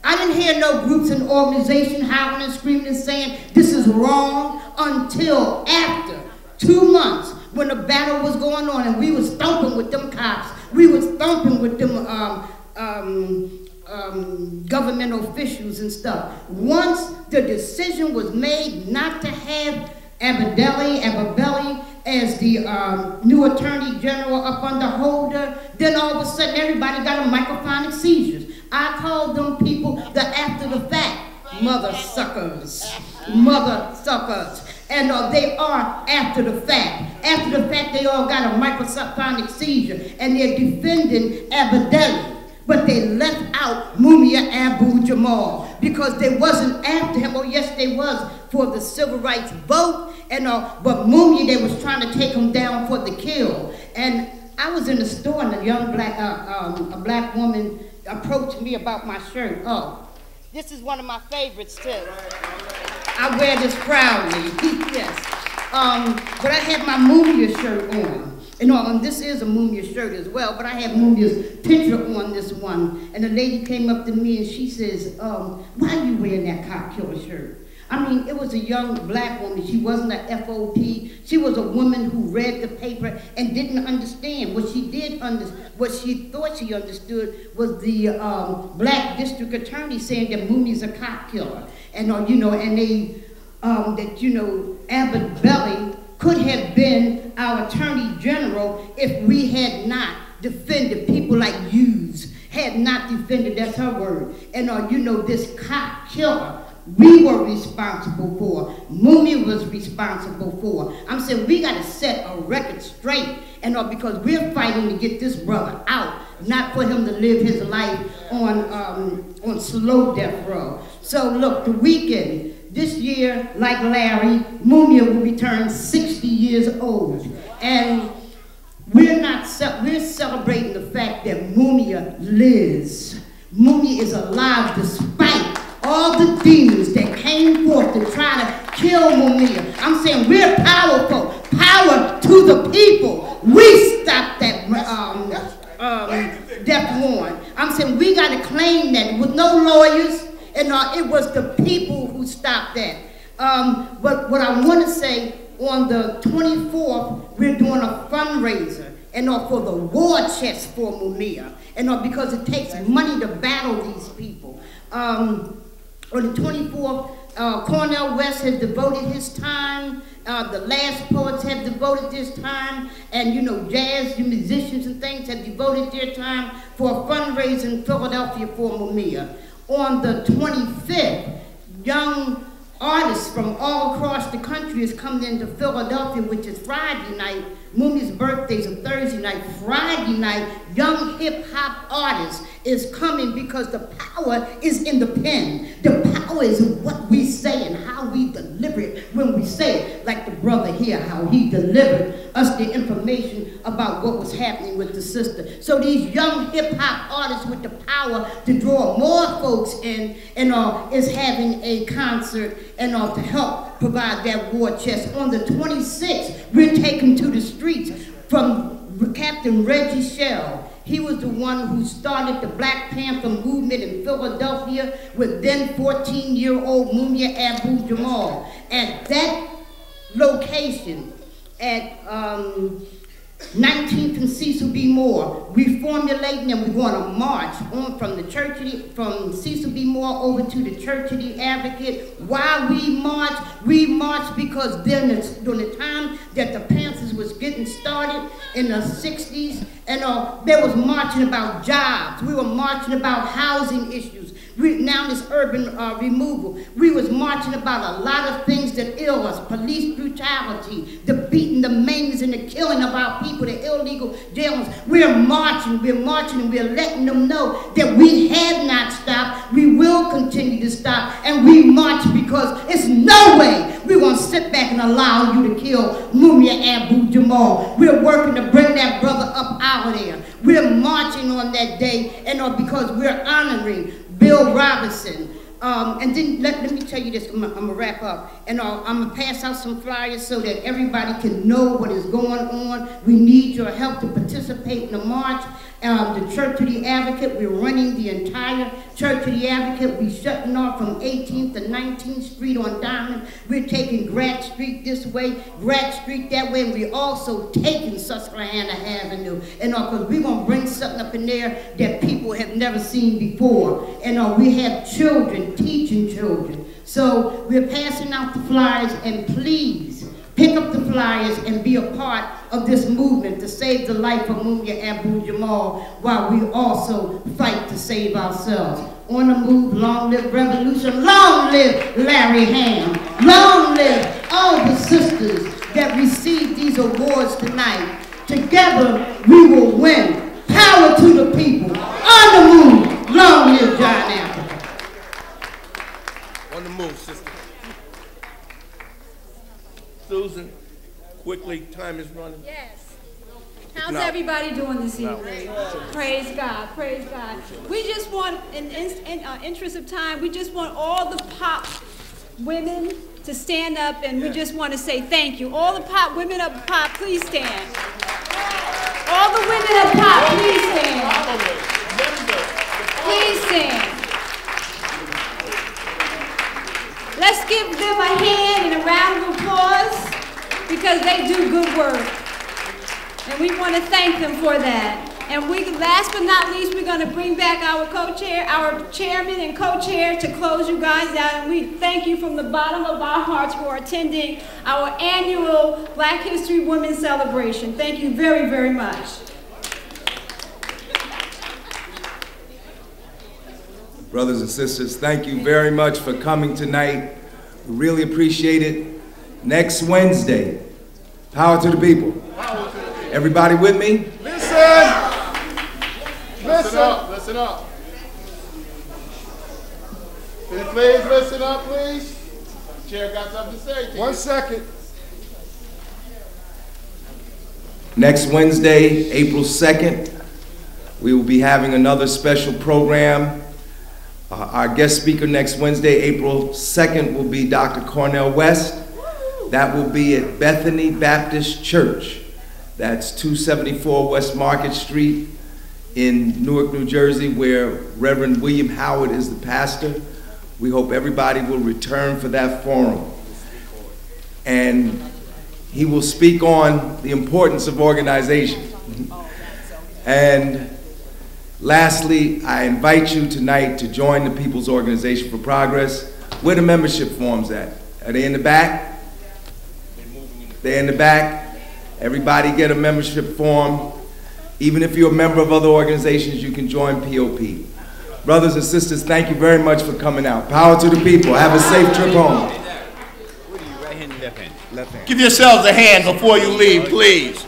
I didn't hear no groups and organizations howling and screaming and saying this is wrong until after two months when the battle was going on and we was thumping with them cops. We was thumping with them um, um, um, government officials and stuff. Once the decision was made not to have Abadeli, Ababelli as the um, new Attorney General up under Holder, then all of a sudden everybody got a microphonic seizures. I called them people the after the fact mother suckers, mother suckers. And uh, they are after the fact. After the fact, they all got a microphonic seizure, and they're defending Abadeli. But they left out Mumia Abu Jamal because they wasn't after him. Oh, yes, they was for the civil rights vote. And uh, but Mumia, they was trying to take him down for the kill. And I was in the store, and a young black, uh, um, a black woman approached me about my shirt. Oh, this is one of my favorites too. I wear this proudly. yes. Um, but I had my Mumia shirt on. And, all, and this is a Mumia shirt as well, but I have Mumia's picture on this one. And the lady came up to me and she says, um, why are you wearing that killer shirt? I mean, it was a young black woman. She wasn't a FOP. She was a woman who read the paper and didn't understand. What she did under, what she thought she understood was the um, black district attorney saying that Mooney's a cop killer, and uh, you know, and they um, that you know, Abbott Belly could have been our attorney general if we had not defended people like yous, had not defended. That's her word. And uh, you know, this cop killer we were responsible for, Mumi was responsible for. I'm saying we got to set a record straight, and all because we're fighting to get this brother out, not for him to live his life on um, on slow death row. So look, the weekend this year, like Larry, Mumia will be turned 60 years old, and we're not we're celebrating the fact that Mumia lives. Mumia is alive despite all the demons that came forth to try to kill Mumia. I'm saying we're powerful. Power to the people. We stopped that um, um, death warrant. I'm saying we got to claim that with no lawyers, and uh, it was the people who stopped that. Um, but what I want to say on the 24th, we're doing a fundraiser and uh, for the war chest for Mumia, and uh, because it takes money to battle these people. Um, on the 24th, uh, Cornel West has devoted his time. Uh, the last poets have devoted this time, and you know, jazz musicians and things have devoted their time for a fundraiser in Philadelphia for Mumia. On the 25th, young artists from all across the country is coming into Philadelphia, which is Friday night. Mumi's birthday is a Thursday night. Friday night, young hip hop artists is coming because the power is in the pen. The power is what we say and how we deliver it when we say it. Like the brother here, how he delivered us the information about what was happening with the sister. So these young hip hop artists with the power to draw more folks in and uh, is having a concert and uh, to help provide that war chest. On the 26th, we're taking to the streets from Captain Reggie Schell. He was the one who started the Black Panther movement in Philadelphia with then 14-year-old Mumia Abu Jamal. At that location, at um, 19th and Cecil B. Moore, we formulating and we want to march on from the church the, from Cecil B. Moore over to the Church of the Advocate. Why we march? We march because then during the time that the Panthers was getting started in the 60s, and uh, they was marching about jobs. We were marching about housing issues. Now this urban uh, removal. We was marching about a lot of things that ill us. Police brutality, the beating, the maimings, and the killing of our people, the illegal jails. We're marching, we're marching, and we're letting them know that we have not stopped. We will continue to stop. And we march because it's no way we're going to sit back and allow you to kill Mumia Abu Jamal. We're working to bring that brother up out of there. We're marching on that day and uh, because we're honoring Bill Robinson. Um, and then let, let me tell you this, I'm gonna wrap up. And uh, I'm gonna pass out some flyers so that everybody can know what is going on. We need your help to participate in the march. Um, the Church of the Advocate, we're running the entire Church of the Advocate. We're shutting off from 18th to 19th Street on Diamond. We're taking Grant Street this way, Grant Street that way, and we're also taking Susquehanna Avenue. And because uh, we're going to bring something up in there that people have never seen before. And uh, we have children, teaching children. So we're passing out the flyers, and please, pick up the flyers and be a part of this movement to save the life of Mumia Abu Jamal while we also fight to save ourselves. On the move, long live revolution, long live Larry Hamm, long live all the sisters that received these awards tonight. Together, we will win. Power to the people. On the move, long live John Africa. On the move, sister. Susan, quickly, time is running. Yes. How's No. everybody doing this No. evening? Praise God, praise God. We just want, in, in, in uh, interest of time, we just want all the pop women to stand up and we just want to say thank you. All the pop women of pop, please stand. All the women of pop, please stand. Please stand. Let's give them a hand and a round of applause because they do good work. And we want to thank them for that. And we, last but not least, we're going to bring back our co-chair, our chairman and co-chair to close you guys out. And we thank you from the bottom of our hearts for attending our annual Black History Women's Celebration. Thank you very, very much. Brothers and sisters, thank you very much for coming tonight. We really appreciate it. Next Wednesday, power to the people. Everybody with me? Listen! Listen up, listen up. Can you please listen up, please? Chair got something to say to you. One second. Next Wednesday, April 2nd, we will be having another special program. Uh, Our guest speaker next Wednesday, April 2nd, will be Dr. Cornel West. That will be at Bethany Baptist Church. That's 274 West Market Street in Newark, New Jersey, where Reverend William Howard is the pastor. We hope everybody will return for that forum. And he will speak on the importance of organization. And lastly, I invite you tonight to join the People's Organization for Progress. Where the membership forms at? Are they in the back? They're in the back. Everybody get a membership form. Even if you're a member of other organizations, you can join POP. Brothers and sisters, thank you very much for coming out. Power to the people. Have a safe trip home. Give yourselves a hand before you leave, please.